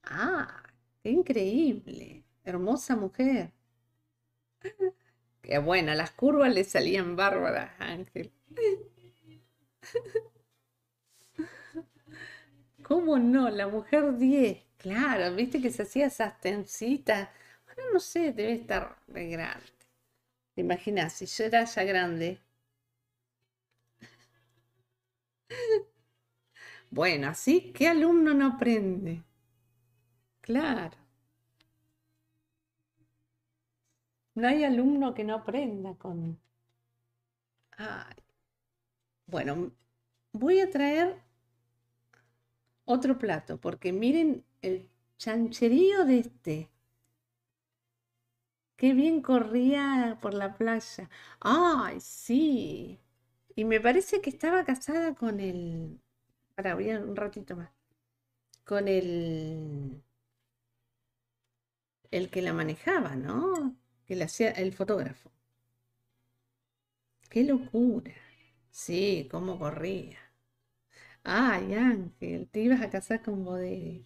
Ah, qué increíble. Hermosa mujer. Qué buena, las curvas le salían bárbaras, Ángel. ¿Cómo no? La mujer 10. Claro, viste que se hacía esas tencitas. Ahora no sé, debe estar de grande. ¿Te imaginas? Si yo era ya grande. Bueno, así, ¿qué alumno no aprende? Claro. No hay alumno que no aprenda con... Ay. Bueno, voy a traer otro plato, porque miren el chancherío de este. Qué bien corría por la playa. Ay, sí. Y me parece que estaba casada con el... Para, voy a un ratito más. Con el... El que la manejaba, ¿no? Que le hacía el fotógrafo. Qué locura. Sí, cómo corría. Ay, Ángel, te ibas a casar con Bodere.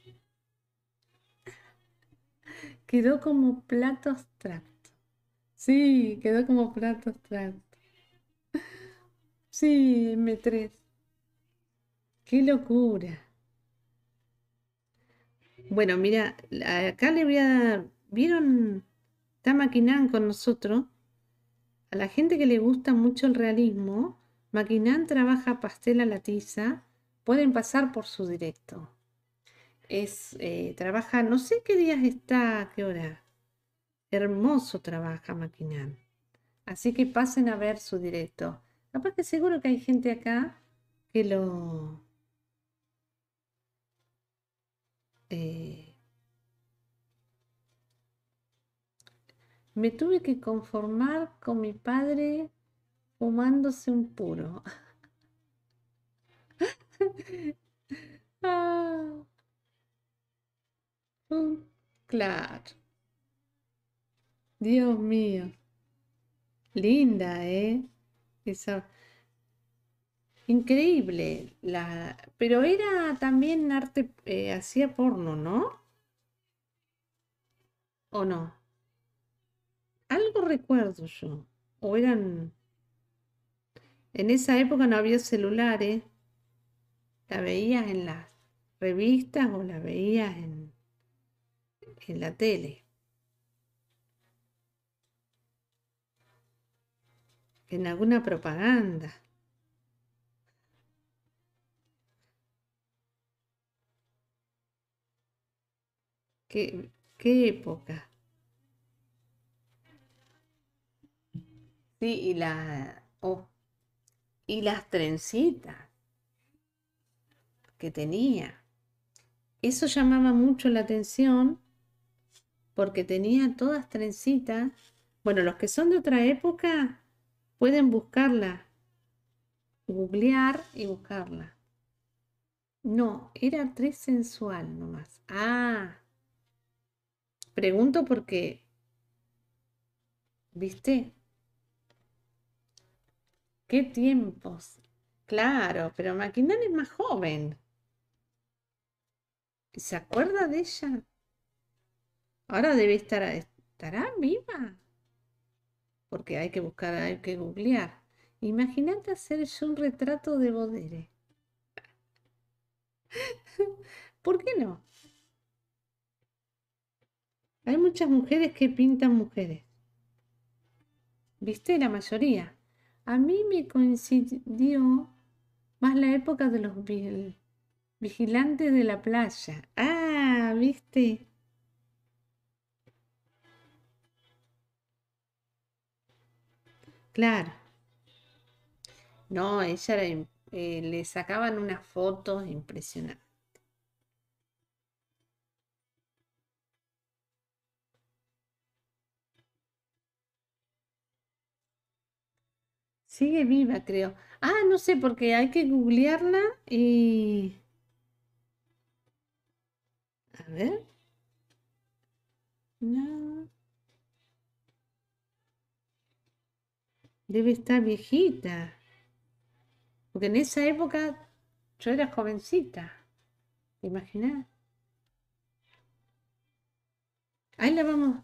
Quedó como plato abstracto. Sí, quedó como plato abstracto. Sí, M3. Qué locura. Bueno, mira, acá le voy a... ¿Vieron? Está Maquinán con nosotros. A la gente que le gusta mucho el realismo, Maquinán trabaja pastel a la tiza. Pueden pasar por su directo. Es, eh, trabaja, no sé qué días está, qué hora. Hermoso trabaja Maquinán. Así que pasen a ver su directo. Capaz que seguro que hay gente acá que lo, eh, me tuve que conformar con mi padre fumándose un puro. ah, mm, claro. Dios mío. Linda, ¿eh? Esa. Increíble, la... pero era también arte, eh, hacía porno, ¿no? ¿O no? Algo recuerdo yo. O eran... En esa época no había celulares. La veías en las revistas o la veías en, en la tele. En alguna propaganda. Qué, qué época. Sí, y la oh, y las trencitas que tenía. Eso llamaba mucho la atención porque tenía todas trencitas. Bueno, los que son de otra época pueden buscarla, googlear y buscarla. No, era tres sensual nomás. Ah, Pregunto porque, ¿viste? ¿Qué tiempos? Claro, pero Maquinán es más joven. ¿Se acuerda de ella? Ahora debe estar, ¿estará viva? Porque hay que buscar, hay que googlear. Imagínate hacer yo un retrato de Bodere. ¿Por qué no? Hay muchas mujeres que pintan mujeres. ¿Viste? La mayoría. A mí me coincidió más la época de los vigilantes de la playa. Ah, ¿viste? Claro. No, ella era, eh, le sacaban unas fotos impresionantes. Sigue viva, creo. Ah, no sé, porque hay que googlearla y... A ver. No. Debe estar viejita. Porque en esa época yo era jovencita. ¿Te? Ahí la vamos.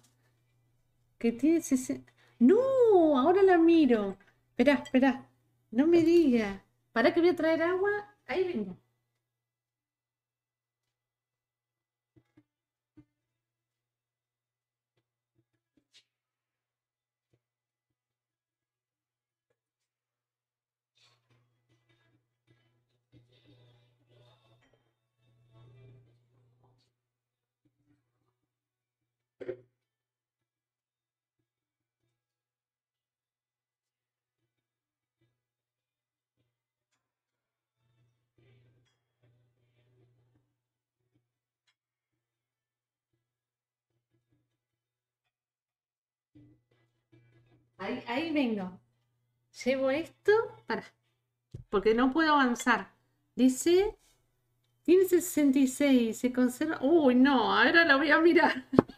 Que tiene ese... No, ahora la miro. Espera, espera. No me diga. ¿Para que voy a traer agua? Ahí vengo. Ahí, vengo. Llevo esto para. Porque no puedo avanzar. Dice. Tiene 66. Se conserva. Uy, no. Ahora lo voy a mirar.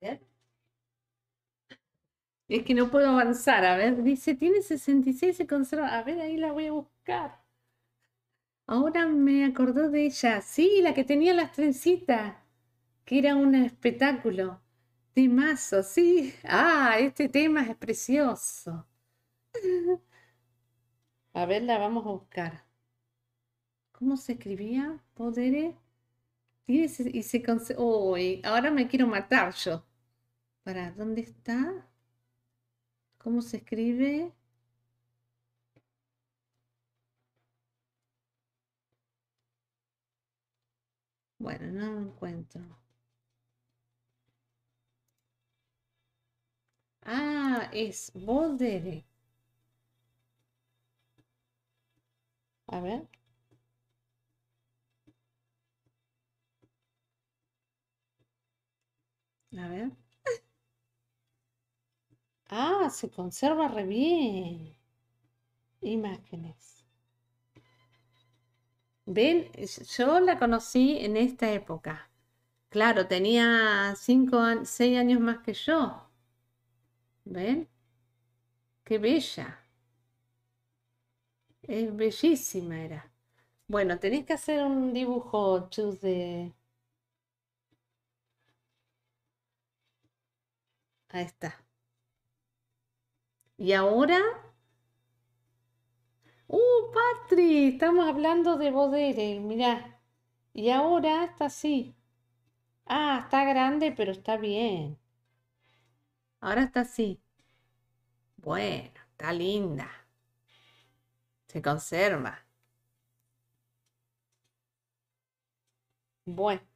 ver. Es que no puedo avanzar. A ver, dice, tiene 66, se conserva. A ver, ahí la voy a buscar. Ahora me acordó de ella. Sí, la que tenía las trencitas. Que era un espectáculo. Temazo, sí. Ah, este tema es precioso. A ver, la vamos a buscar. ¿Cómo se escribía? Podere. Y se, y se Uy, ahora me quiero matar yo. ¿Para dónde está? ¿Cómo se escribe? Bueno, no lo encuentro. Ah, es Baudelaire. A ver. A ver. Ah, se conserva re bien. Imágenes. Ven, yo la conocí en esta época. Claro, tenía 5, 6 años más que yo. ¿Ven? Qué bella. Es bellísima era. Bueno, tenéis que hacer un dibujo, de... Ahí está. Y ahora... ¡Uh, Patri! Estamos hablando de Bodere, mirá. Y ahora está así. Ah, está grande, pero está bien. Ahora está así. Bueno, está linda. Se conserva. Bueno.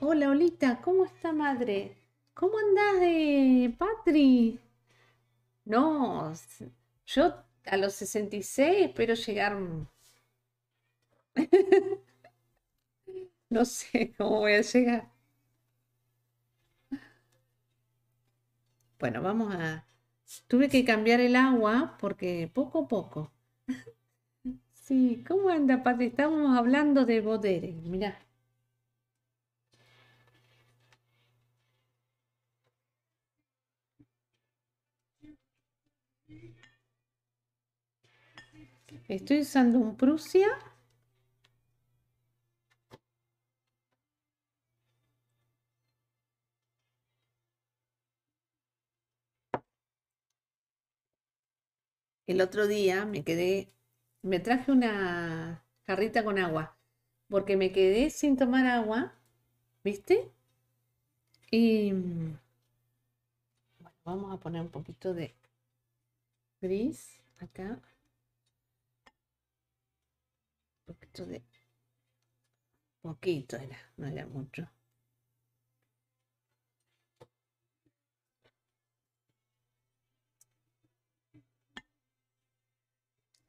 Hola, Olita, ¿cómo está madre? ¿Cómo andás Patri? No, yo a los 66 espero llegar. no sé cómo voy a llegar. Bueno, vamos a... Tuve que cambiar el agua porque poco a poco. Sí, ¿cómo anda, Patri? Estamos hablando de Bodere, mirá. Estoy usando un Prusia. El otro día me quedé, me traje una jarrita con agua, porque me quedé sin tomar agua, ¿viste? Y vamos a poner un poquito de gris acá. Poquito de... Poquito era, no era mucho.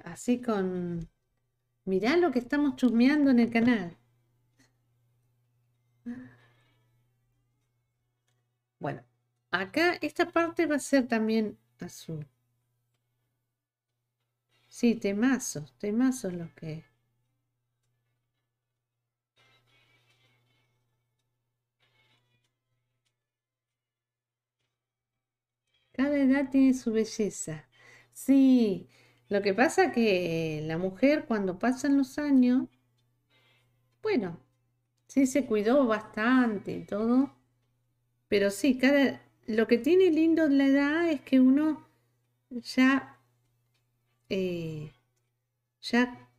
Así con... Mirá lo que estamos chusmeando en el canal. Bueno, acá esta parte va a ser también azul. Sí, temazos, temazos los que... Cada edad tiene su belleza. Sí, lo que pasa que la mujer cuando pasan los años, bueno, sí se cuidó bastante y todo, pero sí, cada, lo que tiene lindo la edad es que uno ya, eh, ya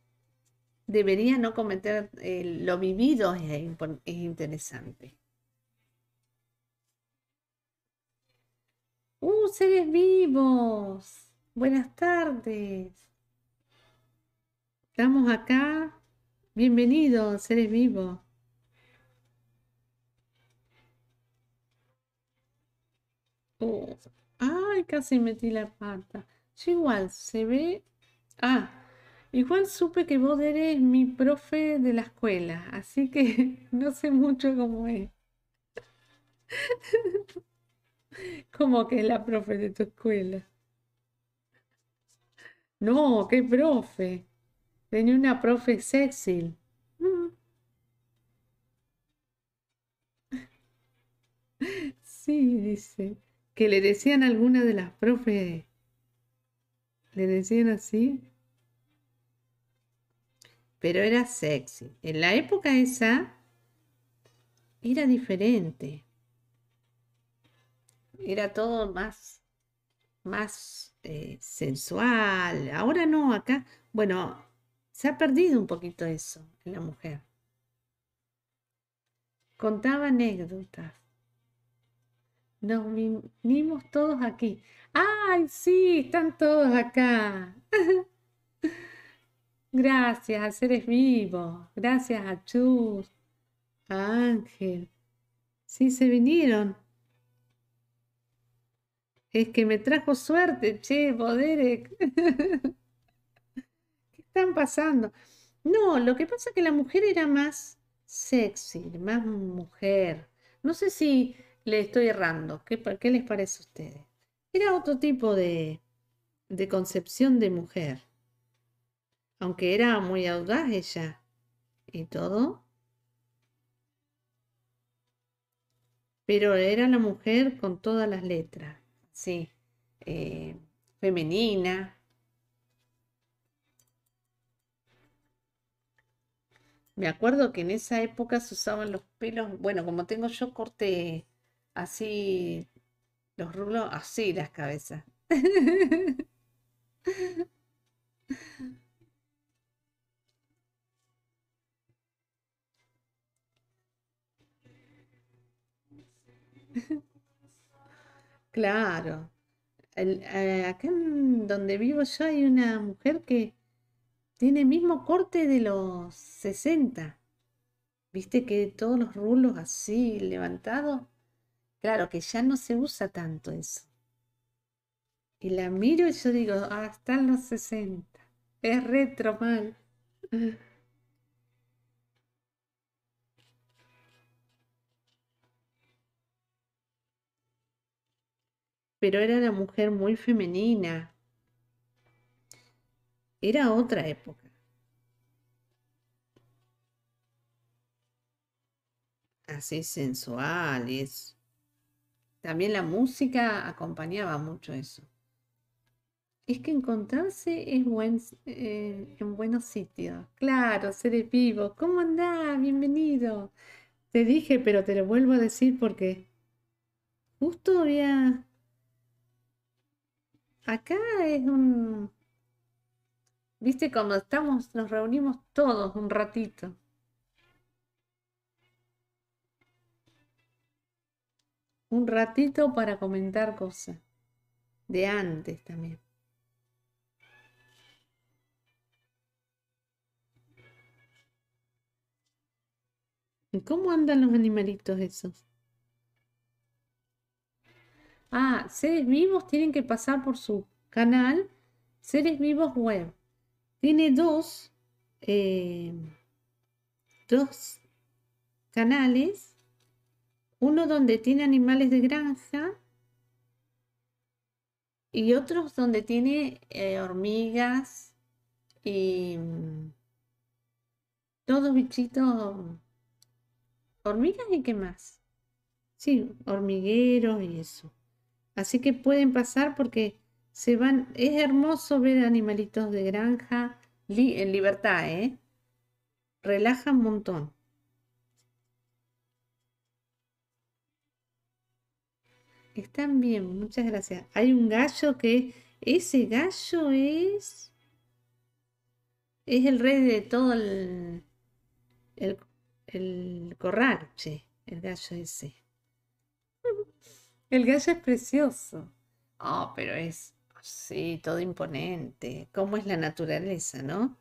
debería no cometer eh, lo vivido, es interesante. ¡Uh, seres vivos! Buenas tardes. Estamos acá. Bienvenidos, seres vivos. Oh, ay, casi metí la pata. Yo igual, se ve. Ah, igual supe que vos eres mi profe de la escuela, así que no sé mucho cómo es. ¿Cómo que es la profe de tu escuela? No, qué profe. Tenía una profe sexy. Sí, dice. Que le decían alguna de las profes. Le decían así. Pero era sexy. En la época esa era diferente. Era todo más, más eh, sensual. Ahora no, acá, bueno, se ha perdido un poquito eso en la mujer. Contaba anécdotas. Nos vinimos todos aquí. ¡Ay, sí! Están todos acá. Gracias a seres vivos. Gracias a Chus, a Ángel. Sí, se vinieron. Es que me trajo suerte, che, Boderek. ¿Qué están pasando? No, lo que pasa es que la mujer era más sexy, más mujer. No sé si le estoy errando. ¿Qué, qué les parece a ustedes? Era otro tipo de, de concepción de mujer. Aunque era muy audaz ella y todo. Pero era la mujer con todas las letras sí, eh, femenina. Me acuerdo que en esa época se usaban los pelos, bueno, como tengo yo corte así, los rulos, así las cabezas. Claro. Eh, acá en donde vivo yo hay una mujer que tiene el mismo corte de los 60. ¿Viste que todos los rulos así levantados? Claro que ya no se usa tanto eso. Y la miro y yo digo, ah, están los 60. Es retro mal. pero era una mujer muy femenina. Era otra época. Así sensual y eso. También la música acompañaba mucho eso. Es que encontrarse es buen, eh, en buenos sitios. Claro, seres vivos. ¿Cómo andás? Bienvenido. Te dije, pero te lo vuelvo a decir porque justo había Acá es un... ¿Viste? Cuando estamos, nos reunimos todos un ratito. Un ratito para comentar cosas. De antes también. ¿Y cómo andan los animalitos esos? Ah, seres vivos tienen que pasar por su canal Seres Vivos Web. Tiene dos, eh, dos canales. Uno donde tiene animales de granja y otros donde tiene eh, hormigas y mm, todos bichitos, hormigas y qué más. Sí, hormigueros y eso. Así que pueden pasar porque se van. Es hermoso ver animalitos de granja en libertad, ¿eh? Relaja un montón. Están bien, muchas gracias. Hay un gallo que ese gallo es es el rey de todo el el, el corral, che, el gallo ese. El gallo es precioso. Oh, pero es así, todo imponente. ¿Cómo es la naturaleza, no?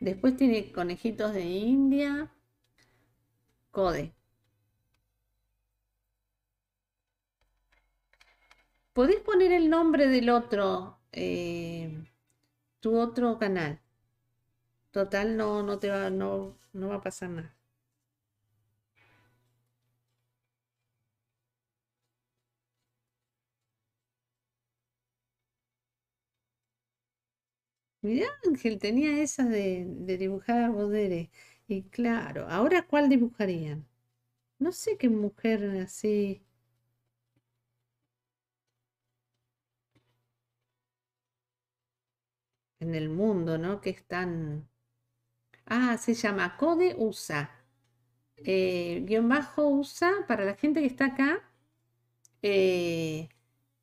Después tiene conejitos de India. Code. ¿Podés poner el nombre del otro, eh, tu otro canal? Total, no, no te va, no, no va a pasar nada. Mirá, Ángel, tenía esa de, dibujar a Bodere. Y claro, ¿ahora cuál dibujarían? No sé qué mujer así. En el mundo, ¿no? Que están. Ah, se llama Code USA. Eh, guion bajo USA, para la gente que está acá, eh,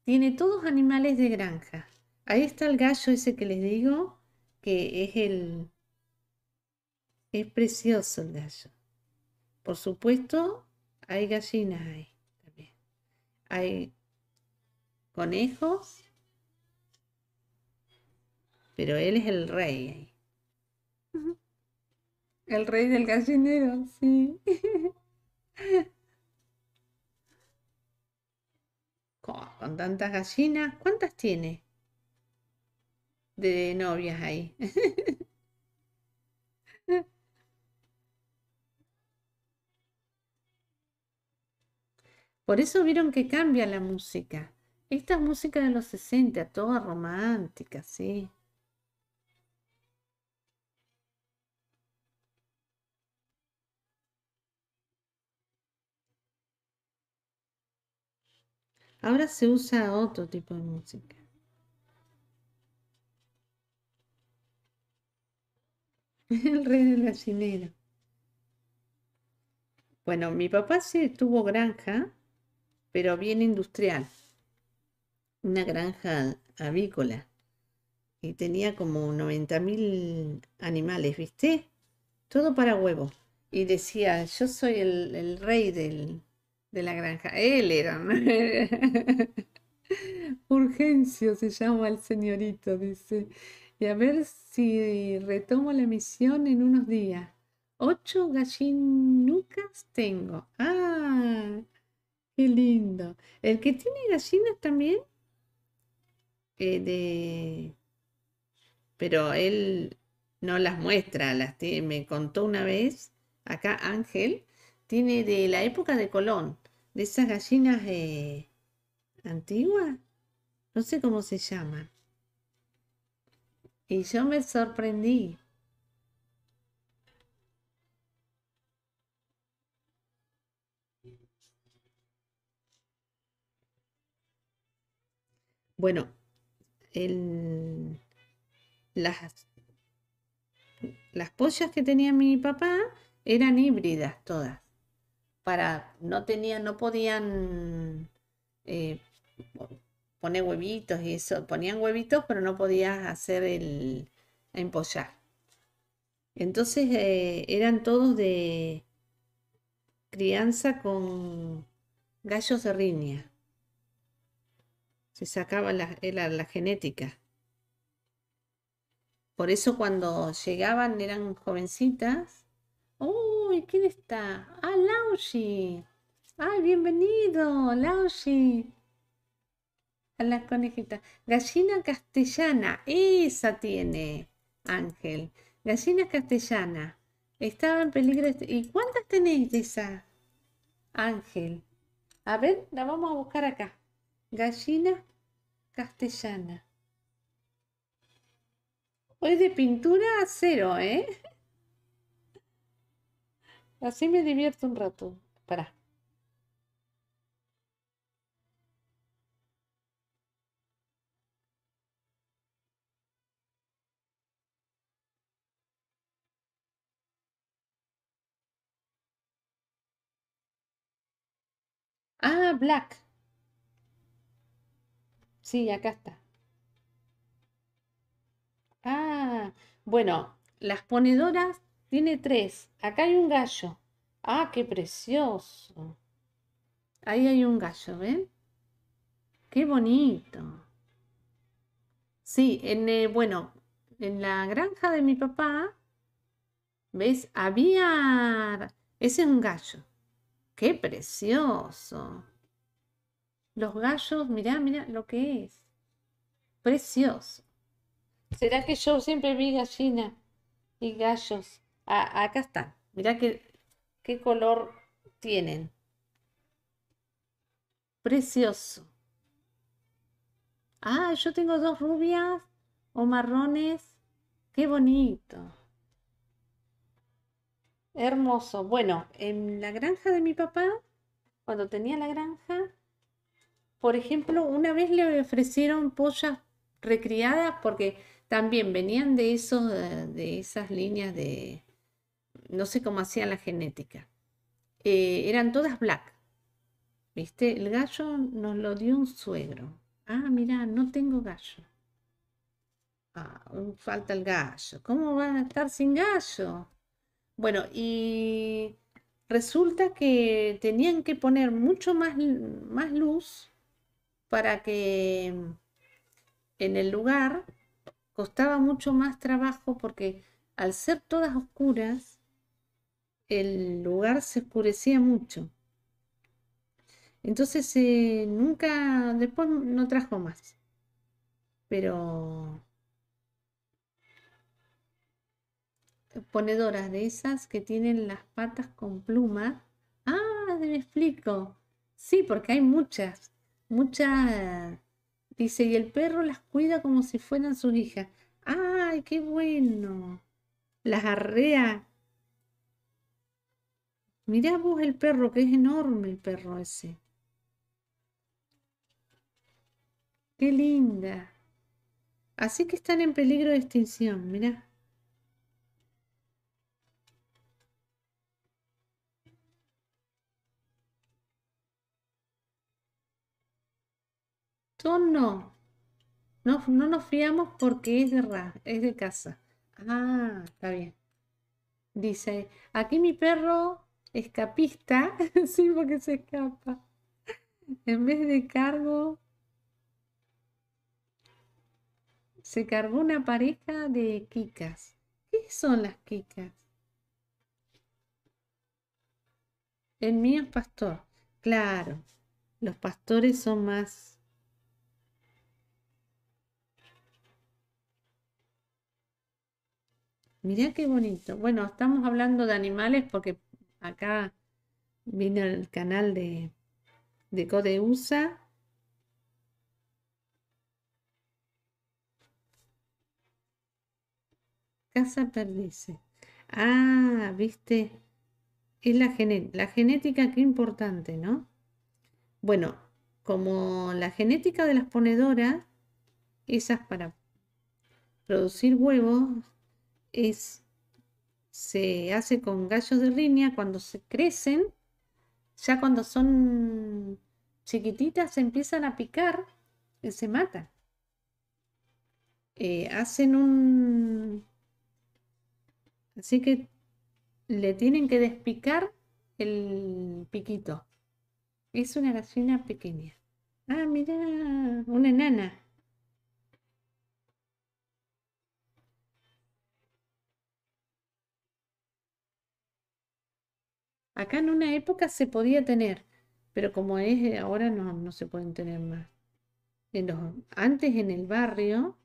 tiene todos animales de granja. Ahí está el gallo ese que les digo, que es el... Es precioso el gallo. Por supuesto, hay gallinas ahí también. Hay conejos, pero él es el rey ahí. El rey del gallinero, sí. Con tantas gallinas, ¿cuántas tiene de novias ahí? Por eso vieron que cambia la música. Esta es música de los 60, toda romántica, sí. Ahora se usa otro tipo de música. El rey del gallinero. Bueno, mi papá sí tuvo granja, pero bien industrial. Una granja avícola. Y tenía como 90.000 animales, ¿viste? Todo para huevo. Y decía, yo soy el, el rey del, de la granja. Él era. Urgencio se llama el señorito, dice. Y a ver si retomo la misión en unos días. Ocho gallinucas tengo. Ah, qué lindo. El que tiene gallinas también. Eh, de... Pero él no las muestra, las me contó una vez, acá Ángel, tiene de la época de Colón, de esas gallinas eh, antiguas, no sé cómo se llaman. Y yo me sorprendí. Bueno, las, las pollas que tenía mi papá eran híbridas todas para, no tenían, no podían eh, poner huevitos y eso, ponían huevitos, pero no podías hacer el empollar. Entonces eh, eran todos de crianza con gallos de riña. Se sacaba la, la genética. Por eso cuando llegaban eran jovencitas Uy, ¿quién está? Ah, Laushi. Ay, bienvenido, Laushi. A la conejita. Gallina castellana, esa tiene Ángel. Gallina castellana. Estaba en peligro. Este, ¿Y cuántas tenéis de esa? Ángel. A ver, la vamos a buscar acá. Gallina castellana. Hoy de pintura cero, ¿eh? Así me divierto un rato. Para. Ah, black. Sí, acá está. Ah, bueno, las ponedoras tiene tres. Acá hay un gallo. Ah, qué precioso. Ahí hay un gallo, ¿ven? Qué bonito. Sí, en, eh, bueno, en la granja de mi papá, ¿ves? Había... Ese es un gallo. Qué precioso. Los gallos, mirá, mirá lo que es. Precioso. ¿Será que yo siempre vi gallina y gallos? Ah, acá están. Mirá qué, qué color tienen. Precioso. Ah, yo tengo dos rubias o marrones qué bonito. Hermoso. Bueno, en la granja de mi papá, cuando tenía la granja, por ejemplo, una vez le ofrecieron pollas recriadas porque también venían de esos, de esas líneas de, no sé cómo hacían la genética. Eh, eran todas black. ¿Viste? El gallo nos lo dio un suegro. Ah, mira, no tengo gallo. Ah, falta el gallo. ¿Cómo van a estar sin gallo? Bueno, y resulta que tenían que poner mucho más, más luz para que en el lugar costaba mucho más trabajo porque al ser todas oscuras, el lugar se oscurecía mucho. Entonces eh, nunca, después no trajo más. Pero ponedoras de esas que tienen las patas con plumas. Ah, me explico. Sí, porque hay muchas, muchas. Dice, y el perro las cuida como si fueran sus hijas. ¡Ay, qué bueno! Las arrea. Mirá vos el perro, que es enorme el perro ese. Qué linda. Así que están en peligro de extinción, mirá. No. No, no nos fiamos porque es de, ra, es de casa. Ah, está bien. Dice, aquí mi perro escapista, sí, porque se escapa. En vez de cargo, se cargó una pareja de kicas. ¿Qué son las kicas? El mío es pastor. Claro, los pastores son más Mirá qué bonito. Bueno, estamos hablando de animales porque acá vino el canal de, de Codeusa. Casa Perdice. Ah, viste. Es la, la genética, qué importante, ¿no? Bueno, como la genética de las ponedoras, esas para producir huevos, es, se hace con gallos de riña cuando se crecen, ya cuando son chiquititas se empiezan a picar y se matan. Eh, hacen un... Así que le tienen que despicar el piquito. Es una gallina pequeña. Ah, mira, una enana. Acá en una época se podía tener, pero como es eh, ahora no, no se pueden tener más. Antes en el barrio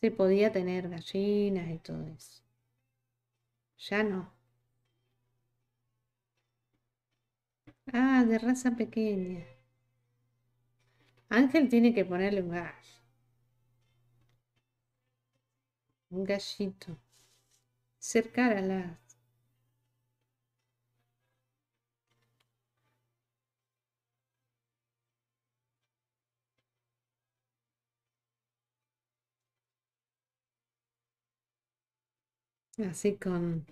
se podía tener gallinas y todo eso. Ya no. Ah, de raza pequeña. Ángel tiene que ponerle un gallo. Un gallito. Cercar a las Así con...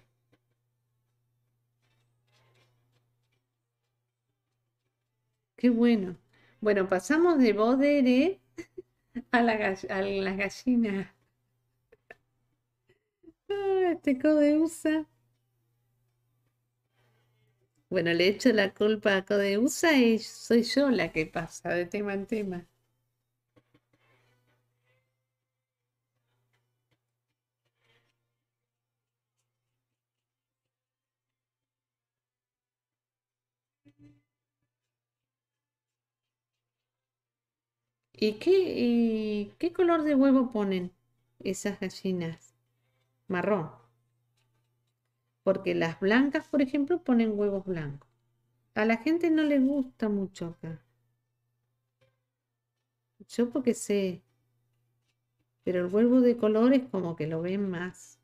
Qué bueno. Bueno, pasamos de Bodere a la, a la gallina. Ah, este Codeusa. Bueno, le echo la culpa a Codeusa y soy yo la que pasa de tema en tema. ¿Y qué, qué color de huevo ponen esas gallinas? Marrón. Porque las blancas, por ejemplo, ponen huevos blancos. A la gente no le gusta mucho acá. Yo porque sé. Pero el huevo de colores como que lo ven más.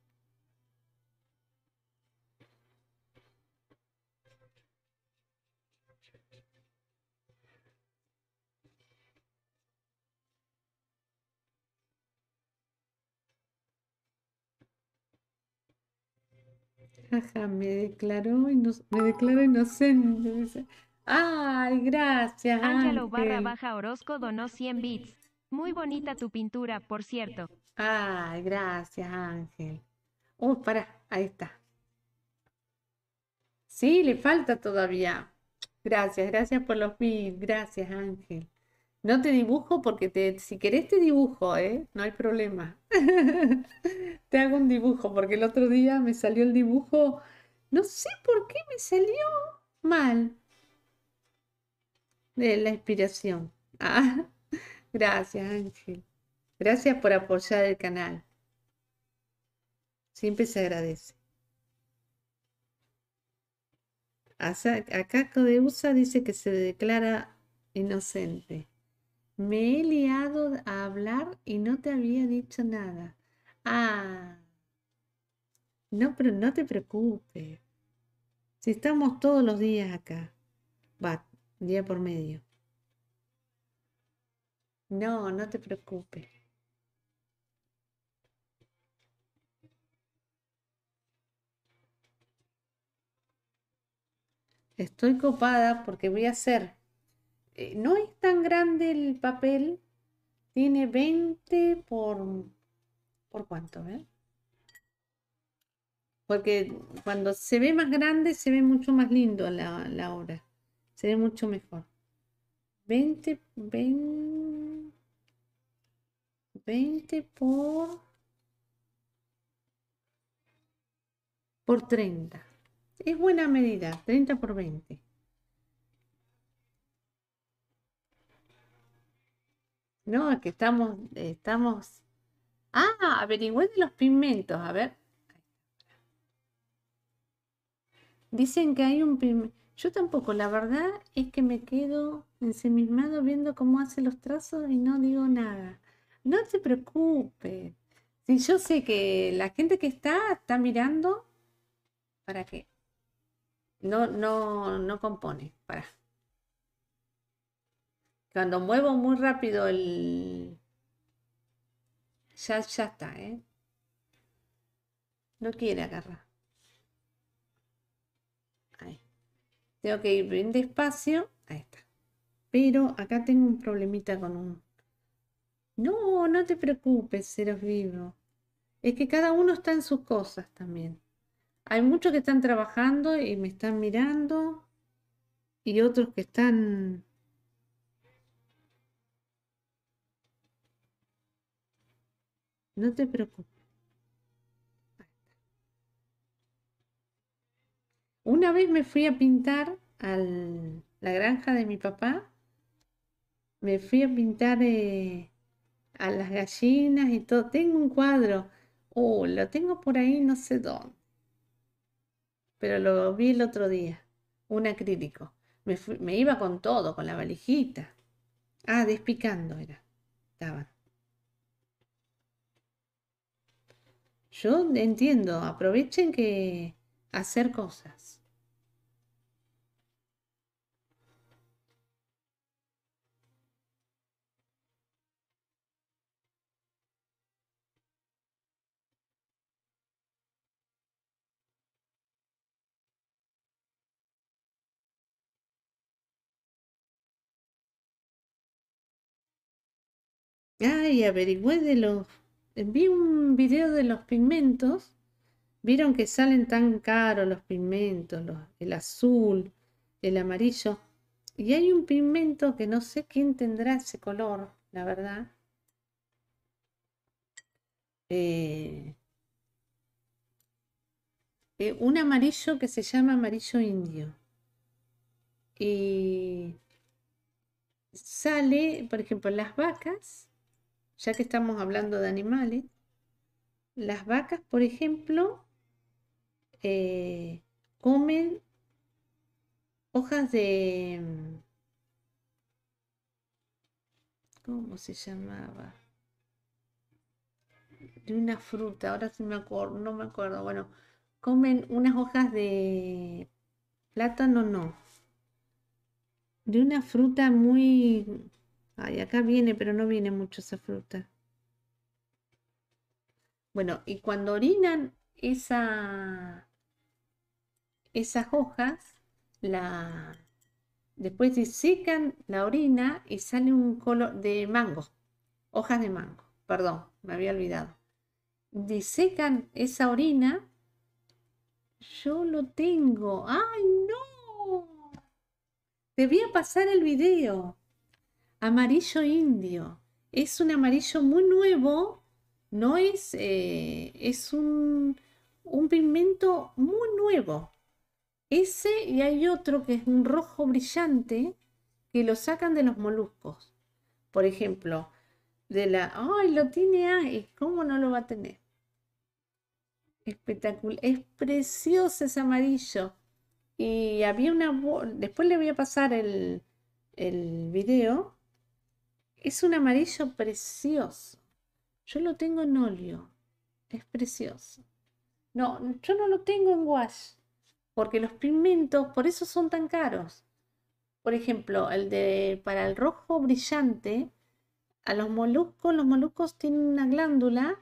Ajá, me declaró, me declaró inocente. Ay, gracias. Ángelo barra baja Orozco donó 100 bits. Muy bonita tu pintura, por cierto. Ay, gracias, Ángel. Oh, para, ahí está. Sí, le falta todavía. Gracias, gracias por los bits. Gracias, Ángel. No te dibujo porque te, si querés te dibujo, ¿eh? No hay problema. te hago un dibujo porque el otro día me salió el dibujo, no sé por qué me salió mal de la inspiración. Ah, gracias, Ángel. Gracias por apoyar el canal. Siempre se agradece. Acá Codeusa dice que se declara inocente. Me he liado a hablar y no te había dicho nada. Ah. No, pero no te preocupes. Si estamos todos los días acá. Va, día por medio. No, no te preocupes. Estoy copada porque voy a hacer eh, no es tan grande el papel, tiene 20 por... ¿Por cuánto? ver Porque cuando se ve más grande se ve mucho más lindo la, la obra, se ve mucho mejor. 20, 20, 20 por... por 30. Es buena medida, 30 por 20. No, que estamos, estamos. Ah, averigüé de los pigmentos, a ver. Dicen que hay un pigmento. Yo tampoco, la verdad es que me quedo ensimismado viendo cómo hace los trazos y no digo nada. No te preocupes. Si yo sé que la gente que está está mirando, ¿para qué? No, no, no compone, para. Cuando muevo muy rápido el... Ya, ya está, ¿eh? No quiere agarrar. Ahí. Tengo que ir bien despacio. Ahí está. Pero acá tengo un problemita con un... No, no te preocupes, seres vivos. Es que cada uno está en sus cosas también. Hay muchos que están trabajando y me están mirando. Y otros que están No te preocupes. Una vez me fui a pintar a la granja de mi papá. Me fui a pintar eh, a las gallinas y todo. Tengo un cuadro. Oh, lo tengo por ahí, no sé dónde. Pero lo vi el otro día. Un acrílico. Me, me iba con todo, con la valijita. Ah, despicando era. Estaban. Yo entiendo, aprovechen que hacer cosas. Ay, averigüé de los vi un video de los pigmentos. Vieron que salen tan caros los pigmentos, el azul, el amarillo. Y hay un pigmento que no sé quién tendrá ese color, la verdad. Eh, eh, un amarillo que se llama amarillo indio. Y sale, por ejemplo, las vacas ya que estamos hablando de animales, las vacas, por ejemplo, eh, comen hojas de... ¿Cómo se llamaba? de una fruta, ahora sí me acuerdo, no me acuerdo. Bueno, comen unas hojas de plátano, no. De una fruta muy... Ay, acá viene, pero no viene mucho esa fruta. Bueno, y cuando orinan esa, esas hojas, la, después secan la orina y sale un color de mango, hojas de mango, perdón, me había olvidado. Disecan esa orina, yo lo tengo, ¡ay no! Te voy a pasar el video. Amarillo indio. Es un amarillo muy nuevo no es, eh, es un, un pigmento muy nuevo. Ese y hay otro que es un rojo brillante que lo sacan de los moluscos. Por ejemplo, de la... ¡Ay, lo tiene ahí! ¿Cómo no lo va a tener? Espectacular. Es precioso ese amarillo. Y había una... Después le voy a pasar el, el video. Es un amarillo precioso. Yo lo tengo en óleo. Es precioso. No, yo no lo tengo en wash. Porque los pigmentos, por eso son tan caros. Por ejemplo, el de para el rojo brillante, a los moluscos, los moluscos tienen una glándula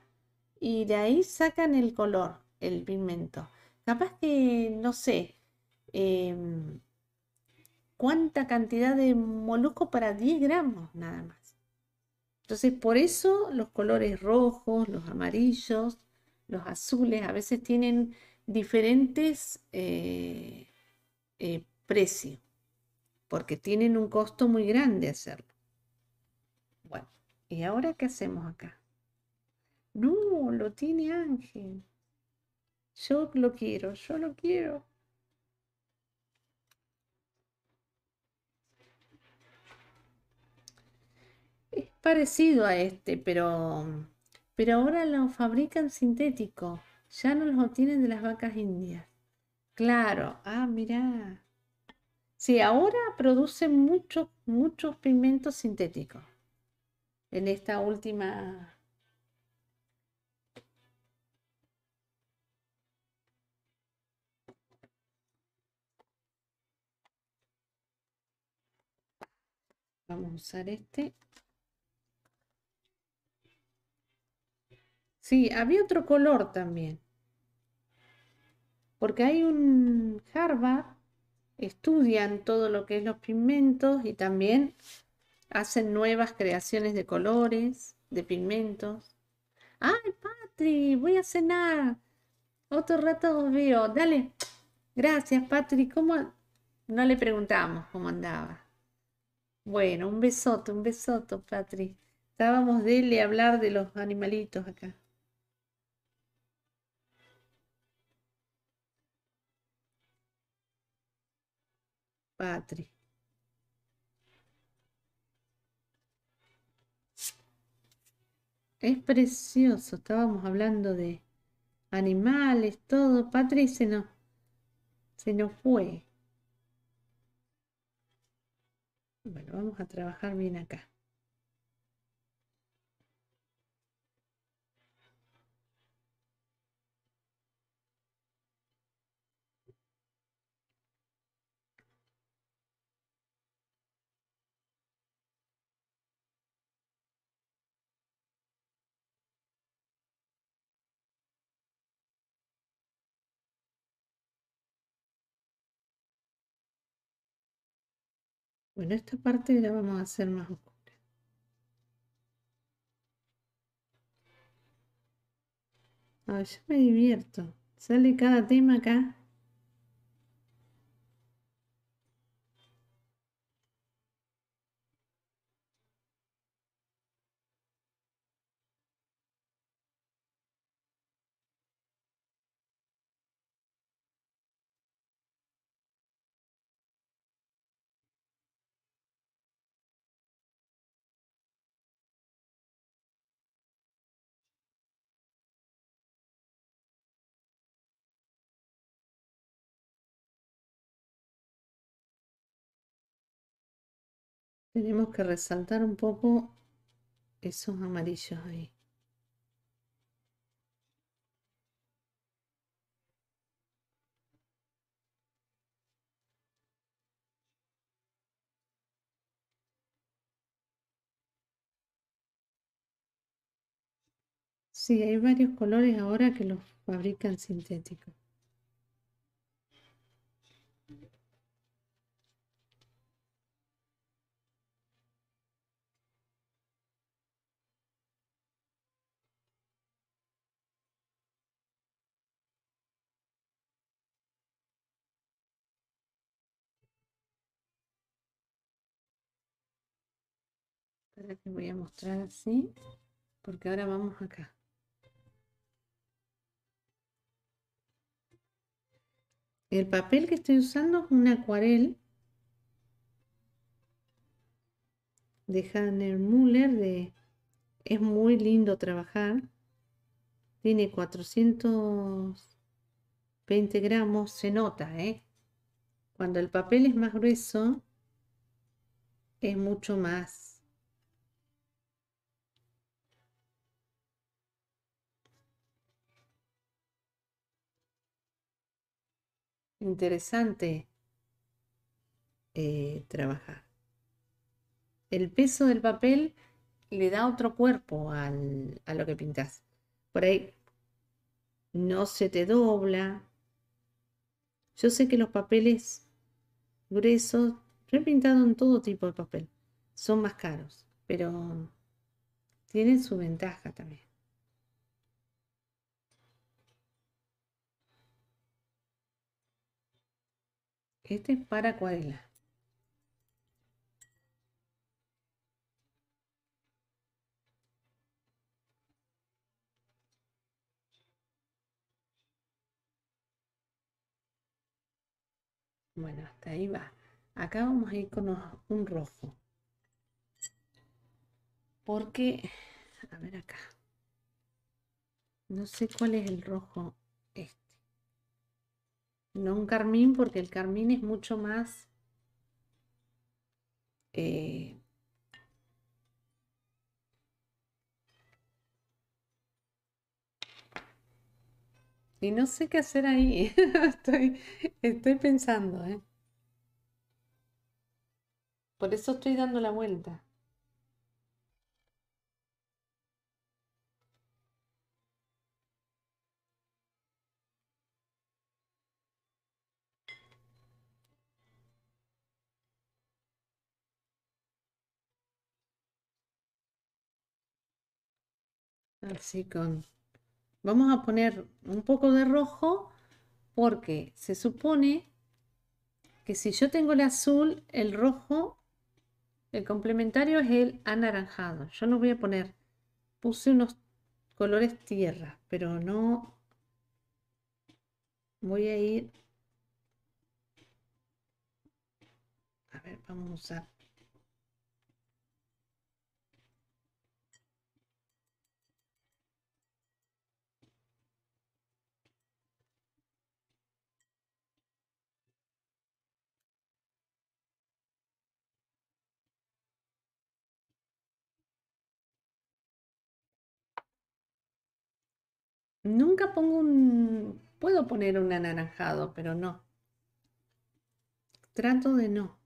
y de ahí sacan el color, el pigmento. Capaz que, no sé, em, cuánta cantidad de molusco para 10 gramos nada más. Entonces, por eso los colores rojos, los amarillos, los azules, a veces tienen diferentes eh, eh, precios, porque tienen un costo muy grande hacerlo. Bueno, ¿y ahora qué hacemos acá? No, lo tiene Ángel. Yo lo quiero, yo lo quiero. Es parecido a este, pero, pero ahora lo fabrican sintético. Ya no lo obtienen de las vacas indias. Claro, ah, mira. Sí, ahora producen muchos, muchos pigmentos sintéticos. En esta última Vamos a usar este. Sí, había otro color también. Porque hay un Harvard, estudian todo lo que es los pigmentos y también hacen nuevas creaciones de colores, de pigmentos. ¡Ay, Patri! Voy a cenar. Otro rato os veo. Dale. Gracias, Patri. ¿Cómo? No le preguntamos cómo andaba. Bueno, un besoto, un besoto, Patri. Estábamos de él hablar de los animalitos acá. Patri. Es precioso, estábamos hablando de animales, todo. Patri se nos, se fue. Bueno, vamos a trabajar bien acá. Bueno, esta parte la vamos a hacer más oscura. Ah, yo me divierto. Sale cada tema acá. Tenemos que resaltar un poco esos amarillos ahí. Sí, hay varios colores ahora que los fabrican sintéticos. Que voy a mostrar así, porque ahora vamos acá. El papel que estoy usando es un acuarel de Hanner Müller. Es muy lindo trabajar. Tiene 420 gramos. Se nota, ¿eh? Cuando el papel es más grueso, es mucho más. Interesante eh, trabajar. El peso del papel le da otro cuerpo al, a lo que pintas. Por ahí no se te dobla. Yo sé que los papeles gruesos, yo he pintado en todo tipo de papel, son más caros, pero tienen su ventaja también. Este es para acuarela. Bueno, hasta ahí va. Acá vamos a ir con un rojo. Porque, a ver acá. No sé cuál es el rojo este. No un carmín porque el carmín es mucho más... Eh, y no sé qué hacer ahí. estoy, estoy pensando, ¿eh? Por eso estoy dando la vuelta. Así con... Vamos a poner un poco de rojo porque se supone que si yo tengo el azul, el rojo, el complementario es el anaranjado. Yo no voy a poner, puse unos colores tierra, pero no voy a ir... A ver, vamos a usar Nunca pongo un... Puedo poner un anaranjado, pero no. Trato de no.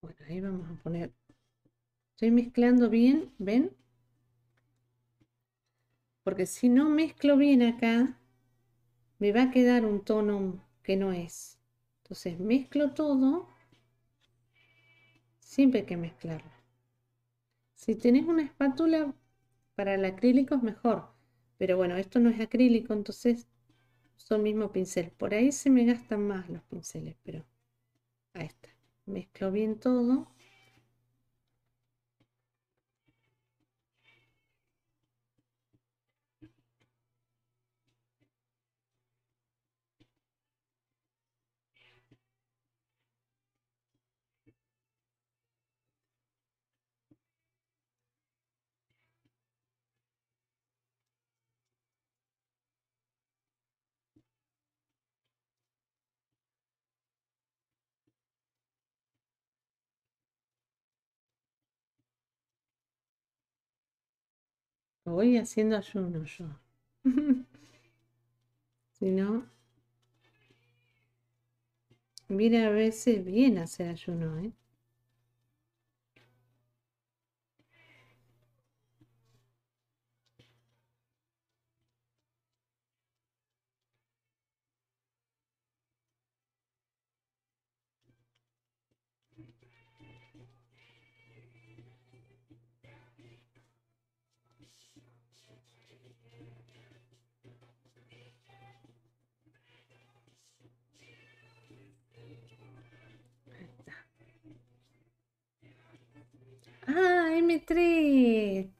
Bueno, ahí vamos a poner Estoy mezclando bien, ¿ven? Porque si no mezclo bien acá, me va a quedar un tono que no es. Entonces mezclo todo. Siempre hay que mezclarlo. Si tenés una espátula para el acrílico es mejor. Pero bueno, esto no es acrílico, entonces son mismo pincel. Por ahí se me gastan más los pinceles, pero ahí está. Mezclo bien todo. Voy haciendo ayuno yo. si no, viene a veces bien hacer ayuno, ¿eh? Ah, M3.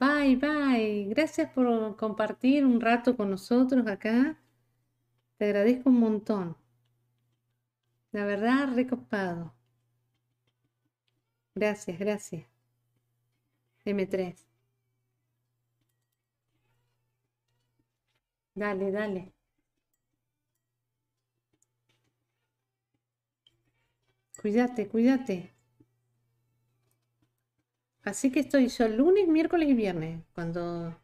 Bye, bye. Gracias por compartir un rato con nosotros acá. Te agradezco un montón. La verdad, recopado. Gracias, gracias. M3. Dale, dale. Cuídate, cuídate. Así que estoy yo lunes, miércoles y viernes. Cuando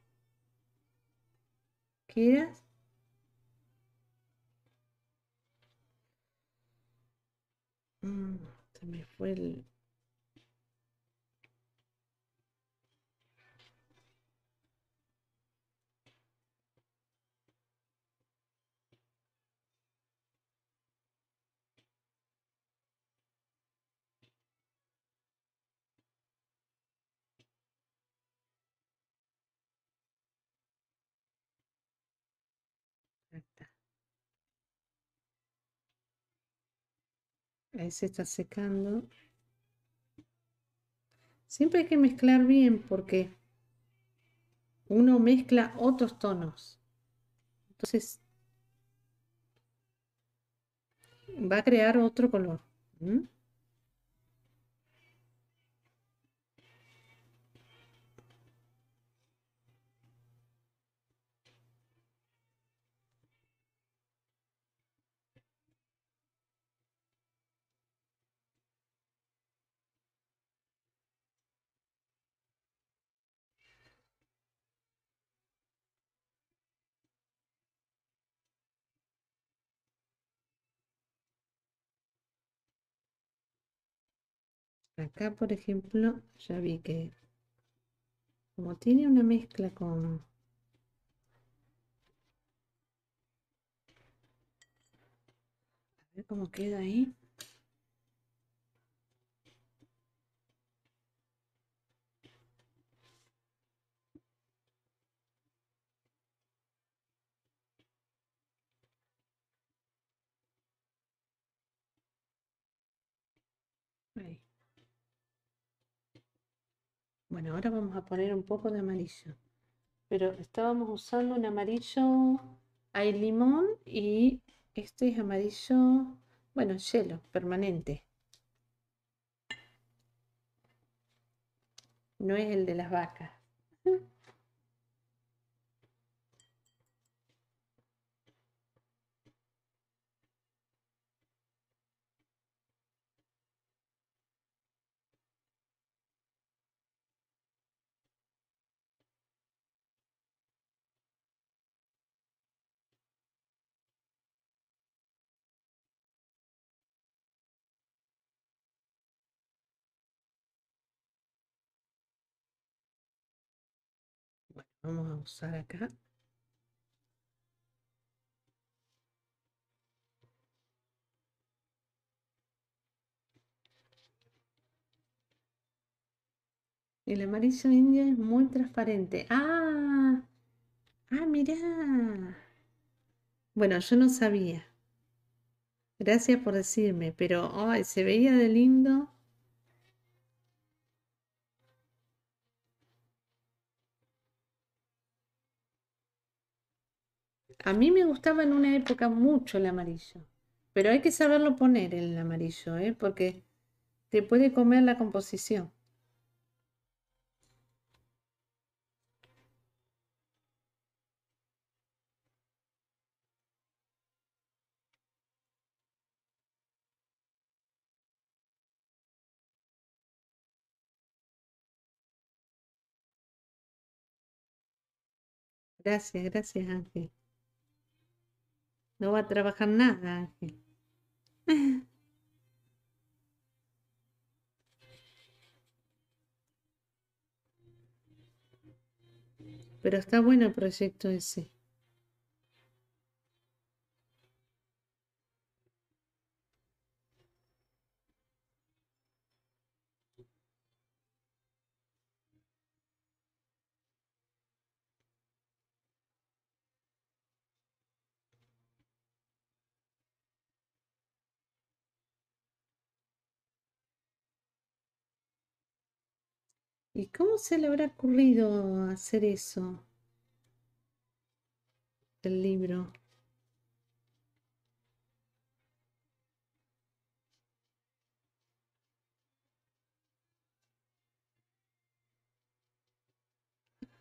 quieras. Mm, se me fue el... Ahí se está secando. Siempre hay que mezclar bien porque uno mezcla otros tonos. Entonces va a crear otro color. Acá, por ejemplo, ya vi que como tiene una mezcla con... A ver cómo queda ahí. Bueno, ahora vamos a poner un poco de amarillo. Pero estábamos usando un amarillo hay limón y este es amarillo, bueno, hielo, permanente. No es el de las vacas. Vamos a usar acá. El amarillo indio es muy transparente. ¡Ah! ¡Ah, mirá! Bueno, yo no sabía. Gracias por decirme, pero ay, se veía de lindo. A mí me gustaba en una época mucho el amarillo, pero hay que saberlo poner el amarillo, ¿eh? porque te puede comer la composición. Gracias, gracias, Ángel. No va a trabajar nada, Ángel. Pero está bueno el proyecto ese. ¿Y cómo se le habrá ocurrido hacer eso? El libro.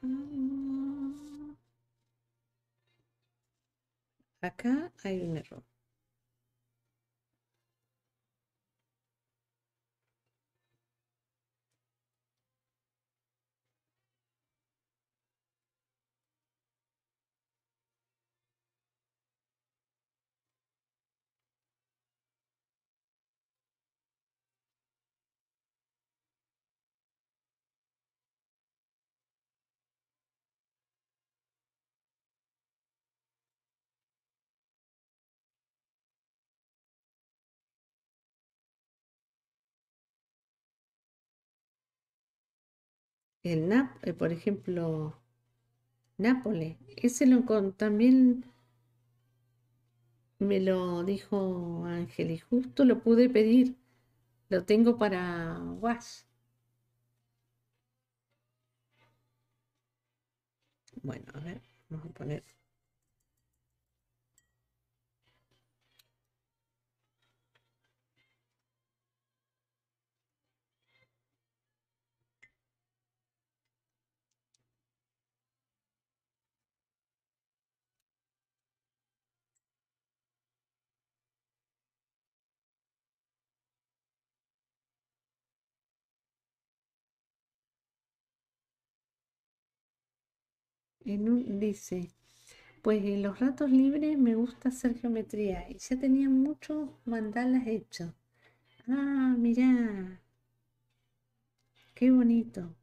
Ah. Acá hay un error. El Nap, por ejemplo, Nápoles, ese lo también me lo dijo Ángel y justo lo pude pedir. Lo tengo para Wash. Bueno, a ver, vamos a poner dice, pues en los ratos libres me gusta hacer geometría y ya tenía muchos mandalas hechos. Ah, mira, qué bonito.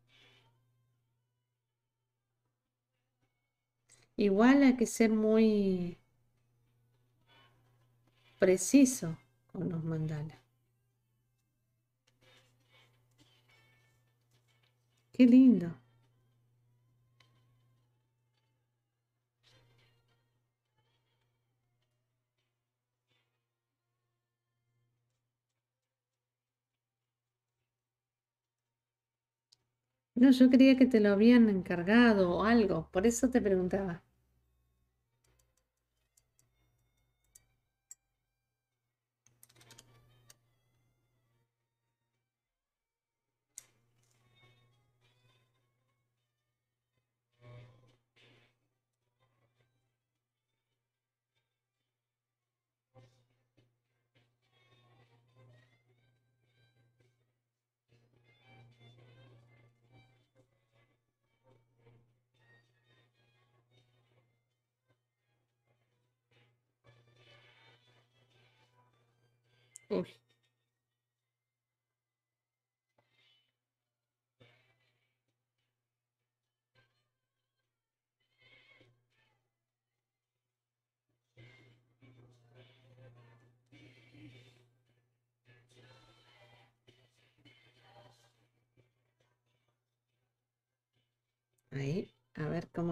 Igual hay que ser muy preciso con los mandalas. Qué lindo. No, yo creía que te lo habían encargado o algo, por eso te preguntaba.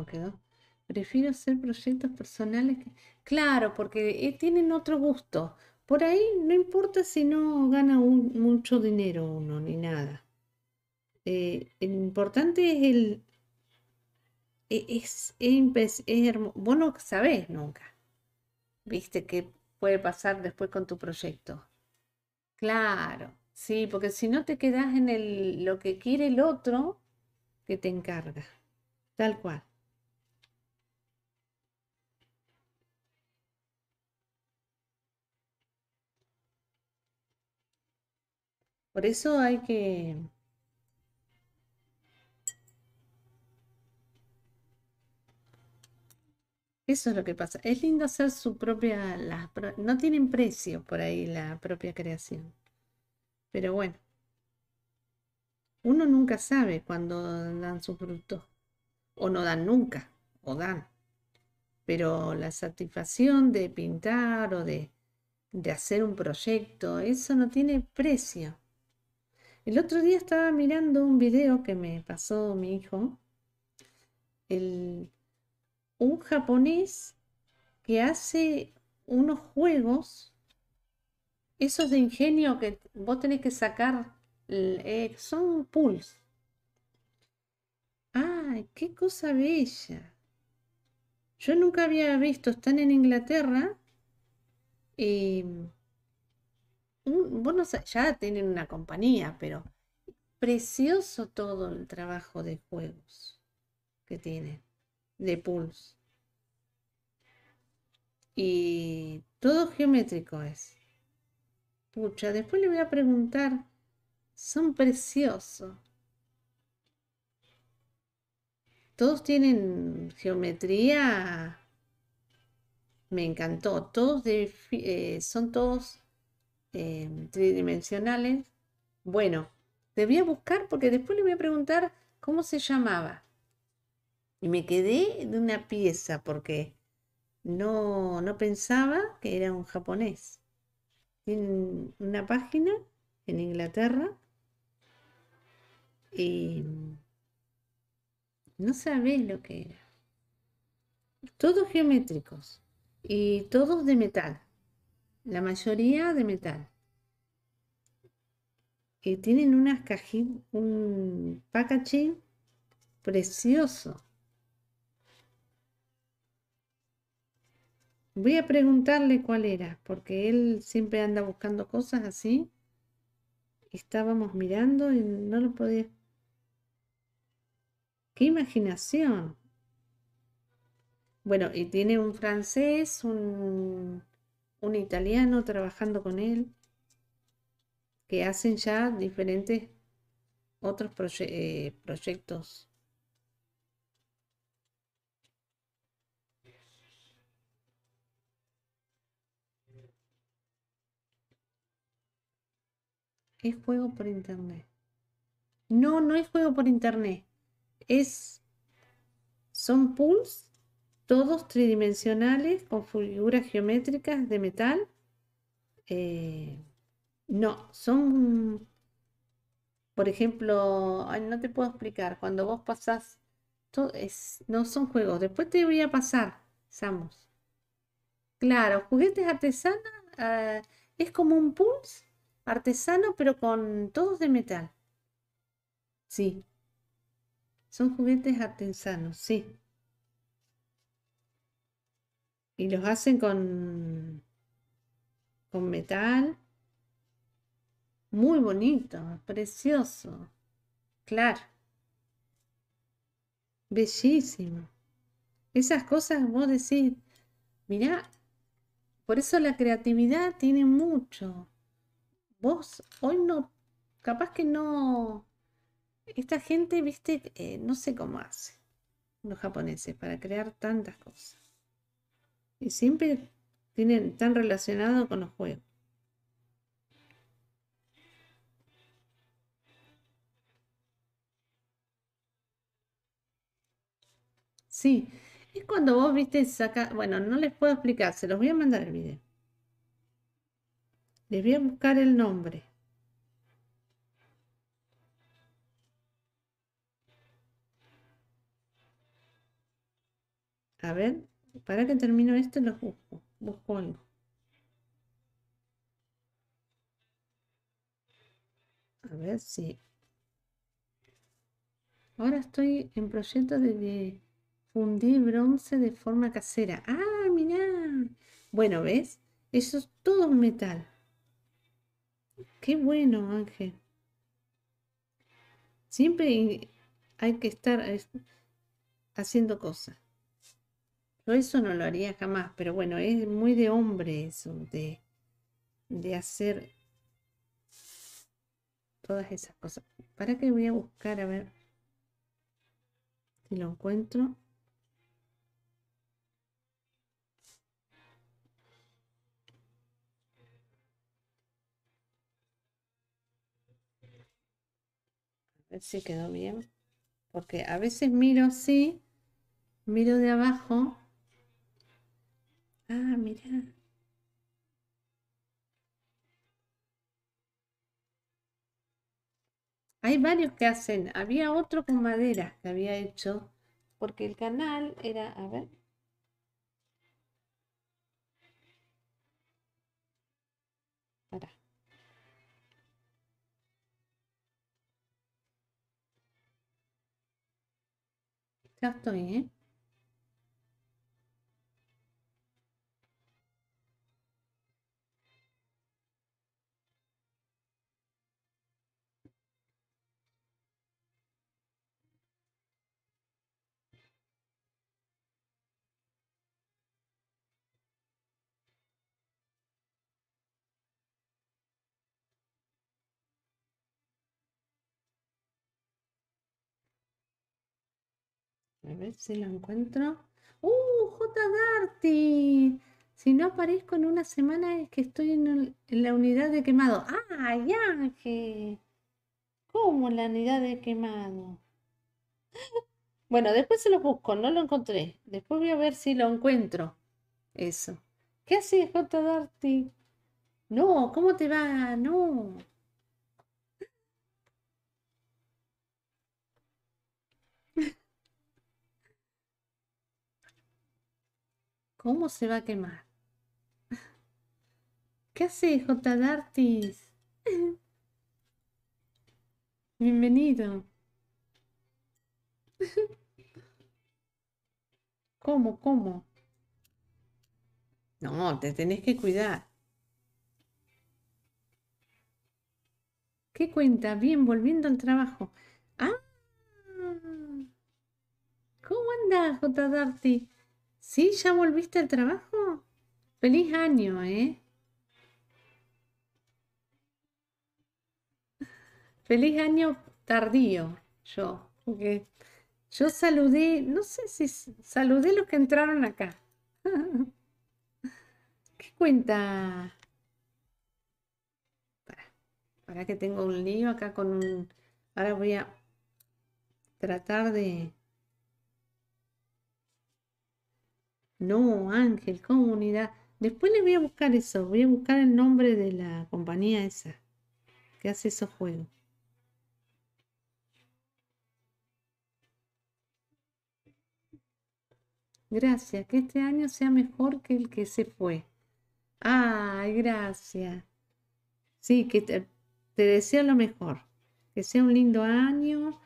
Quedó. Prefiero hacer proyectos personales. Claro, porque eh, tienen otro gusto. Por ahí no importa si no gana mucho dinero uno ni nada. Eh, lo importante es el... E, es, es, Vos no sabés nunca. ¿Viste qué puede pasar después con tu proyecto? Claro, sí, porque si no te quedas en el, lo que quiere el otro que te encarga. Tal cual. Por eso hay que... Eso es lo que pasa. Es lindo hacer su propia, no tienen precio por ahí la propia creación. Pero bueno, uno nunca sabe cuándo dan su fruto. O no dan nunca, o dan. Pero la satisfacción de pintar o de, de hacer un proyecto, eso no tiene precio. El otro día estaba mirando un video que me pasó mi hijo. El, un japonés que hace unos juegos, esos de ingenio que vos tenés que sacar, eh, son pools. ¡Ay, qué cosa bella! Yo nunca había visto, están en Inglaterra bueno, ya tienen una compañía, pero precioso todo el trabajo de juegos que tienen de Pulse. Y todo geométrico es. Pucha, después le voy a preguntar. Son preciosos. Todos tienen geometría. Me encantó. Todos eh, son todos eh, tridimensionales. Bueno, debía buscar porque después le voy a preguntar cómo se llamaba. Y me quedé de una pieza porque no, no pensaba que era un japonés. Tienen una página en Inglaterra y no sabés lo que era. Todos geométricos y todos de metal. La mayoría de metal. Y tienen unas cajitas, un packaging precioso. Voy a preguntarle cuál era, porque él siempre anda buscando cosas así. Estábamos mirando y no lo podía. ¡Qué imaginación! Bueno, y tiene un francés, un, un italiano trabajando con él, que hacen ya diferentes otros eh, proyectos Es juego por internet. No, no es juego por internet. Es. Son pools, todos tridimensionales, con figuras geométricas de metal. Eh, no, son. Por ejemplo, no te puedo explicar. Cuando vos pasás. no son juegos. Después te voy a pasar, Samus. Claro, juguetes artesanos ah, es como un pulse artesano, pero con todos de metal. Sí. Son juguetes artesanos, sí. Y los hacen con, con metal. Muy bonito, precioso. Claro. Bellísimo. Esas cosas vos decís, mirá, por eso la creatividad tiene mucho vos hoy no, capaz que no, esta gente, viste, eh, no sé cómo hace los japoneses para crear tantas cosas. Y siempre tienen tan relacionado con los juegos. Sí, es cuando vos viste saca, bueno, no les puedo explicar, se los voy a mandar el video. Les voy a buscar el nombre. A ver, para que termino esto los busco. Busco algo. A ver si... Ahora estoy en proyecto de, fundir bronce de forma casera. ¡Ah, mirá! Bueno, ¿ves? Eso es todo metal. Qué bueno, Ángel. Siempre hay que estar haciendo cosas. Yo eso no lo haría jamás, pero bueno, es muy de hombre eso, de, de hacer todas esas cosas. ¿Para que voy a buscar? A ver si lo encuentro. A ver si quedó bien. Porque a veces miro así, miro de abajo Ah, mira. Hay varios que hacen. Había otro con madera que había hecho. Porque el canal era, a ver. Ya estoy, ¿eh? Ver si lo encuentro. ¡Uh! J. Darty. Si no aparezco en una semana es que estoy en, la unidad de quemado. ¡Ay, Ángel! ¿Cómo la unidad de quemado? Bueno, después se lo busco, no lo encontré. Después voy a ver si lo encuentro. Eso. ¿Qué haces, J. Darty? No, ¿cómo te va? No. ¿Cómo se va a quemar? ¿Qué hace J. Dartis? Bienvenido. ¿Cómo? ¿Cómo? No, te tenés que cuidar. ¿Qué cuenta? Bien, volviendo al trabajo. ¡Ah! ¿Cómo anda, J. Darty? ¿Sí? ¿Ya volviste al trabajo? Feliz año, ¿eh? Feliz año tardío, yo. Porque yo saludé, no sé si saludé los que entraron acá. ¿Qué cuenta? Para, para que tengo un lío acá con un... Ahora voy a tratar de... No, Ángel, comunidad. Después le voy a buscar eso. Voy a buscar el nombre de la compañía esa que hace esos juegos. Gracias, que este año sea mejor que el que se fue. Ay, gracias. Sí, que te, deseo lo mejor. Que sea un lindo año.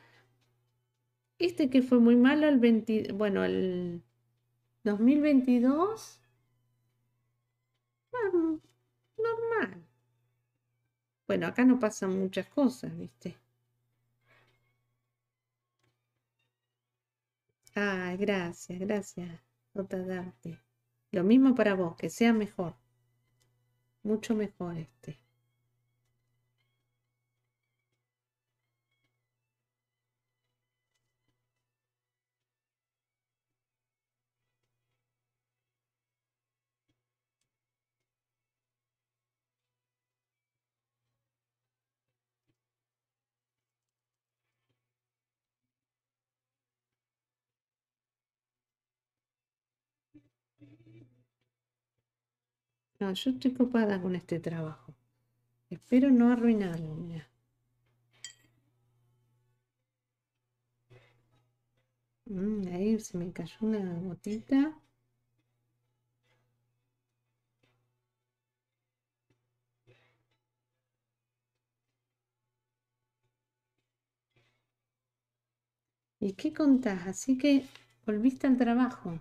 Este que fue muy malo el 20, bueno, el 2022, normal. Bueno, acá no pasan muchas cosas, ¿viste? Ay, gracias, gracias, Darte. Lo mismo para vos, que sea mejor. Mucho mejor este. No, yo estoy copada con este trabajo. Espero no arruinarlo, mira. Mm, ahí se me cayó una gotita. ¿Y qué contás? Así que volviste al trabajo.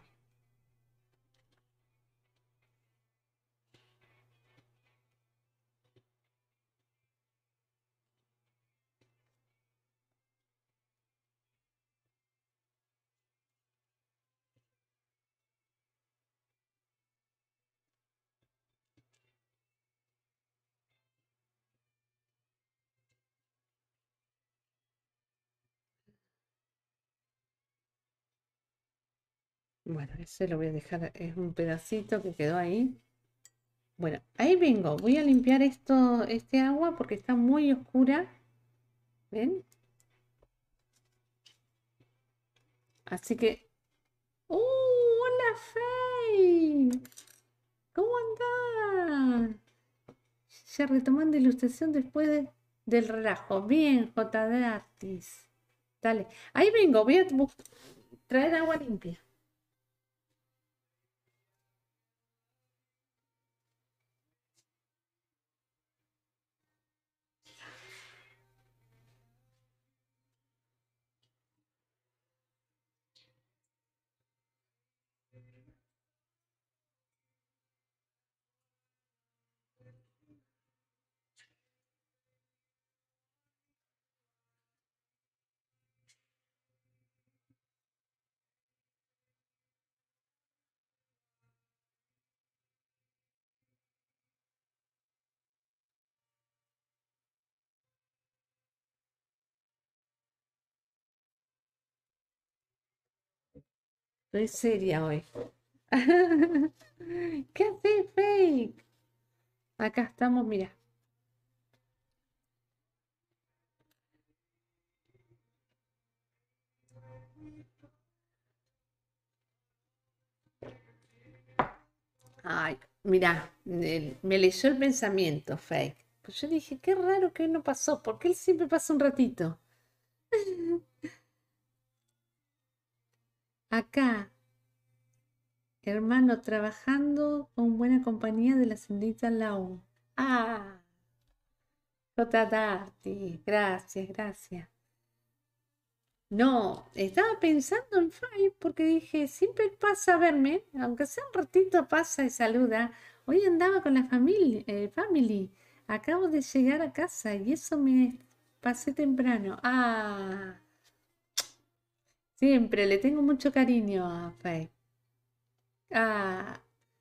Bueno, ese lo voy a dejar, es un pedacito que quedó ahí. Bueno, ahí vengo, voy a limpiar esto, este agua porque está muy oscura. ¿Ven? Así que... ¡Uh! ¡Hola, Faye! ¿Cómo andás? Ya retomando ilustración después de- del relajo. Bien, JD Artis. Dale. Ahí vengo, voy a traer agua limpia. Estoy seria hoy. ¿Qué haces, Fake? Acá estamos, mira. Ay, mira, me leyó el pensamiento, Fake. Pues yo dije, qué raro que hoy no pasó, porque él siempre pasa un ratito. Acá, hermano, trabajando con buena compañía de la señorita Lau. Ah, J. Darty, gracias, gracias. No, estaba pensando en Fai porque dije, siempre pasa a verme, aunque sea un ratito pasa y saluda. Hoy andaba con la familia, eh, family. Acabo de llegar a casa y eso me pasé temprano. Ah, siempre le tengo mucho cariño a Fai. Ah,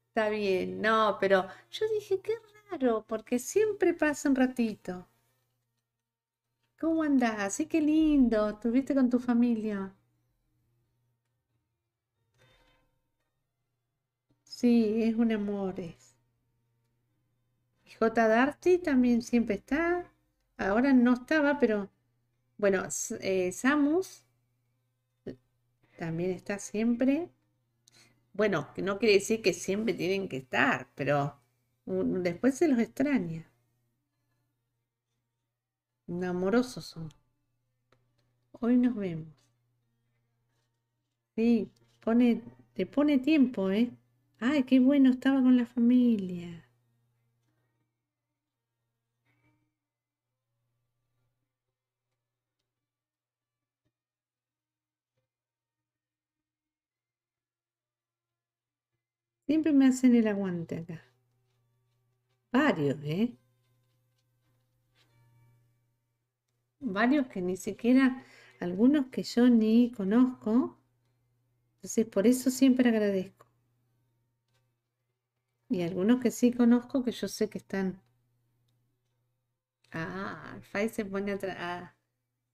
está bien. No, pero yo dije, qué raro, porque siempre pasa un ratito. ¿Cómo andás? Así que lindo, estuviste con tu familia. Sí, es un amor. Es. Y J. Darty también siempre está. Ahora no estaba, pero bueno, eh, Samus también está siempre. Bueno, que no quiere decir que siempre tienen que estar, pero después se los extraña. Amorosos son. Hoy nos vemos. Sí, pone, te pone tiempo, ¿eh? Ay, qué bueno, estaba con la familia. Siempre me hacen el aguante acá. Varios, ¿eh? Varios que ni siquiera, algunos que yo ni conozco. Entonces, por eso siempre agradezco. Y algunos que sí conozco que yo sé que están. Ah, Fai se pone a, tra- a-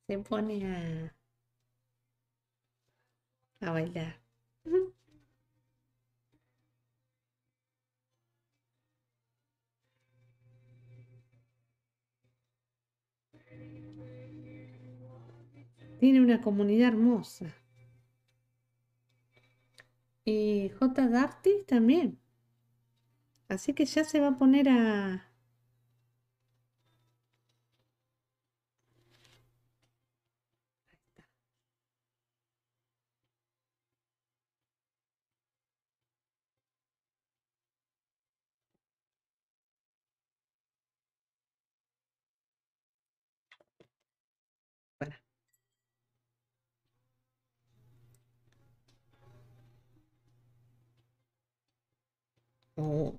se pone a, a bailar. Tiene una comunidad hermosa. Y J. Darty también. Así que ya se va a poner a...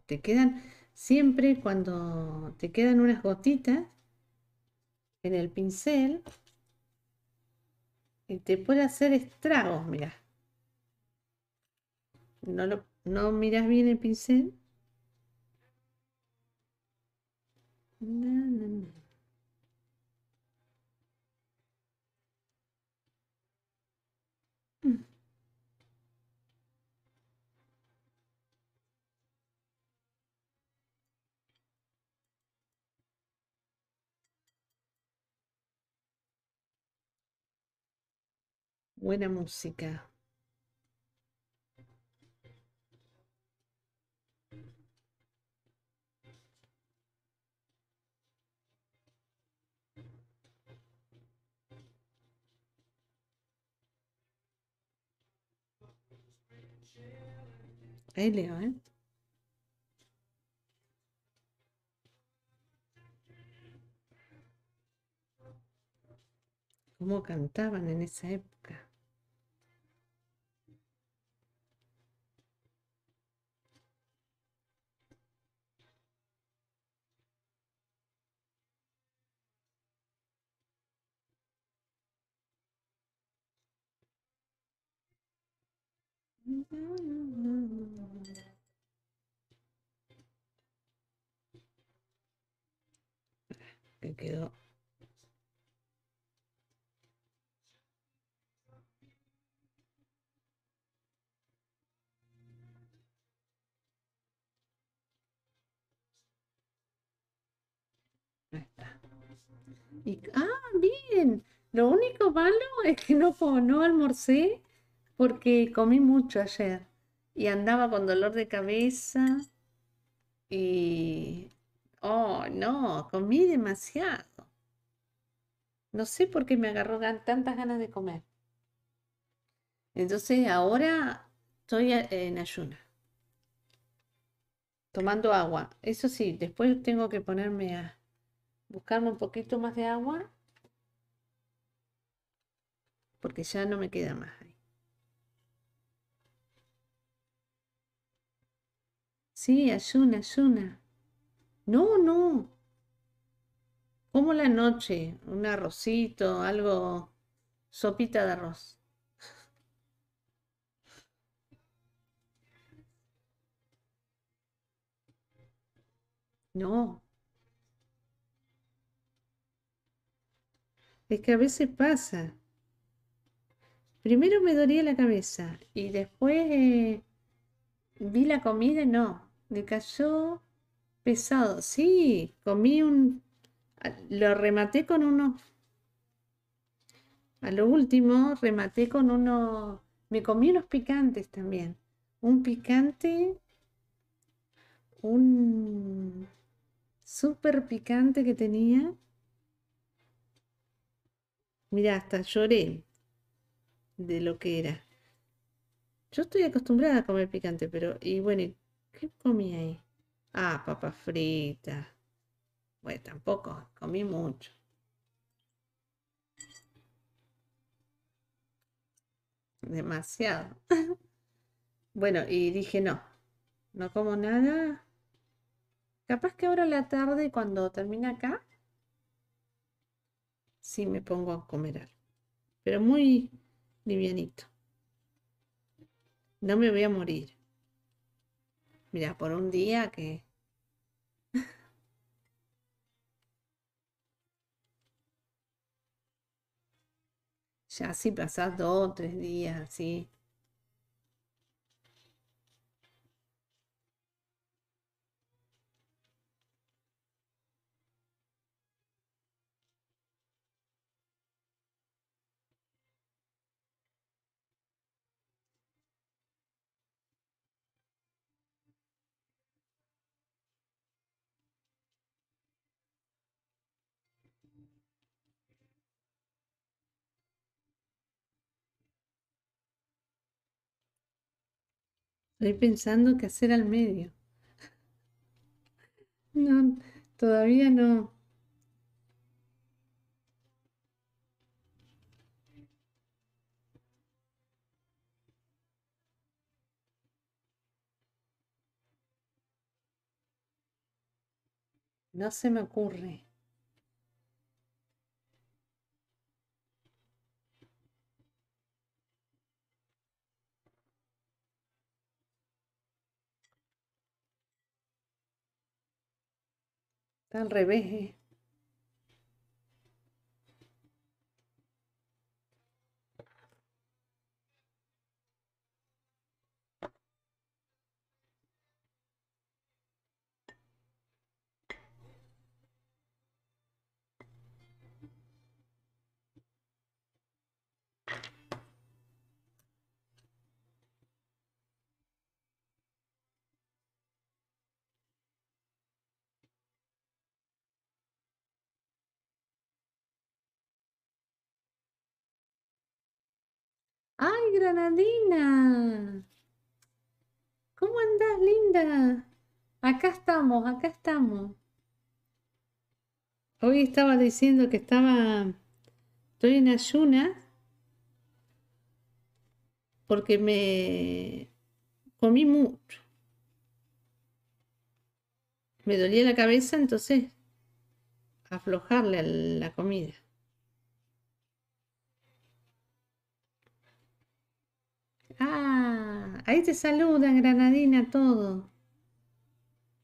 te quedan siempre cuando te quedan unas gotitas en el pincel y te puede hacer estragos, mira. No lo, no miras bien el pincel. buena música. Ahí ¿eh? Cómo cantaban en esa época. Que quedó. Ahí está. Y, ah, bien. Lo único malo es que no, no almorcé porque comí mucho ayer y andaba con dolor de cabeza y... Oh, no, comí demasiado. No sé por qué me agarró tantas ganas de comer. Entonces ahora estoy en ayuna, tomando agua. Eso sí, después tengo que ponerme a buscarme un poquito más de agua porque ya no me queda más ahí. Sí, ayuna, ayuna. No, no. Como la noche, un arrocito, algo, sopita de arroz. No, es que a veces pasa. Primero me dolía la cabeza y después eh, vi la comida y no, me cayó pesado. Sí, comí un, lo rematé con unos, a lo último rematé con unos, me comí unos picantes también. Un picante, un súper picante que tenía. Mira, hasta lloré de lo que era. Yo estoy acostumbrada a comer picante, pero, y bueno, ¿y ¿qué comí ahí? Ah, papas fritas. Bueno, tampoco, comí mucho. Demasiado. Bueno, y dije, no, no como nada. Capaz que ahora a la tarde, cuando termine acá, sí me pongo a comer algo. Pero muy livianito. No me voy a morir. Mira, por un día que... Ya si pasás dos o tres días así. Estoy pensando qué hacer al medio. No, todavía no. No se me ocurre. Al revés, ¡Ay, granadina! linda. Acá estamos, acá estamos. Hoy estaba diciendo que estaba, estoy en ayunas porque me comí mucho. Me dolía la cabeza, entonces aflojarle la comida. Ah, ahí te saluda Granadina todo.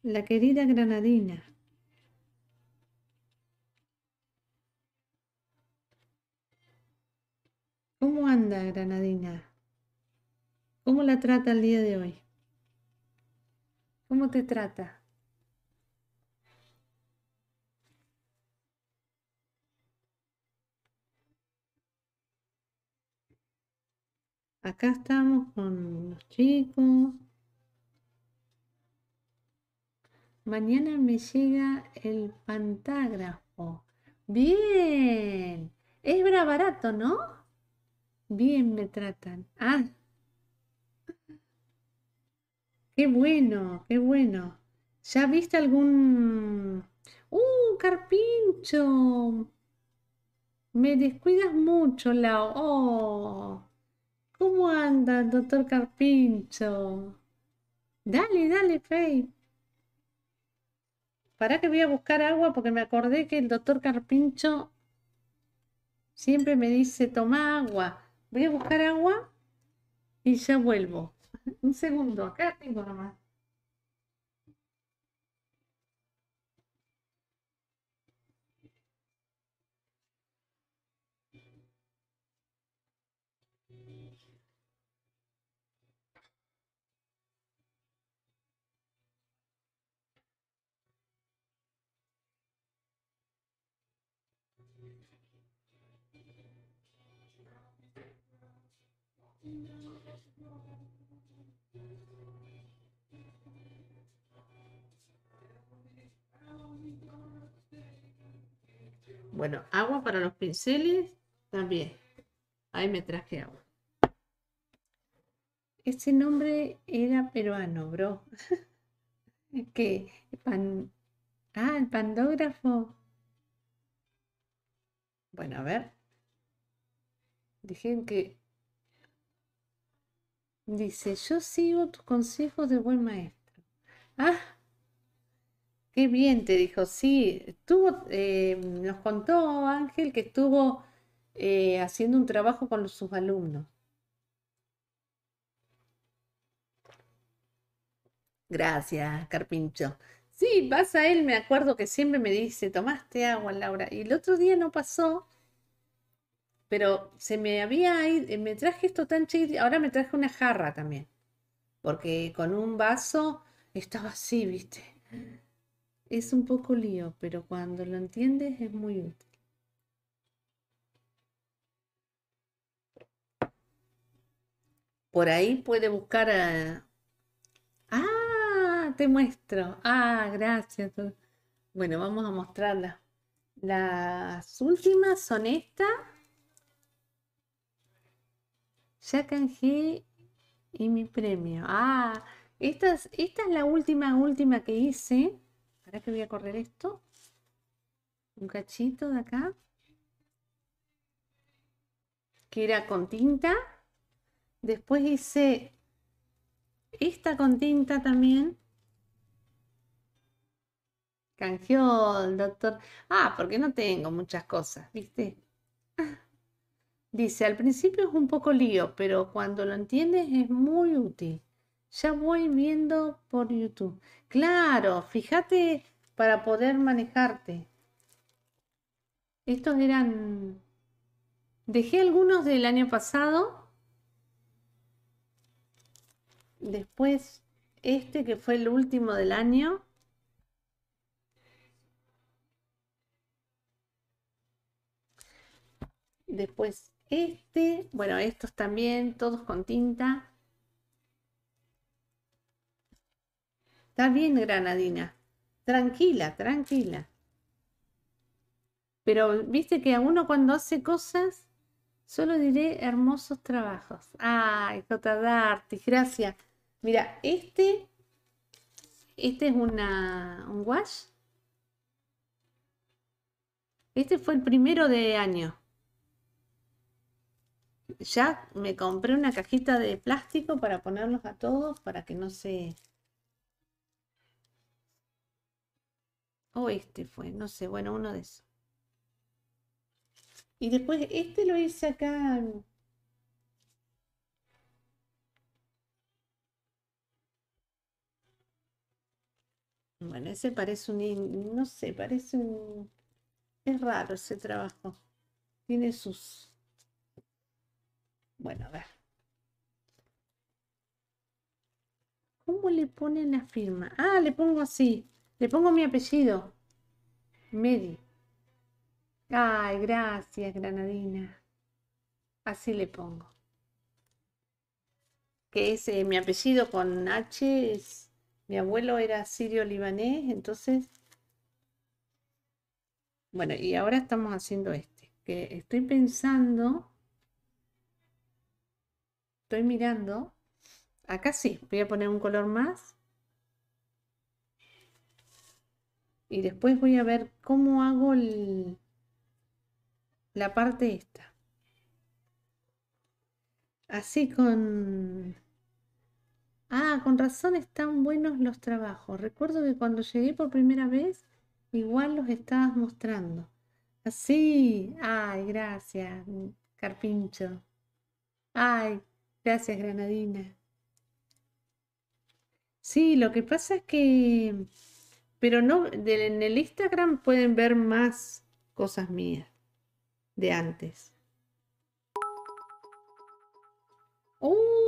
La querida Granadina. ¿Cómo anda Granadina? ¿Cómo la trata el día de hoy? ¿Cómo te trata? Acá estamos con los chicos. Mañana me llega el pantágrafo. Bien. Es barato, ¿no? Bien me tratan. Ah. Qué bueno, qué bueno. ¿Ya viste algún... ¡Uh, carpincho! Me descuidas mucho, Lau. ¡Oh! ¿Cómo anda, doctor Carpincho? Dale, dale, Fey. Para que voy a buscar agua porque me acordé que el doctor Carpincho siempre me dice, toma agua. Voy a buscar agua y ya vuelvo. Un segundo, acá tengo nomás. Bueno, agua para los pinceles también. Ahí me traje agua. Ese nombre era peruano, bro. ¿Qué? Pan... Ah, el pandógrafo. Bueno, a ver. Dije que... Dice, yo sigo tus consejos de buen maestro. Ah, Qué bien, te dijo, sí, estuvo, eh, nos contó Ángel que estuvo eh, haciendo un trabajo con sus alumnos. Gracias, Carpincho. Sí, vas a él, me acuerdo que siempre me dice, tomaste agua, Laura. Y el otro día no pasó, pero se me había ido, me traje esto tan chiquito, ahora me traje una jarra también, porque con un vaso estaba así, viste. Es un poco lío, pero cuando lo entiendes es muy útil. Por ahí puede buscar a... Ah, te muestro. Ah, gracias. Bueno, vamos a mostrarlas. Las últimas son estas. Ya y mi premio. Ah, esta esta es la última, última que hice que voy a correr esto. Un cachito de acá. Que era con tinta. Después hice esta con tinta también. Canjeó el doctor. Ah, porque no tengo muchas cosas, ¿viste? Dice, al principio es un poco lío, pero cuando lo entiendes es muy útil. Ya voy viendo por YouTube. Claro, fíjate para poder manejarte. Estos eran... Dejé algunos del año pasado. Después este que fue el último del año. Después este, bueno, estos también, todos con tinta. Está bien, Granadina. Tranquila, tranquila. Pero viste que a uno cuando hace cosas, solo diré hermosos trabajos. Ay, J. Darty, gracias. Mira, este Este es una, un wash. Este fue el primero de año. Ya me compré una cajita de plástico para ponerlos a todos para que no se... O este fue, no sé, bueno, uno de esos. Y después este lo hice acá. Bueno, ese parece un, no sé, parece un... Es raro ese trabajo. Tiene sus... Bueno, a ver. ¿Cómo le ponen la firma? Ah, le pongo así. Le pongo mi apellido. Medi. Ay, gracias, Granadina. Así le pongo. Que es eh, mi apellido con H. mi abuelo era sirio-libanés, entonces... Bueno, y ahora estamos haciendo este. Que estoy pensando... Estoy mirando. Acá sí, voy a poner un color más. Y después voy a ver cómo hago el la parte esta. Así con... Ah, con razón están buenos los trabajos. Recuerdo que cuando llegué por primera vez, igual los estabas mostrando. Así. Ay, gracias, Carpincho. Ay, gracias, Granadina. Sí, lo que pasa es que... Pero no, en el Instagram pueden ver más cosas mías de antes. ¡Uy, no!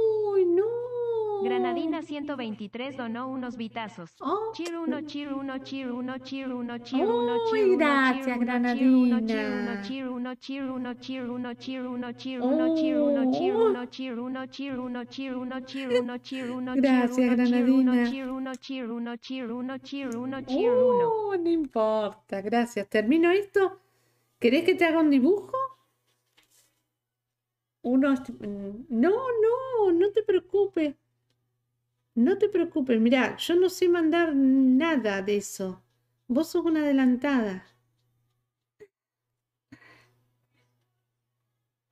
Granadina 123 donó unos vitazos. Oh. Chir 1, chir 1, chir 1, chir 1, chir 1, Uy, chir 1, gracias, Granadina. chir 1, chir 1, chir 1, chir 1, chir 1, chir 1, chir 1, chir 1, chir 1, chir 1, chir 1, chir 1, Gracias, Granadina. chir 1, chir 1, chir 1, chir 1, chir 1. Uh, no importa, gracias. ¿Termino esto? ¿Querés que te haga un dibujo? Uno... No, no, no te preocupes. No te preocupes, mira, yo no sé mandar nada de eso. Vos sos una adelantada.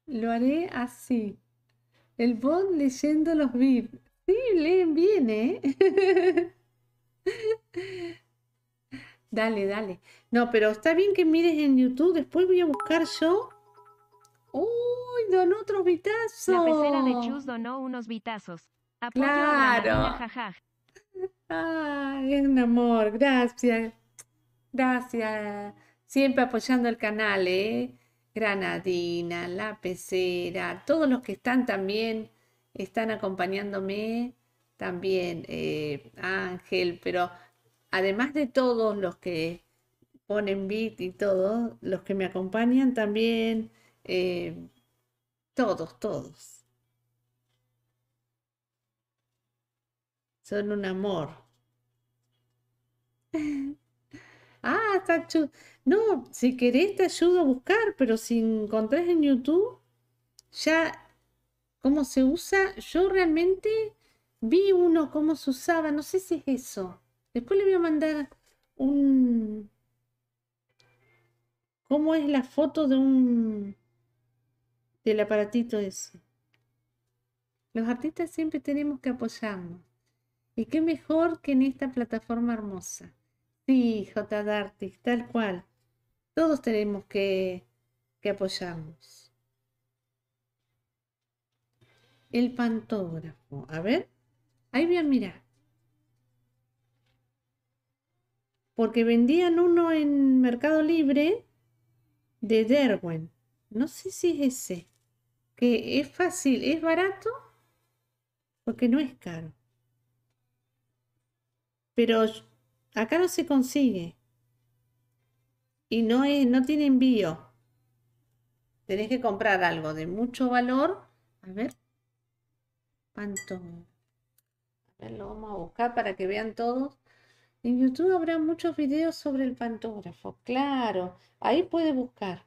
Lo haré así. El bot leyendo los VIP. Sí, leen bien, ¿eh? Dale, dale. No, pero está bien que mires en YouTube. Después voy a buscar yo. ¡Uy! Donó otros vitazos. La pecera de Chus donó unos vitazos. Apoyo Claro. a Granadina, jaja. Ay, es un amor. Gracias. Gracias. Siempre apoyando el canal, ¿eh? Granadina, La Pecera, todos los que están también, están acompañándome. También eh, Ángel, pero además de todos los que ponen beat y todos, los que me acompañan también, eh, todos, todos. Son un amor. Ah, está chu- No, si querés te ayudo a buscar, pero si encontrás en YouTube ya cómo se usa, yo realmente vi uno cómo se usaba, no sé si es eso. Después le voy a mandar un... ¿Cómo es la foto de un... del aparatito ese? Los artistas siempre tenemos que apoyarnos. Y qué mejor que en esta plataforma hermosa. Sí, J. Dartis, tal cual. Todos tenemos que, que apoyarnos. El pantógrafo. A ver, ahí voy a mirar. Porque vendían uno en Mercado Libre de Derwent. No sé si es ese. Que es fácil, es barato, porque no es caro. Pero acá no se consigue. Y no es, no tiene envío. Tenés que comprar algo de mucho valor. A ver. ¿Cuánto? A ver, lo vamos a buscar para que vean todos. En YouTube habrá muchos videos sobre el pantógrafo. Claro, ahí puede buscar.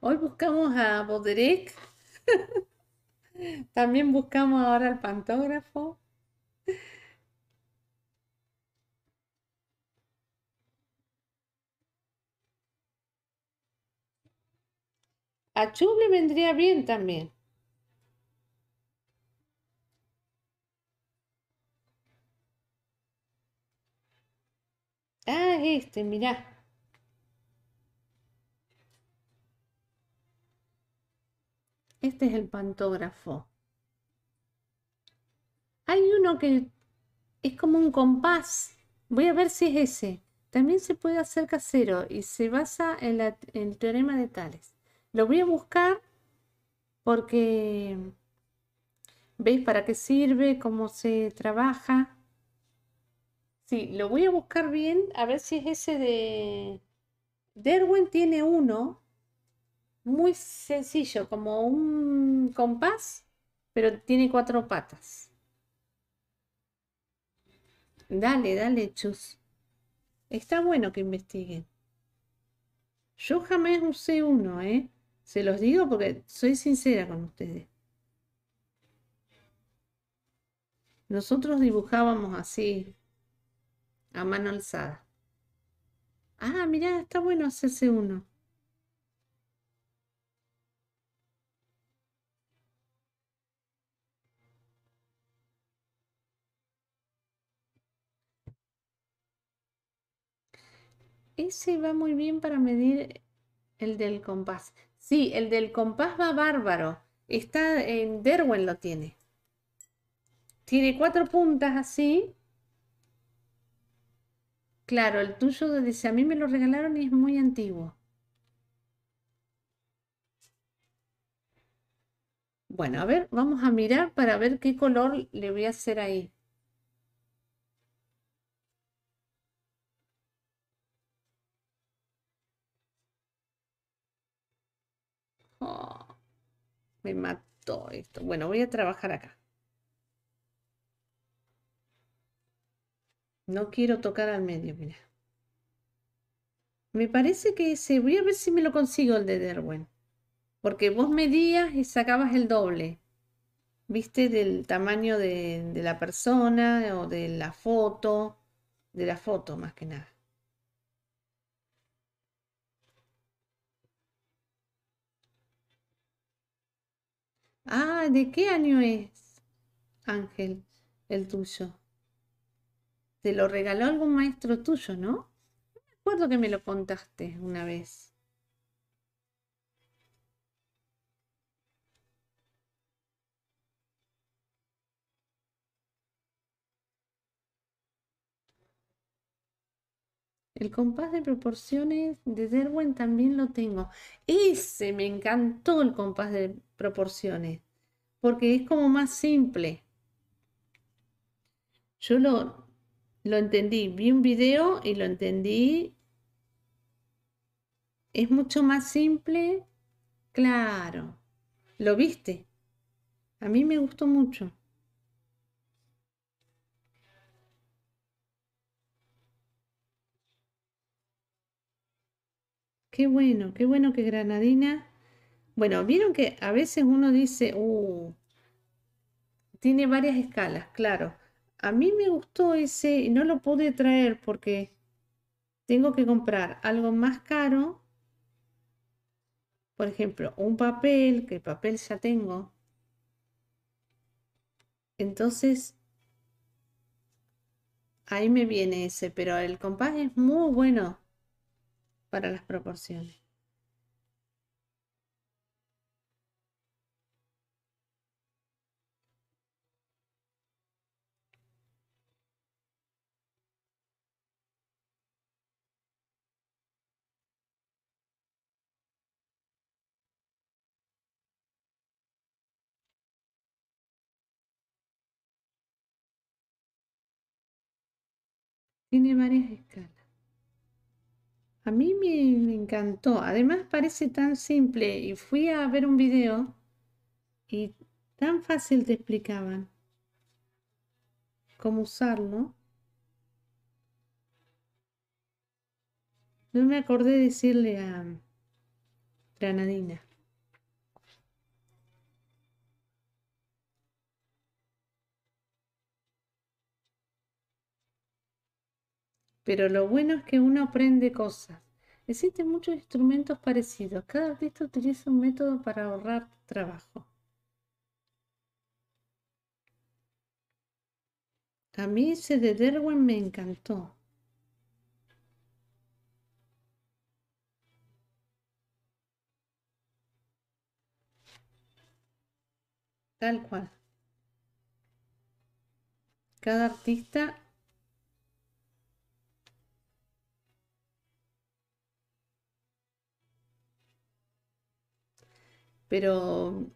Hoy buscamos a Boderek. También buscamos ahora el pantógrafo. A Chuble vendría bien también. Ah, este, mirá. Este es el pantógrafo. Hay uno que es como un compás. Voy a ver si es ese. También se puede hacer casero y se basa en, el teorema de Tales. Lo voy a buscar porque veis para qué sirve, cómo se trabaja. Sí, lo voy a buscar bien a ver si es ese de... Derwin tiene uno muy sencillo, como un compás, pero tiene cuatro patas. Dale, dale, chus. Está bueno que investiguen. Yo jamás usé uno, ¿eh? Se los digo porque soy sincera con ustedes. Nosotros dibujábamos así, a mano alzada. Ah, mirá, está bueno hacerse uno. Ese va muy bien para medir el del compás. Sí, el del compás va bárbaro. Está en Derwin lo tiene. Tiene cuatro puntas así. Claro, el tuyo dice, a mí me lo regalaron y es muy antiguo. Bueno, a ver, vamos a mirar para ver qué color le voy a hacer ahí. Me mató esto. Bueno, voy a trabajar acá. No quiero tocar al medio, mira. Me parece que ese, voy a ver si me lo consigo el de Derwin. Porque vos medías y sacabas el doble. ¿Viste? Del tamaño de, de la persona o de la foto. De la foto más que nada. Ah, ¿de qué año es, Ángel, el tuyo? Te lo regaló algún maestro tuyo, ¿no? Me acuerdo que me lo contaste una vez. El compás de proporciones de Derwin también lo tengo. Ese me encantó el compás de proporciones, porque es como más simple. Yo lo, lo entendí, vi un video y lo entendí. Es mucho más simple. Claro. ¿Lo viste? A mí me gustó mucho. Qué bueno, qué bueno que Granadina. Bueno, vieron que a veces uno dice, uh, tiene varias escalas, claro. A mí me gustó ese y no lo pude traer porque tengo que comprar algo más caro. Por ejemplo, un papel, que el papel ya tengo. Entonces, ahí me viene ese, pero el compás es muy bueno para las proporciones. Tiene varias escalas. A mí me, encantó. Además parece tan simple y fui a ver un video y tan fácil te explicaban cómo usarlo. No me acordé de decirle a Granadina. Pero lo bueno es que uno aprende cosas. Existen muchos instrumentos parecidos. Cada artista utiliza un método para ahorrar trabajo. A mí ese de Derwin me encantó. Tal cual. Cada artista pero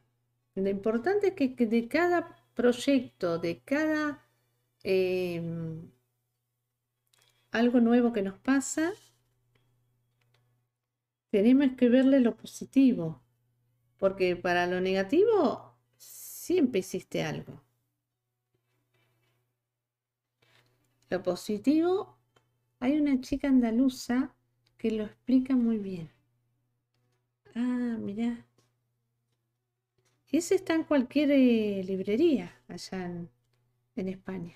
lo importante es que, de cada proyecto, de cada em, algo nuevo que nos pasa, tenemos que verle lo positivo, porque para lo negativo siempre existe algo. Lo positivo, hay una chica andaluza que lo explica muy bien. Ah, Ese está en cualquier eh, librería allá en, España.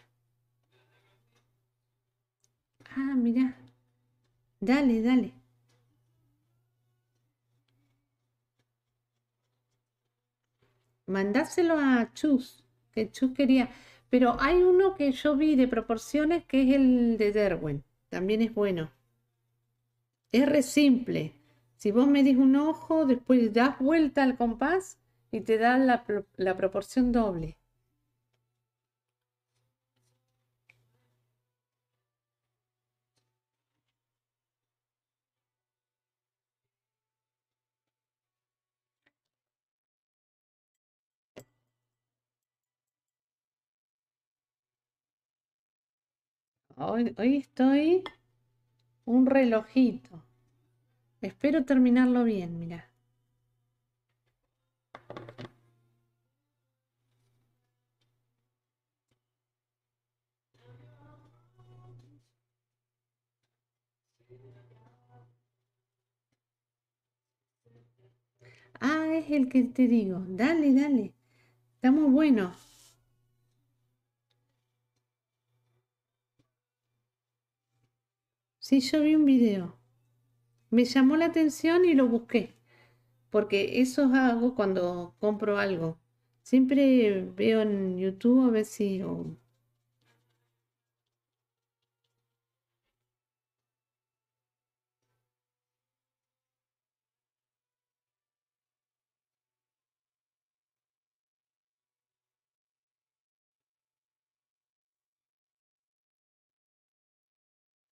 Ah, mira. Dale, dale. Mandáselo a Chus, que Chus quería. Pero hay uno que yo vi de proporciones que es el de Derwin. También es bueno. Es re simple. Si vos medís un ojo, después das vuelta al compás y te da la, la proporción doble. Hoy, estoy un relojito. Espero terminarlo bien, mira. Ah, es el que te digo. Dale, dale. Está muy bueno. Sí, yo vi un video. Me llamó la atención y lo busqué. Porque eso hago cuando compro algo. Siempre veo en YouTube a ver si...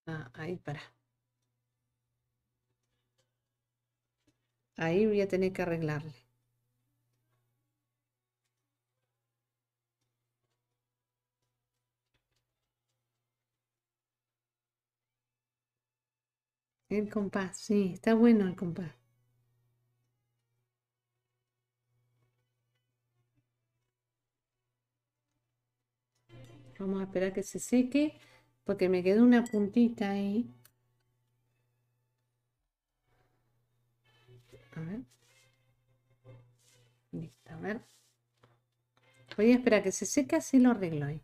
Ah, ahí para. Ahí voy a tener que arreglarle. El compás, sí, está bueno el compás. Vamos a esperar que se seque porque me quedó una puntita ahí. A ver. Listo, a ver. Voy a esperar que se seque así lo arreglo ahí.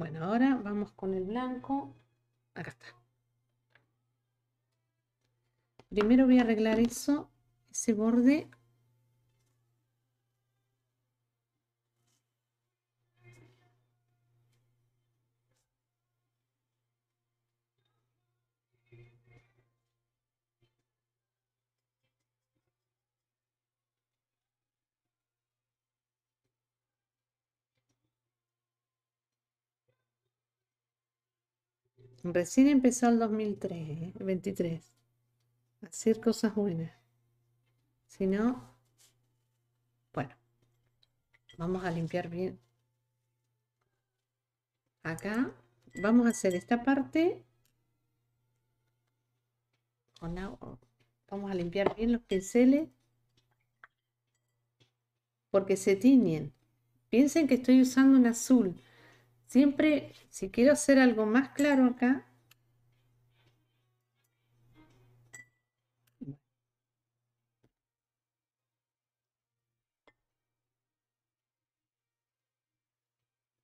Bueno, ahora vamos con el blanco. Acá está. Primero voy a arreglar eso, ese borde. Recién empezó el 2003, 23. Hacer cosas buenas. Si no, bueno, vamos a limpiar bien. Acá vamos a hacer esta parte con agua. Vamos a limpiar bien los pinceles porque se tiñen. Piensen que estoy usando un azul, Siempre, si quiero hacer algo más claro acá,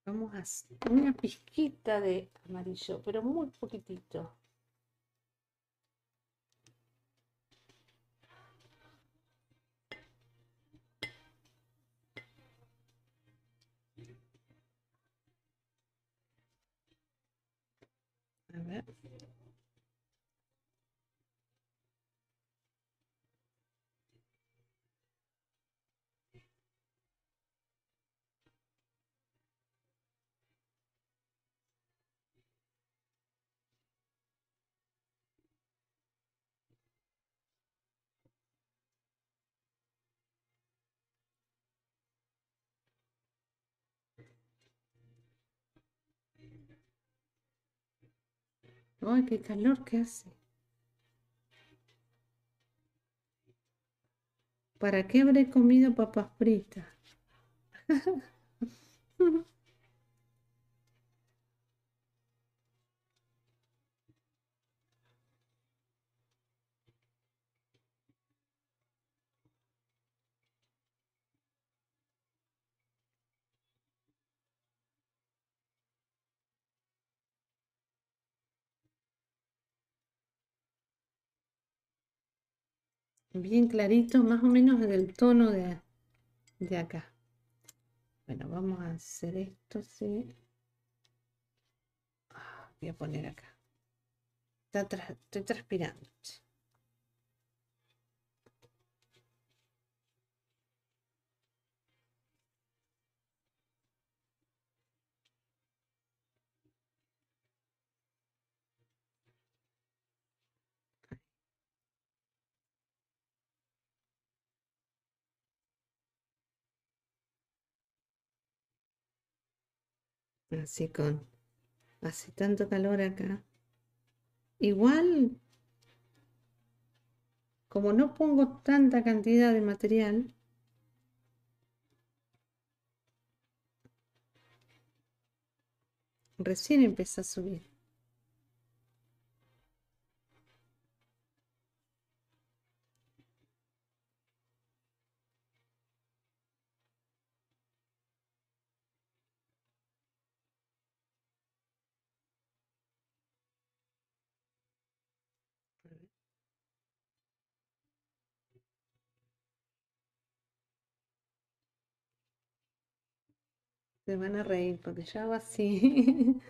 Vamos a hacer una pizquita de amarillo, pero muy poquitito. A ver. Ay, qué calor que hace. ¿Para qué habré comido papas fritas? bien clarito, más o menos del tono de, de acá. Bueno, vamos a hacer esto, sí. Ah, voy a poner acá. estoy transpirando. Así con, hace tanto calor acá. Igual, como no pongo tanta cantidad de material, recién empieza a subir. Se van a reír porque ya va así.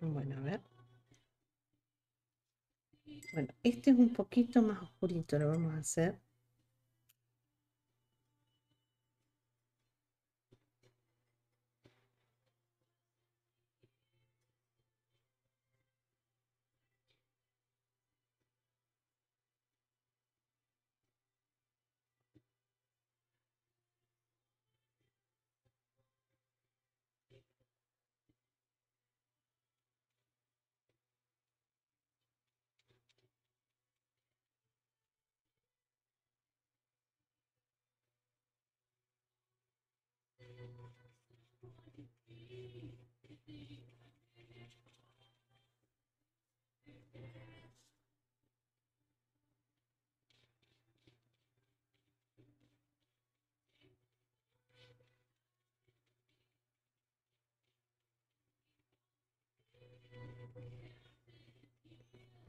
Bueno, a ver. Bueno, este es un poquito más oscurito, lo vamos a hacer.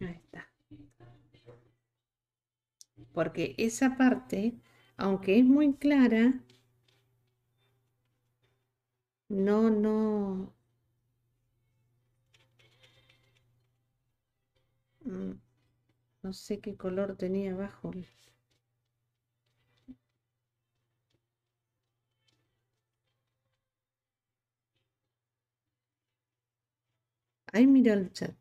Ahí está. Porque esa parte, aunque es muy clara, no, no. No sé qué color tenía abajo. Ahí mira el chat.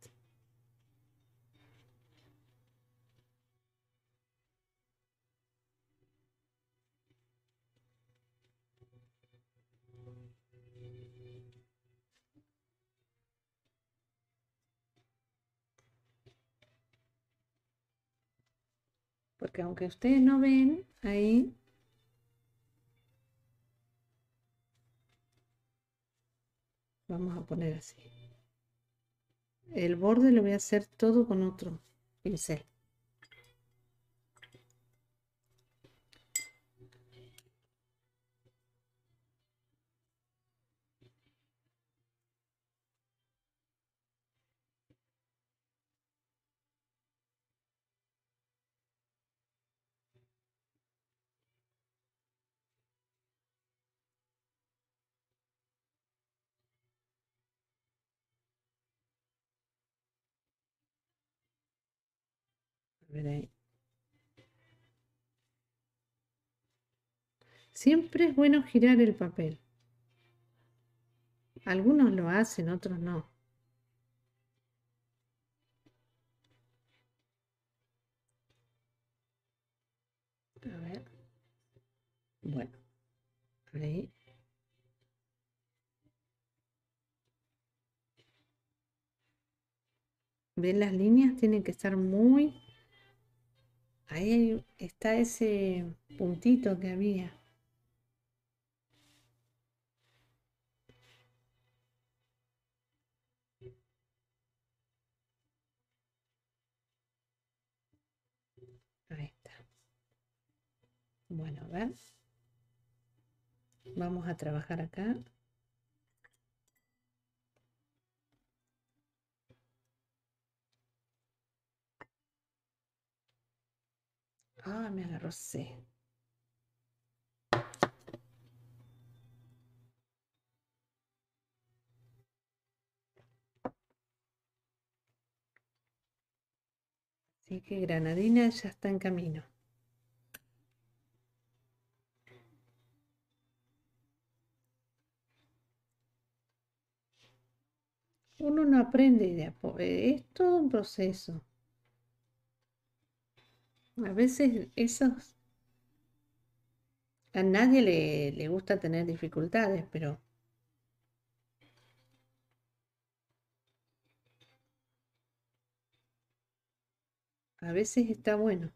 Porque aunque ustedes no ven, ahí vamos a poner así. El borde lo voy a hacer todo con otro pincel. Siempre es bueno girar el papel. Algunos lo hacen, otros no. A ver. Bueno. Ahí. ¿Ven las líneas? Tienen que estar muy Ahí está ese puntito que había. Ahí está. Bueno, a ver. Vamos a trabajar acá. Ah, me agarró C. Así que Granadina ya está en camino. Uno no aprende de es todo un proceso. A veces esos... A nadie le, le gusta tener dificultades, pero... A veces está bueno.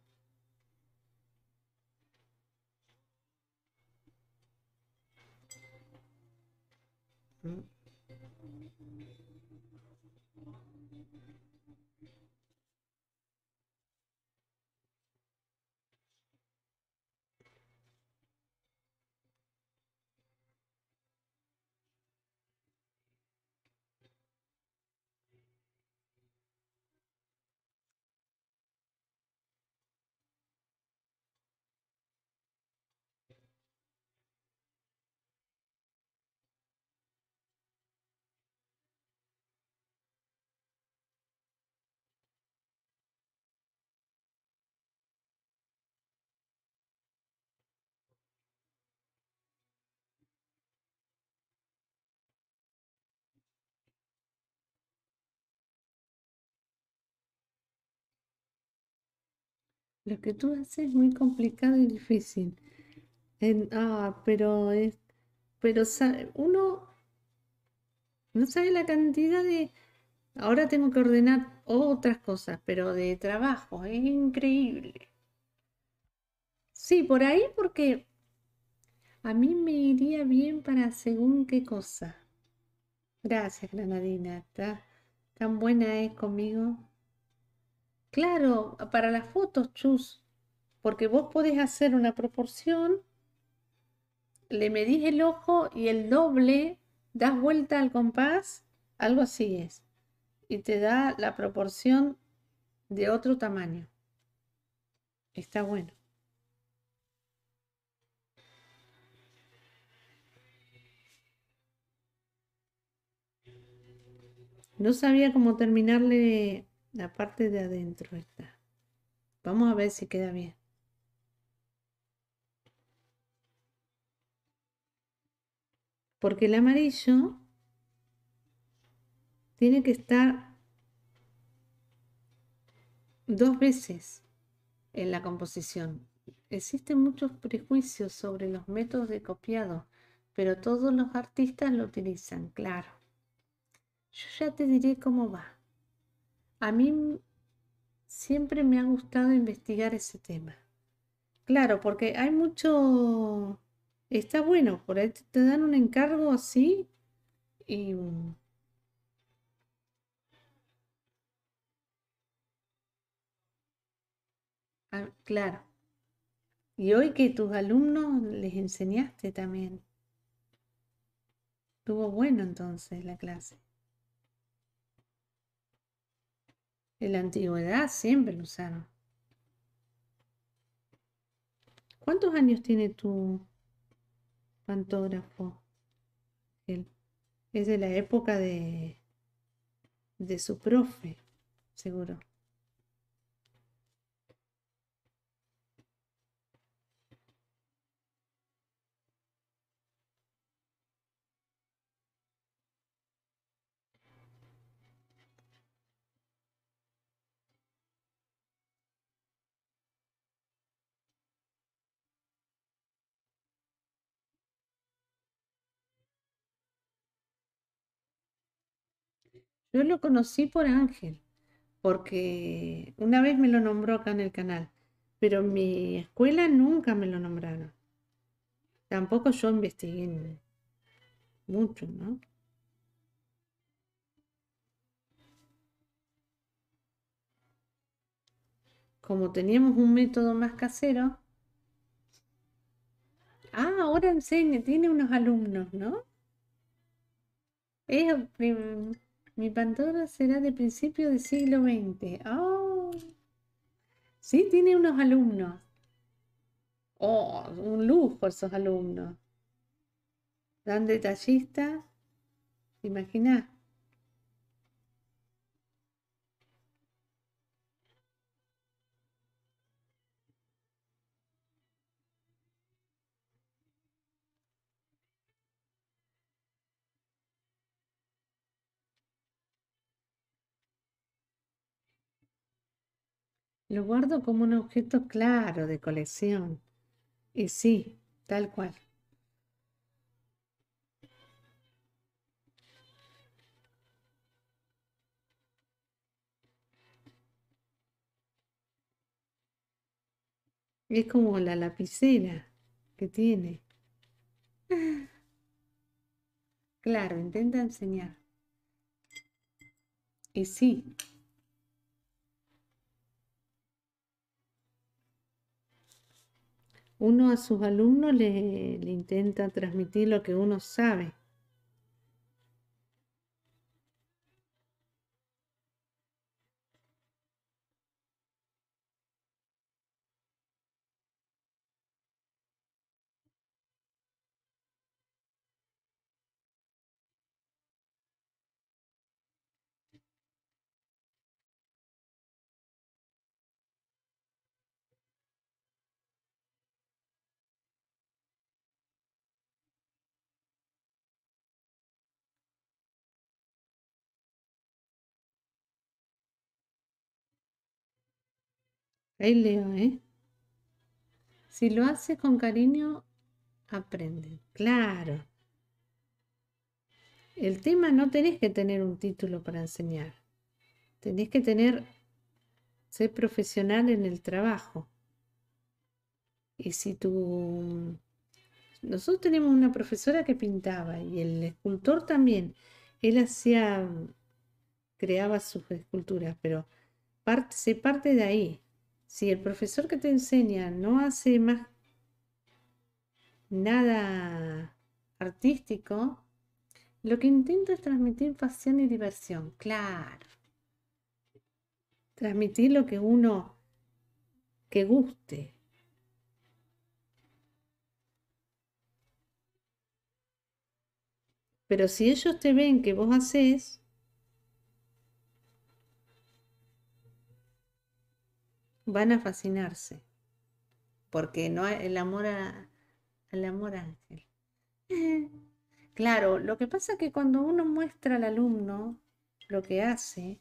Lo que tú haces es muy complicado y difícil. ah, pero es, pero uno no sabe la cantidad de. Ahora tengo que ordenar otras cosas, pero de trabajo, es increíble. Sí, por ahí porque a mí me iría bien para según qué cosa. Gracias, Granadina. tan buena es conmigo. Claro, para las fotos, chus, porque vos podés hacer una proporción, le medís el ojo y el doble, das vuelta al compás, algo así es, y te da la proporción de otro tamaño. Está bueno. No sabía cómo terminarle la parte de adentro está. Vamos a ver si queda bien. Porque el amarillo tiene que estar dos veces en la composición. Existen muchos prejuicios sobre los métodos de copiado, pero todos los artistas lo utilizan, claro. Yo ya te diré cómo va. A mí siempre me ha gustado investigar ese tema. Claro, porque hay mucho... Está bueno, por ahí te dan un encargo así y... Ah, claro. Y hoy que tus alumnos les enseñaste también. Estuvo bueno entonces la clase. En la antigüedad siempre lo usaron. ¿Cuántos años tiene tu pantógrafo? Es de la época de, de su profe, seguro. Yo lo conocí por Ángel, porque una vez me lo nombró acá en el canal, pero en mi escuela nunca me lo nombraron. Tampoco yo investigué mucho, ¿no? Como teníamos un método más casero. Ah, ahora enseña, tiene unos alumnos, ¿no? Es, mi pantora será de principio del siglo XX. Oh. Sí, tiene unos alumnos. Oh, un lujo esos alumnos. Dan detallista. ¿Te imaginas? Lo guardo como un objeto claro de colección. Y sí, tal cual. Es como la lapicera que tiene. Claro, intenta enseñar. Y sí, uno a sus alumnos le, intenta transmitir lo que uno sabe. Ahí leo, ¿eh? Si lo hace con cariño, aprende. Claro. El tema no tenés que tener un título para enseñar. Tenés que tener, ser profesional en el trabajo. Y si tú... Nosotros tenemos una profesora que pintaba y el escultor también. Él hacía, creaba sus esculturas, pero parte, se parte de ahí. Si el profesor que te enseña no hace más nada artístico, lo que intenta es transmitir pasión y diversión, claro. Transmitir lo que uno que guste. Pero si ellos te ven que vos haces, van a fascinarse, porque no hay el amor a, el amor ángel. Claro, lo que pasa es que cuando uno muestra al alumno lo que hace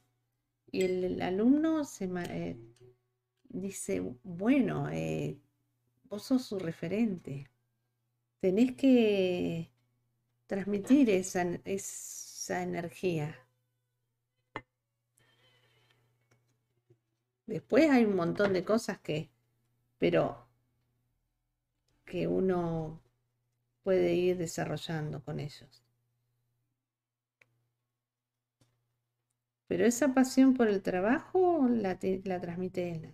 y el, alumno se eh, dice, bueno, eh, vos sos su referente, tenés que transmitir esa, esa energía. Después hay un montón de cosas que, pero que uno puede ir desarrollando con ellos. Pero esa pasión por el trabajo la, la transmite él.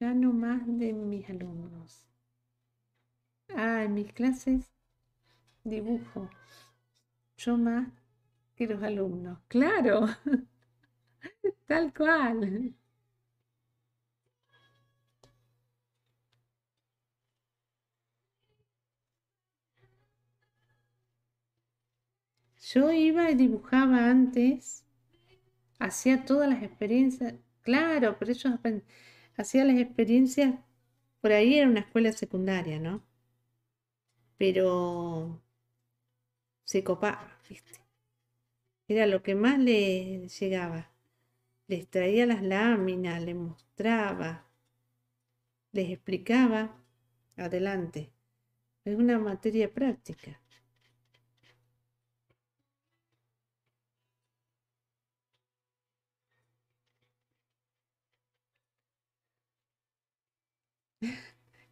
Ya no más de mis alumnos. Ah, en mis clases dibujo. Yo más que los alumnos. Claro. Tal cual. Yo iba y dibujaba antes, hacía todas las experiencias, claro, pero ellos hacía las experiencias, por ahí era una escuela secundaria, ¿no? Pero se copaba, ¿viste? Era lo que más le llegaba. Les traía las láminas, les mostraba, les explicaba. Adelante. Es una materia práctica.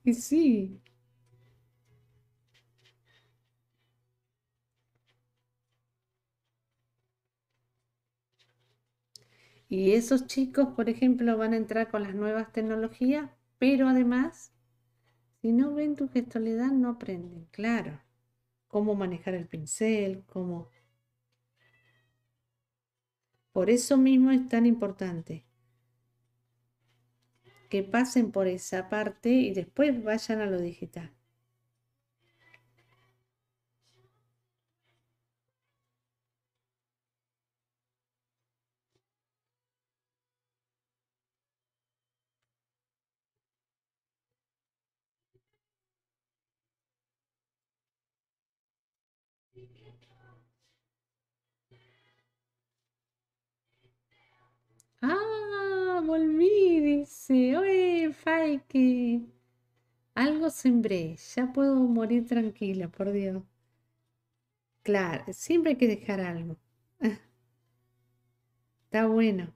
Y sí. Y esos chicos, por ejemplo, van a entrar con las nuevas tecnologías, pero además, si no ven tu gestualidad, no aprenden, claro. Cómo manejar el pincel, cómo... Por eso mismo es tan importante que pasen por esa parte y después vayan a lo digital. Volví, dice. Oye, Faike. Algo sembré. Ya puedo morir tranquila, por Dios. Claro, siempre hay que dejar algo. Está bueno.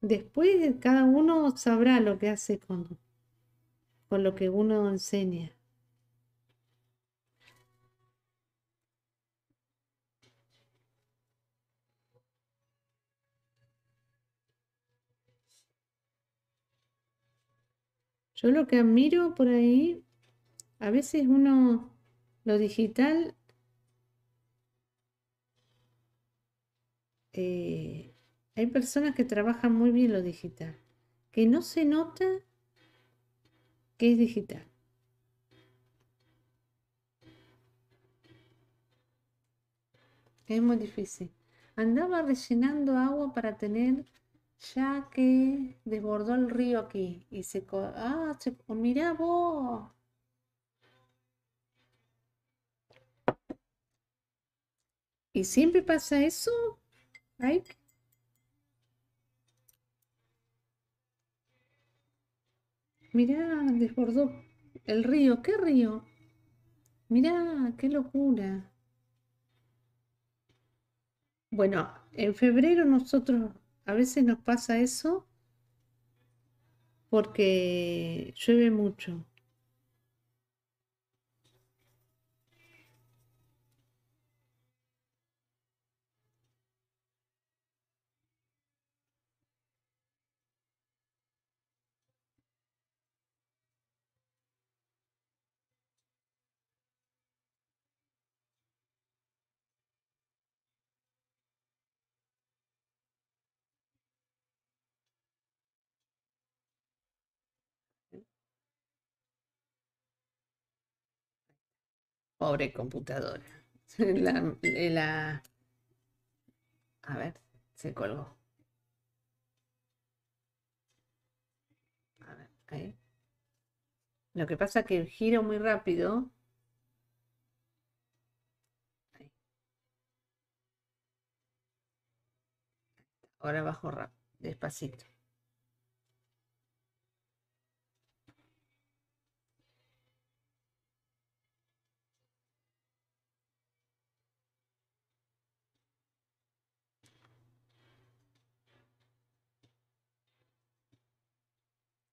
Después cada uno sabrá lo que hace con, con lo que uno enseña. Yo lo que admiro por ahí, a veces uno, lo digital, eh, hay personas que trabajan muy bien lo digital, que no se nota que es digital. Es muy difícil. Andaba rellenando agua para tener ya que desbordó el río aquí y se... Ah, se, mira vos. ¿Y siempre pasa eso? Ay. Mirá, desbordó el río. ¿Qué río? Mirá, qué locura. Bueno, en febrero nosotros a veces nos pasa eso porque llueve mucho. Pobre computadora. La, A ver, se colgó. A ver, ahí. Lo que pasa es que giro muy rápido. Ahora bajo rápido, despacito.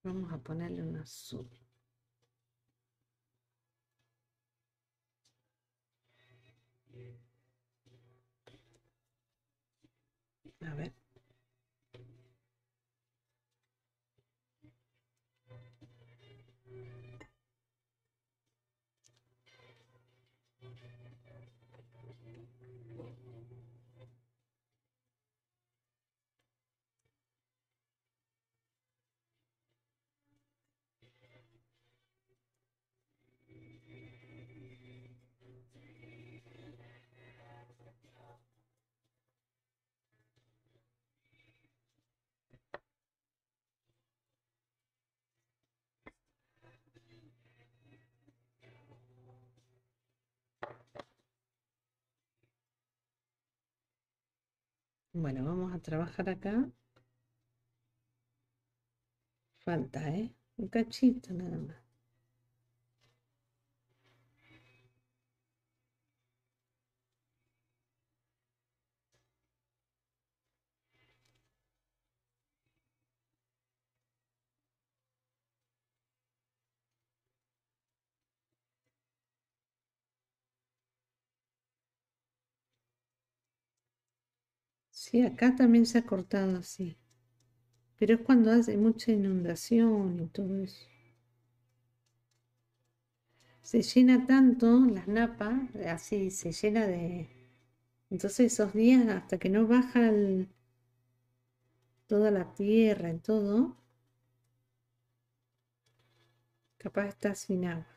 Vamos a ponerle un azul. A ver. Bueno, vamos a trabajar acá. Falta, ¿eh? Un cachito nada más. Sí, acá también se ha cortado así. Pero es cuando hace mucha inundación y todo eso. Se llena tanto las napas, así se llena de... Entonces esos días hasta que no baja toda la tierra y todo, capaz está sin agua.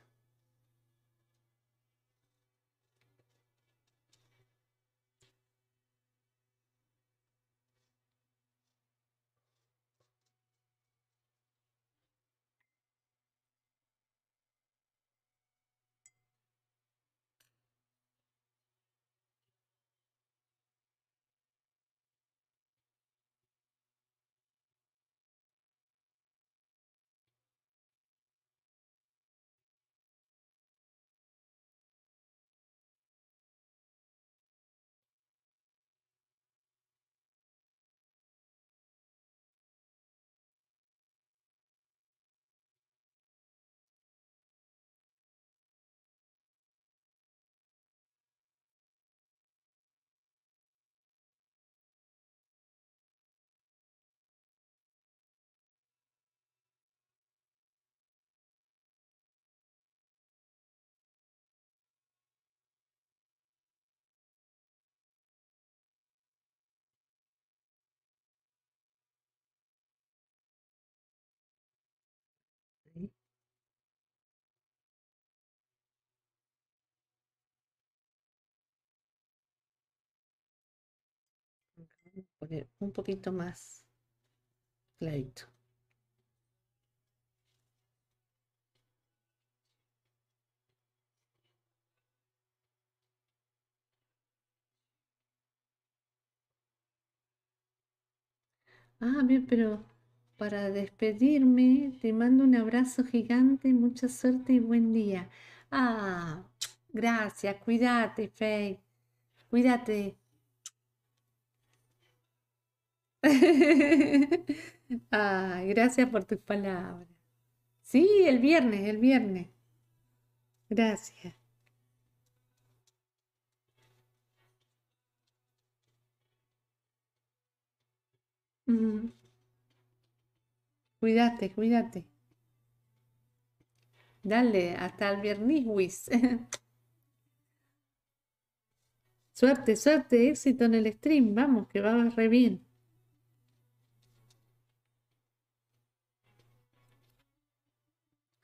Poner un poquito más clarito. Ah, bien, pero para despedirme te mando un abrazo gigante, mucha suerte y buen día. Ah, gracias, cuídate, Faye. Cuídate. Ay, gracias por tus palabras. Sí, el viernes, el viernes. Gracias. Mm. Cuídate, cuídate. Dale, hasta el viernes, Luis. Suerte, suerte, éxito en el stream. Vamos, que va re bien.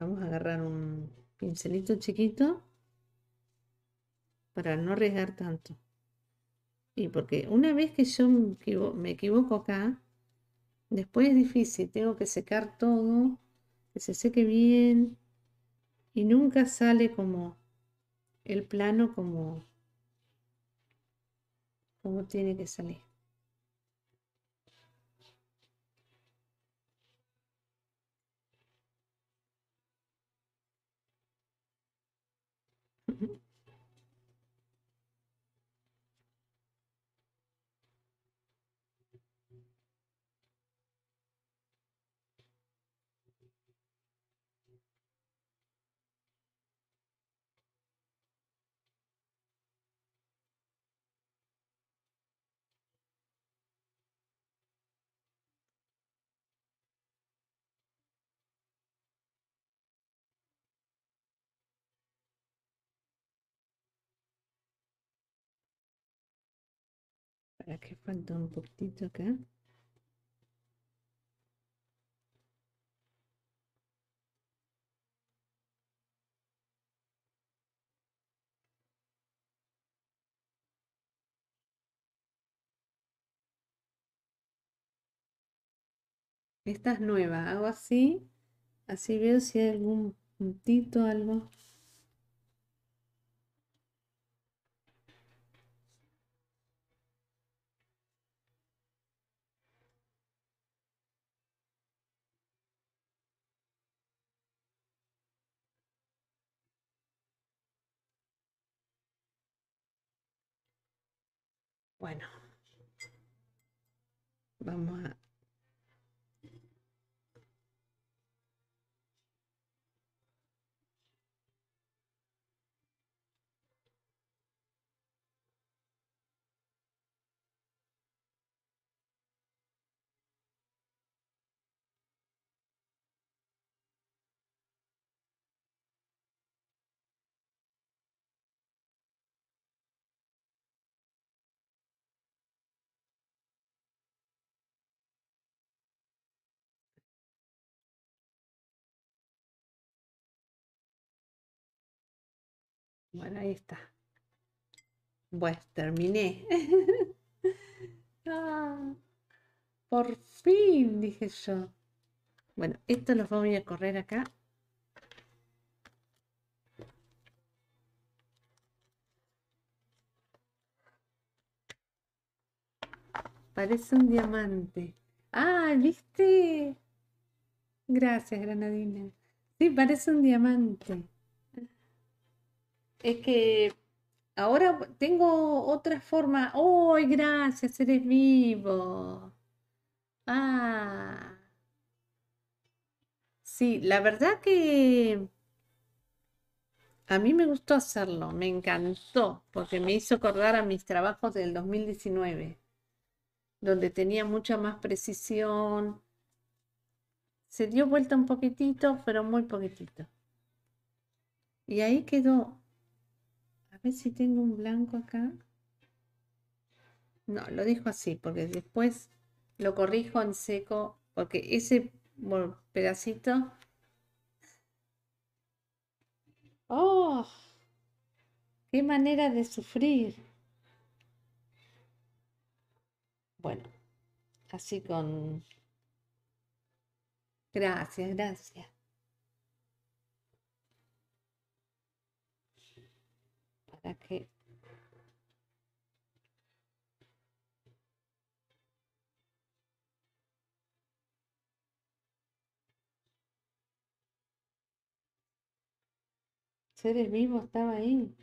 Vamos a agarrar un pincelito chiquito para no arriesgar tanto. Y porque una vez que yo me equivo- me equivoco acá, después es difícil, tengo que secar todo, que se seque bien y nunca sale como el plano como, como tiene que salir. Que falta un poquitito acá. Esta es nueva, hago así, así veo si hay algún puntito, algo. Bueno, vamos a... Bueno, ahí está. Pues terminé. Ah, por fin, dije yo. Bueno, esto lo voy a correr acá. Parece un diamante. Ah, ¿viste? Gracias, Granadina. Sí, parece un diamante. Es que ahora tengo otra forma. ¡Oh, gracias! Eres vivo. Ah. Sí, la verdad que a mí me gustó hacerlo, me encantó, porque me hizo acordar a mis trabajos del 2019, donde tenía mucha más precisión. Se dio vuelta un poquitito, pero muy poquitito. Y ahí quedó. A ver si tengo un blanco acá. No, lo dejo así, porque después lo corrijo en seco, porque ese pedacito. ¡Oh! ¡Qué manera de sufrir! Bueno, así con... Gracias, gracias. Para que... Seres vivos estaba ahí.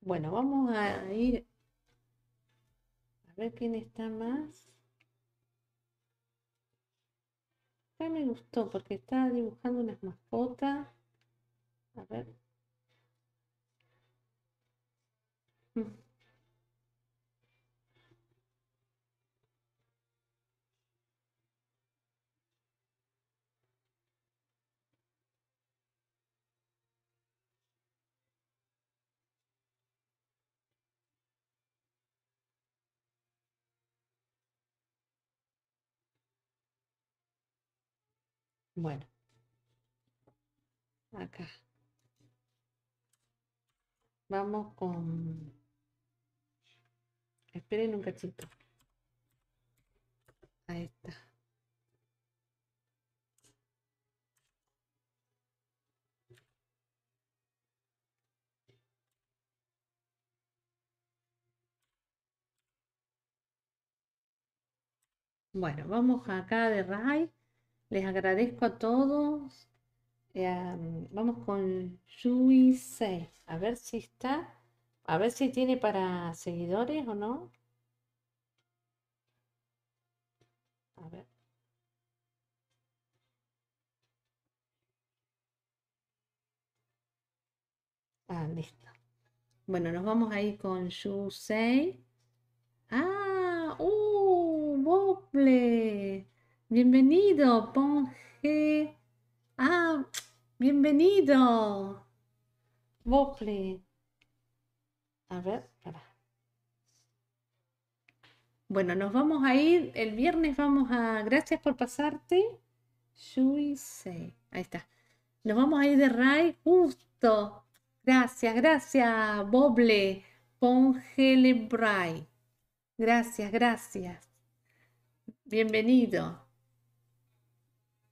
Bueno, vamos a ir a ver quién está más. Me gustó porque estaba dibujando unas mascotas. A ver. Bueno. Acá. Vamos con... Esperen un cachito. Ahí está. Bueno, vamos acá de RAI. Les agradezco a todos. Eh, vamos con Yui A ver si está. A ver si tiene para seguidores o no. A ver. Ah, listo. Bueno, nos vamos a ir con Yusei. Ah, uh, Boble. Bienvenido, Ponge. Ah, bienvenido. Boble. A ver, para. Bueno, nos vamos a ir. El viernes vamos a. Gracias por pasarte. Ahí está. Nos vamos a ir de Rai justo. Gracias, gracias, Boble. Pongele Bray. Gracias, gracias. Bienvenido.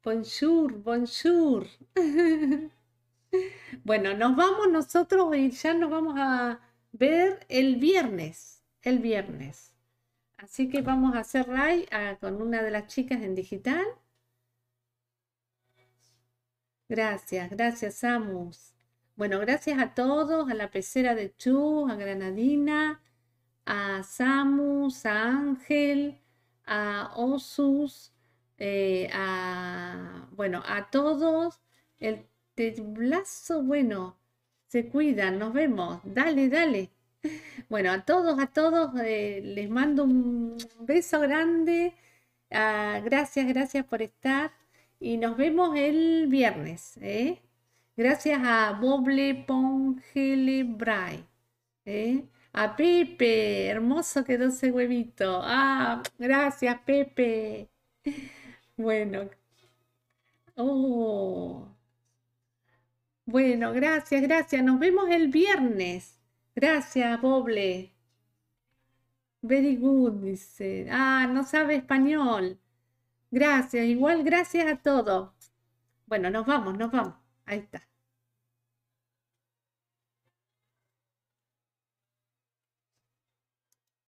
Bonjour, bonjour. bueno, nos vamos nosotros y ya nos vamos a ver el viernes. El viernes. Así que vamos a hacer live ah, con una de las chicas en digital. Gracias, gracias, Samus. Bueno, gracias a todos, a la pecera de Chu, a Granadina, a Samus, a Ángel, a Osus, eh, a, bueno, a todos. El teblazo, bueno, se cuidan, nos vemos. Dale, dale. Bueno, a todos, a todos eh, les mando un beso grande. Ah, gracias, gracias por estar. Y nos vemos el viernes. ¿eh? Gracias a Boble Pongele Bray. A Pepe, hermoso quedó ese huevito. Ah, gracias, Pepe. Bueno. Oh. Bueno, gracias, gracias. Nos vemos el viernes. Gracias, Boble. Very good, dice. Ah, no sabe español. Gracias, igual gracias a todos. Bueno, nos vamos, nos vamos. Ahí está.